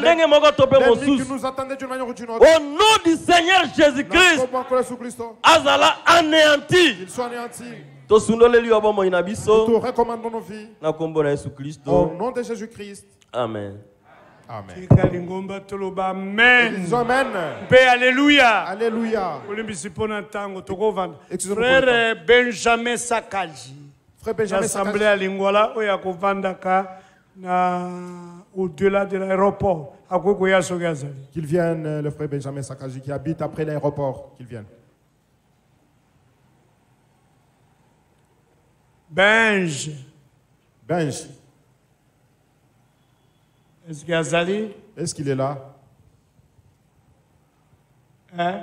L'ennemi qui nous attendait d'une manière ou d'une autre. au nom du seigneur jésus-christ azala anéanti. Qu'il soit anéanti. tosundoleli yo bomoi na Nous biso te recommandons nos vies. na nkombo yesu kristo amen. Toloba. Amen. Mpe aleluya olimbisi ntango tokovanda. Frere benjamin sakaji ya lingwala oyo akovandaka na au-delà de l'aéroport qu'il vienne, euh, le frère Benjamin Sakaji qui habite après l'aéroport, qu'il vienne. benje Benj, est-ce azali est-ce qu'il est là? Hein?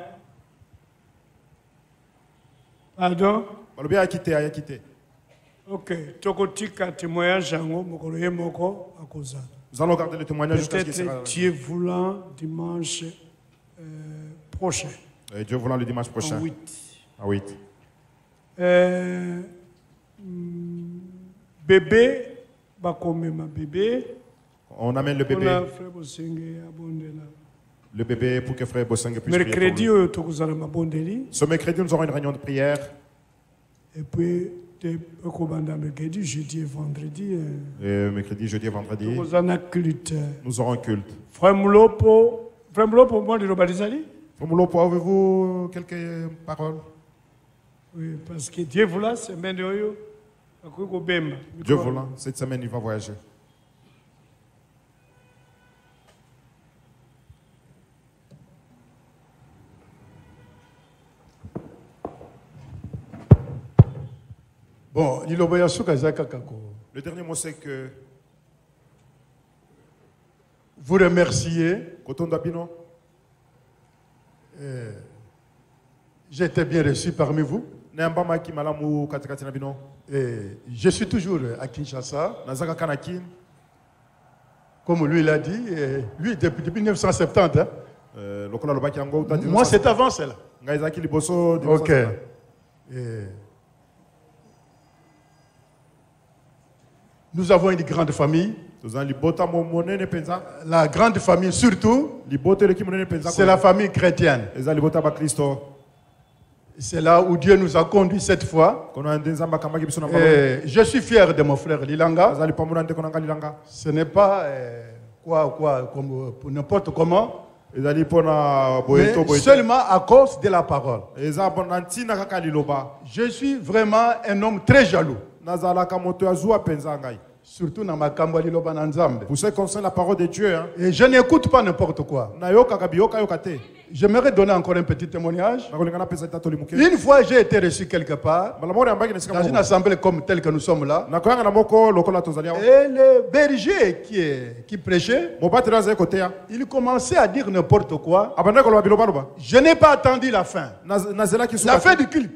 pardon? Balobi a quitté, a quitté. ok tokotika témoignage yango mokolo ye moko akozala Nous allons garder le témoignage jusqu'à ce qu'il sera Dieu voulant dimanche euh, prochain Et Dieu voulant le dimanche prochain. 8 Ah oui. Euh, mm, bébé bakomema bébé On amène le bébé, le bébé pour que frère Bosseng puisse prier pour mercredi lui. tokozala mabondeli Ce mercredi, nous aurons une réunion de prière. et puis ekobanda mercredi jeudi et vendredi euh, Et mercredi, jeudi et vendredi, tokozala na culte. Nous aurons un culte. frère mulopo frère mulopo mwa liloba lizali Frère Moulopo, avez-vous quelques paroles? Oui parce que dieu voulant semaine oyo akoki kobemba Dieu voulant, cette semaine, il va voyager. Bon Le dernier mot, c'est que vous Kotondo Abino, j'ai été bien reçu parmi vous. Et je suis toujours à Kinshasa. Comme lui l'a dit et lui depuis, depuis 1970 hein. euh, moi c'est avant cela. Ok. Et nous avons une grande famille. La grande famille surtout c'est la famille chrétienne. C'est là où Dieu nous a conduits cette fois. Et je suis fier de mon frère Lilanga. Ce n'est pas euh, quoi quoi comme n'importe comment. Mais seulement à cause de la parole. Je suis vraiment un homme très jaloux nazalaka moto ya zuwa mpenza ngai surtout na nzambe. Pour ce qui concerne la parole de dieu hein, et je n'écoute pas n'importe quoi. J'aimerais donner encore un petit témoignage. Une fois j'ai été reçu quelque part. Dans une assemblée comme telle que nous sommes là. Et le berger qui, est, qui prêchait koteya il commençait à dire n'importe quoi. Bilobaloba je n'ai pas attendu la fin. La fin du culte.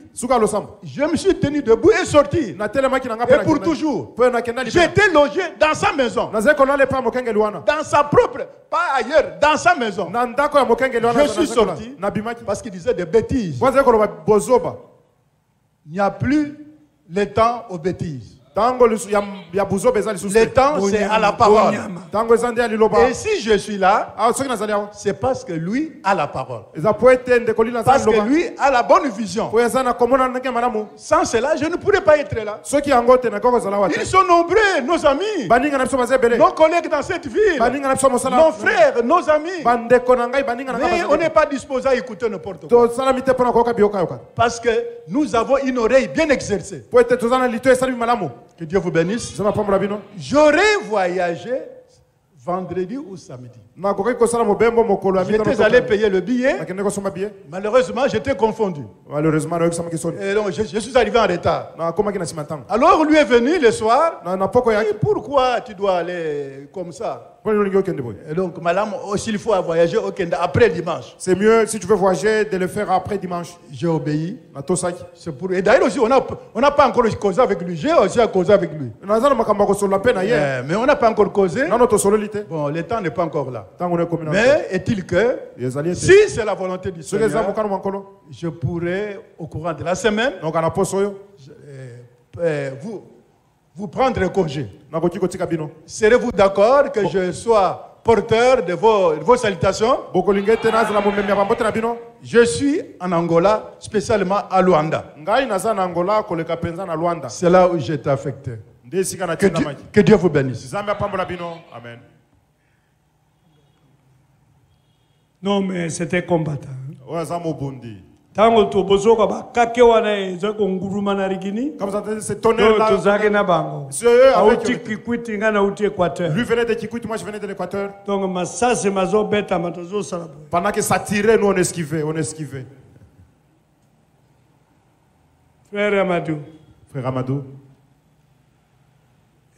Je me suis tenu debout et sorti. Et pour toujours. Mpe logé dans sa maison. Dans sa propre pas ailleurs dans sa maison. Je suis sorti. parce qu'il disait des bêtises. Il n'y a plus le temps aux bêtises Le te temps, c'est à la parole. Et si je suis là, Ah, c'est parce que lui a la parole. Parce que lui a la bonne vision. Sans cela, je ne pourrais pas être là. Ils sont nombreux, nos amis, nos collègues dans cette ville, nos frères, nos amis. Mais on n'est pas disposé à écouter n'importe quoi. Parce que nous avons une oreille bien exercée. Que Dieu vous bénisse. J'aurais voyagé vendredi ou samedi. J'étais allé payer le billet. Malheureusement, j'étais confondu. malheureusement Et donc, je, je suis arrivé en retard. Alors, lui est venu le soir. Et pourquoi tu dois aller comme ça? Et donc, madame, s'il faut voyager au Kenya après dimanche, c'est mieux si tu veux voyager de le faire après dimanche j'ai obéi. natosaki C'est pour... Et d'ailleurs aussi, on n'a on pas encore causé avec lui. J'ai aussi causé avec lui. Euh, mais on n'a pas encore causé. Bon, le temps n'est pas encore là. Mais est-il que si c'est la volonté du Seigneur, je pourrais, au courant de la semaine, noka na poso oyo euh, vous, vous prendre congé. Serez-vous d'accord que je sois porteur de vos, de vos salutations? Je suis en Angola, spécialement à Luanda. C'est là où j'étais affecté. Que Dieu, que Dieu vous bénisse. amen. Non mais c'était combattant ntango tobozoka bakake wana eza na tozalaki na bango. Auti kikwiti ngai nauti équateur lui venait de Kikwit moi je venais de l'équateur. Donc masase mazobetama tozosala boye. Pendant que ça tirait nous on esquivait on esquivait. Frère amadou. Frère Amadou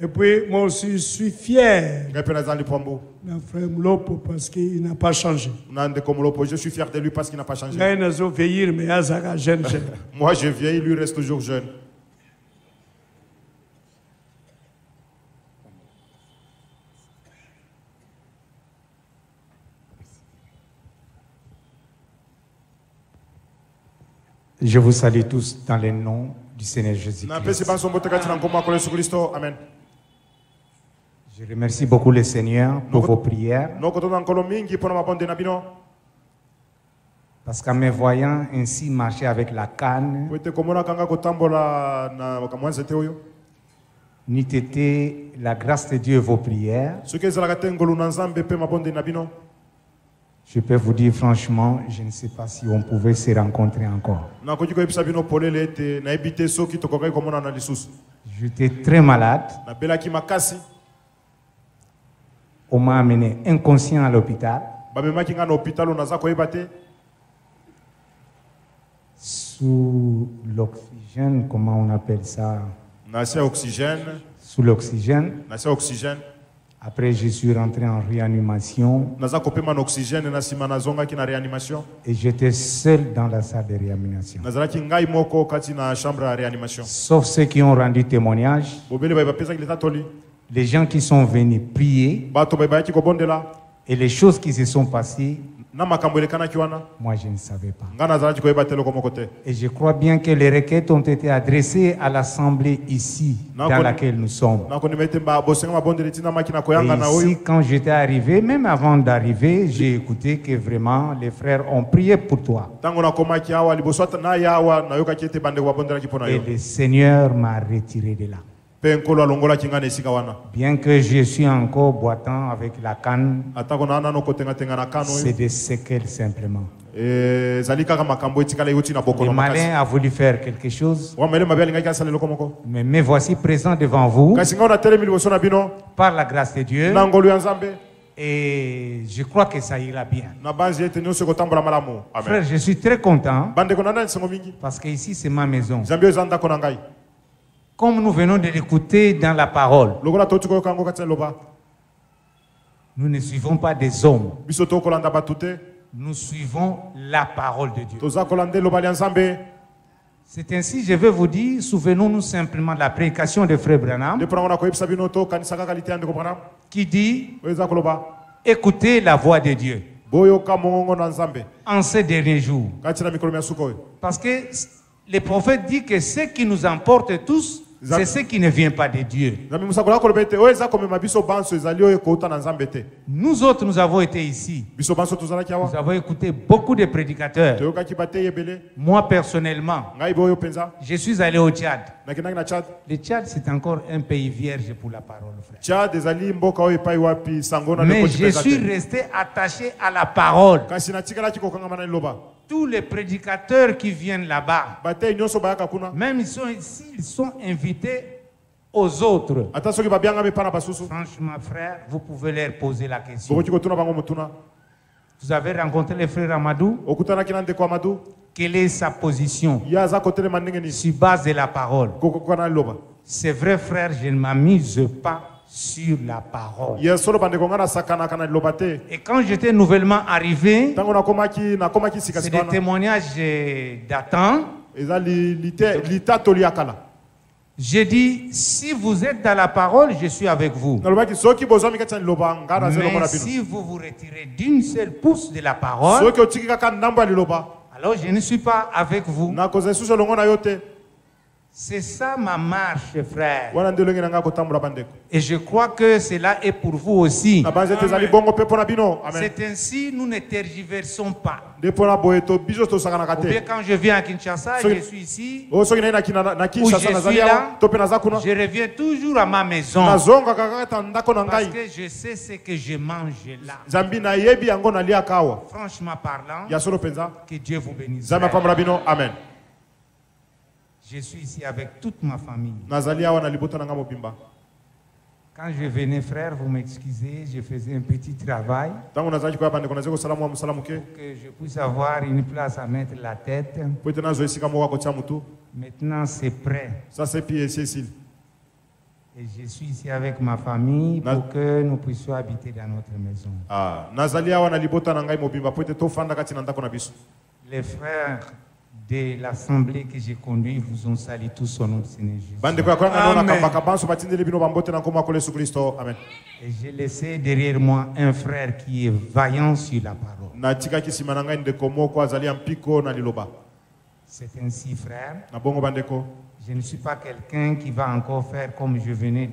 et puis moi aussi je suis fier na frère mlopo parce qu'il n'a pas changé. Je suis fier de lui parce qu'il n'a pas changé. Moi je vieillis lui reste toujours jeune. Je vous salue tous dans le nom du Seigneur Jésus-Christ. banso mbote kati na nkombo ya kolo yesu kristo amen Je remercie beaucoup le Seigneur pour vos prières, parce qu'en me voyant ainsi marcher avec la canne, n'eût été la grâce de Dieu et vos prières, je peux vous dire franchement, je ne sais pas si on pouvait se rencontrer encore. J'étais très malade, on m'a amené inconscient à l'hôpital, sous l'oxygène, comment on appelle ça? Oxygène. Sous l'oxygène. oxygène. Après, je suis rentré en réanimation. Et j'étais seul dans la salle de réanimation. Sauf ceux qui ont rendu témoignage, les gens qui sont venus prier et les choses qui se sont passées, moi je ne savais pas. Et je crois bien que les requêtes ont été adressées à l'assemblée ici, dans laquelle nous sommes. Et ici, quand j'étais arrivé, même avant d'arriver, j'ai écouté que vraiment les frères ont prié pour toi. Et le Seigneur m'a retiré de là. Bien que je suis encore boitant avec la canne, c'est des séquelles simplement. Na Le malin a voulu faire quelque chose, mais me voici présent devant vous. Par la grâce de Dieu. Et je crois que ça ira bien. Frère, je suis très content. Parce que ici c'est ma maison. Comme nous venons de l'écouter dans la parole, nous ne suivons pas des hommes, nous suivons la parole de Dieu. nzambe. C'est ainsi, je vais vous dire, souvenons-nous simplement de la prédication de Frère Branham. Qui dit Écoutez la voix de Dieu. En ces derniers jours. Parce que le prophète dit que ce qui nous emporte tous, C'est ce qui ne vient pas de Dieu. Nous autres, nous avons été ici. Nous avons écouté beaucoup de prédicateurs. Moi, personnellement, je suis allé au Tchad. Le Tchad, c'est encore un pays vierge pour la parole, frère. Mais je suis resté attaché à la parole. Tous les prédicateurs qui viennent là-bas, même s'ils sont, s'ils sont invités aux autres, franchement, frère, vous pouvez leur poser la question. Vous avez rencontré le frère Amadou? Quelle est sa position? Sur base de la parole. C'est vrai, frère, je ne m'amuse pas sur la parole. Et quand j'étais nouvellement arrivé, c'est des témoignages euh, kala J'ai dit, si vous êtes dans la parole, je suis avec vous. Mais si vous vous retirez d'une seule pouce de la parole, alors je ne suis pas avec vous. C'est ça ma marche, frère. Et je crois que cela est pour vous aussi. bino amen C'est ainsi, nous ne tergiversons pas. Ou bien quand je viens à Kinshasa, je suis ici, Où je suis là, je reviens toujours à ma maison. Parce que je sais ce que je mange là. Franchement parlant, que Dieu vous bénisse. amen Je suis ici avec toute ma famille. Quand je venais, frère, vous m'excusez, je faisais un petit travail pour que je puisse avoir une place à mettre la tête. Maintenant, c'est prêt. esi esili Et je suis ici avec ma famille pour que nous puissions habiter dans notre maison. Ah, Les frères de l'assemblée que j'ai conduite vous ont salué tous au nom de Seigneur Jésus. amen Et j'ai laissé derrière moi un frère qui est vaillant sur la parole. C'est ainsi, frère. Je ne suis pas quelqu'un qui va encore faire comme je venais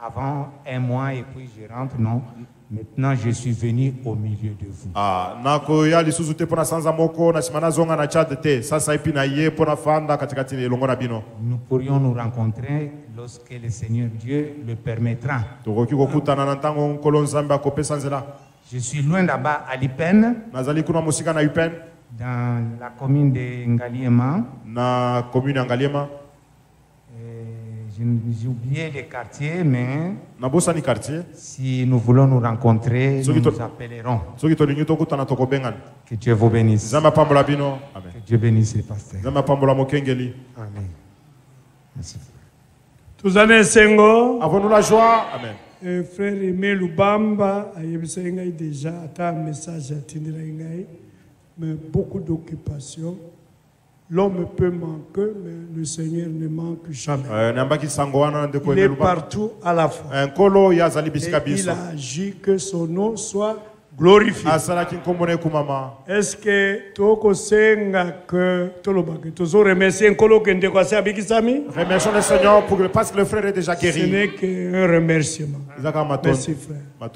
avant un mois et puis je rentre. Non. Maintenant, je suis venu au milieu de vous. Ah, nakoya lisusu te mpo na sanza moko na nsima nazonga na chad te sasa epi na ye mpo nafanda katikati elongo na bino Nous pourrions nous rencontrer lorsque le Seigneur Dieu le permettra. tokoki kokutana na ntango nkolo nzambe akopesa nzela Je suis loin là-bas à Lipen, nazali kuna mosika na upen dans la commune de Ngaliema. na commune ngaliema Euh, J'ai oublié les quartiers, mais nabosani quartier si nous voulons nous rencontrer, nous nous appellerons. Que Dieu vous bénisse. nzambe apambola bino amen Que Dieu bénisse les pasteurs. nzambe apambola mokengeli Amen. Merci. toza na esengo avons-nous la joie? Amen Eh, frère aimé lubamba ayebisaki ngai déjà ata message atindelaki ngai mais beaucoup d'occupation l'homme peut manquer mais le seigneur ne manque jamais. Euh, il est partout à la fois. Nkolo et il biso a agi que son nom soit glorifié. Est-ce que tokosenga que tolobaka tozoremercie nkolo okendeko asi abikisami remercions le seigneur pour que, parce que le frère est déjà ce guéri. n'est qu'un remerciement. Merci frère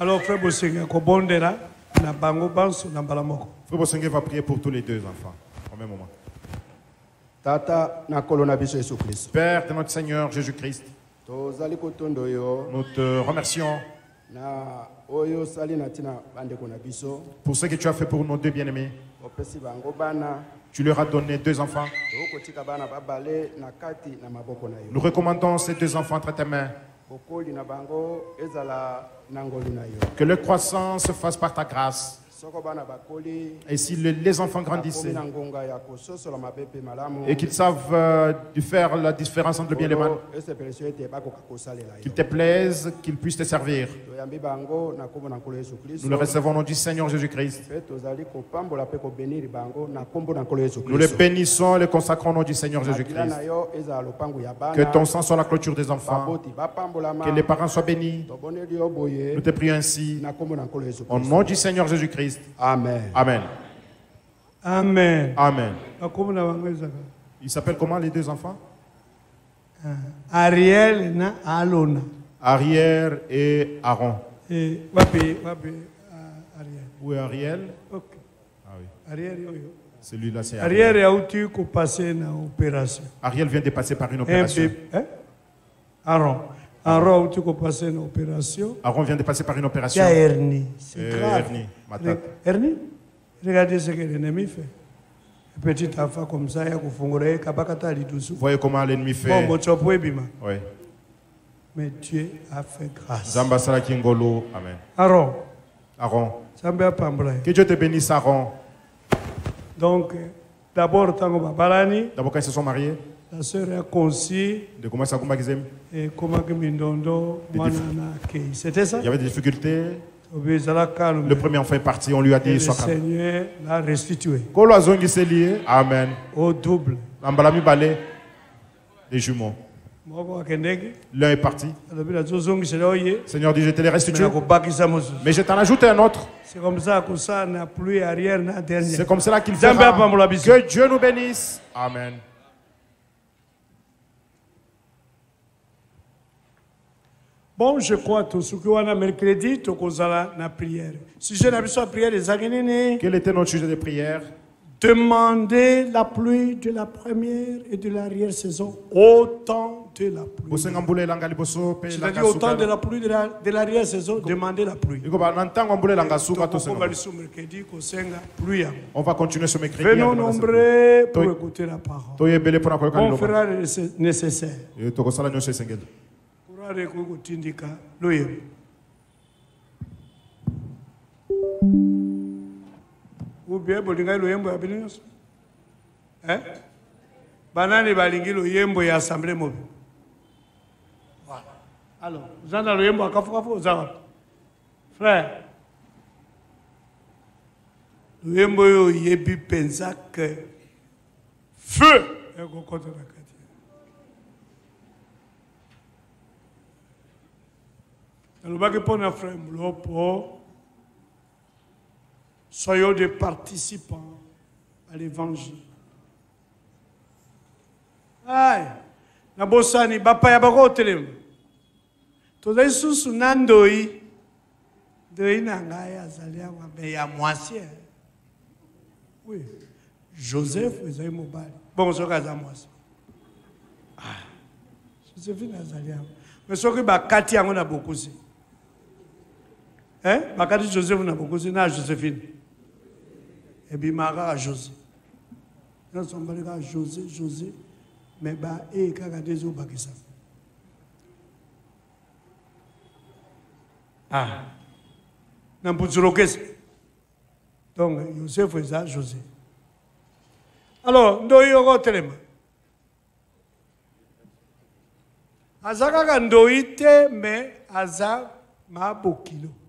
alors frère bosenga kobondela na bango banso na mbala moko. Frère bosenge va prier pour tous les deux enfants au même moment. Tata père de notre seigneur kotondo yo. nous te remercions pour ce que tu as fait pour nos deux bien-aimés. Tu leur as donné deux enfants. Nous recommandons ces deux enfants entre tes mains que leur croissance se fasse par ta grâce Et si le- les enfants grandissaient et qu'ils savent euh, faire la différence entre le bien et le mal, qu'ils te plaisent, qu'ils puissent te servir. Nous le recevons au nom du Seigneur Jésus-Christ. Nous les bénissons et les consacrons au nom du Seigneur Jésus-Christ. Que ton sang soit la clôture des enfants. Que les parents soient bénis. Nous te prions ainsi. Au nom du Seigneur Jésus-Christ. Amen. Amen. amen Amen. ezaka Ils s'appellent comment les deux enfants? Ariel na alona Ariel et Aaron. Wapi wapi ah, ariel Où est Ariel? Ok Ah oui. ariel Celui-là, c'est Ariel. ariel auti kopase na opération Ariel vient de passer par une Un opération. hein? Aaron. Aaron auti kopase na opération Aaron vient de passer par une opération. ya hernie c'est Euh, grave hernie, ma tête. hernie regardez ce que l'ennemi fait petit enfant comme ça ye kabakata lidusu Vous voyez comment l'ennemi fait. bon Oui. mais Dieu a fait grâce Zamba Salaki Ngolo. Amen. Aaron Aaron. Nzambe apambola ye Que Dieu te bénisse, Aaron. donc d'abord ntango babalani D'abord, quand ils se sont mariés, la sœur a conçu de commencer à combattre, il ekomaki mindondo mwana na kei c'était ça y avait des difficultés. Le premier enfant est parti, on lui a Et dit le sois calme. Seigneur l'a restitué. Amen. au double. Ambalami balé. Des jumeaux. L'un est parti. Seigneur dit, je te les kobakisa mosusu Mais je t'en ajoute un autre. c'est comme ça kosala na plus arrière na dernière C'est comme cela qu'il fera. Que Dieu nous bénisse. Amen. Bon je crois tosuki wana mercredi tokozala na prière. Sujet na biso ya prière ezalaki nini Quel était notre sujet de prière? Demander la pluie de la première et de l'arrière saison au temps de la pluie. C'est-à-dire au temps de la pluie de la- l'arrière saison demander la pluie. On va continuer ce mercredi venons nombreux pour écouter la parole. nécess- nécessaire areke ukutindika luyimbo ubhebho lingayiluyembo yabilinoso eh? Banani balingi luyembo ya assemble mobe alo uzanda luyembo akafukafu uzawa frère luyembo oyo oyebi mpenza ke feu ekokotelaka. Nalobaki mpo na frère molopo soyons des participants à l'évangile. Ai na bosani bapaya bakotelema tozali susu na ndoi ndoi na ngai azali awa me ya mwasi eh. oui joseph ezali mobali. Bongo soki aza mwasi. Ah, josephine azali awa. Me soki bakati yango na bokusi eh? bakati joseph na bokusi na josephine. Ebimaka kaka josé. Nyonso mbali kaka josé josé. Me ba e kaka nde ezobakisa ah. na kese donc yosefu eza josé. Alors ndoi yoko otelema aza kaka ndoi te me aza mabokilo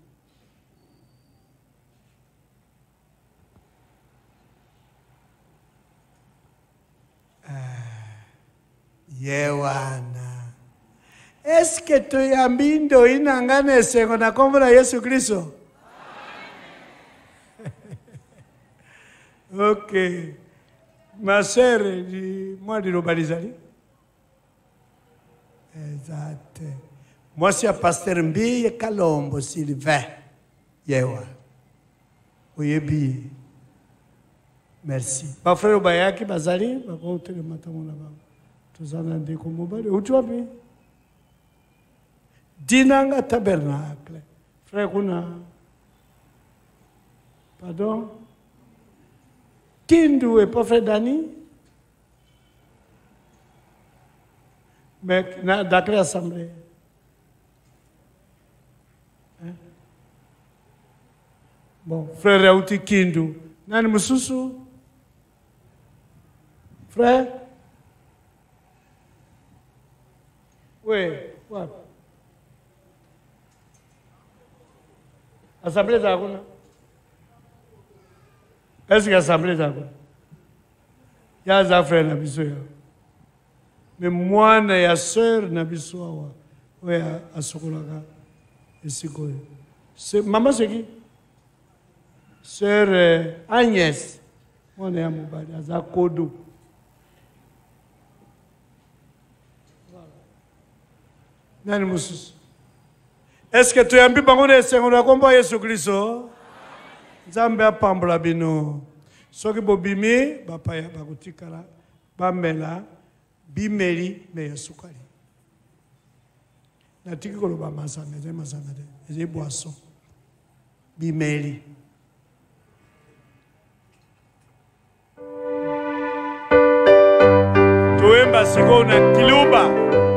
ye wana. Eske toyambi ndoi na ngai na esengo na nkombo na yesu kristo? Ok. Ma sœur li- mwa liloba lizali. Eza te mwasi ya paster mbiye kalombo sylvain. Yewa oyebi. ye merci. Bafrere bayaki bazali bakotelema ntango na bango toza na ndeko mobali outi wapi dinanga tabernacle. Frère kuna pardon? Tindu et pas frère dani? Mais quelle assemblée Hein? bon frère auti kindu nani mususu Frère Oui, quoi Assemblée d'Agouna Est-ce que l'Assemblée d'Agouna Il y a un frère Nabisoya. Mais moi, il y a sœur Nabisoya. Oui, à Sokolaka. Et c'est quoi Maman, c'est qui Sœur euh, Agnès. On est à Moubadi, à Zakodo. Nani mosusu? Eske toyambi bango na esengo na kombo ya yesu kristo nzambe apambola bino. Soki bobimi bapaya bakotikala bamela bimeli me ya sukali. Natiki koloba masanga ezali masanga te ezali boisson. Bimeli. Toyemba sikoyo na kiluba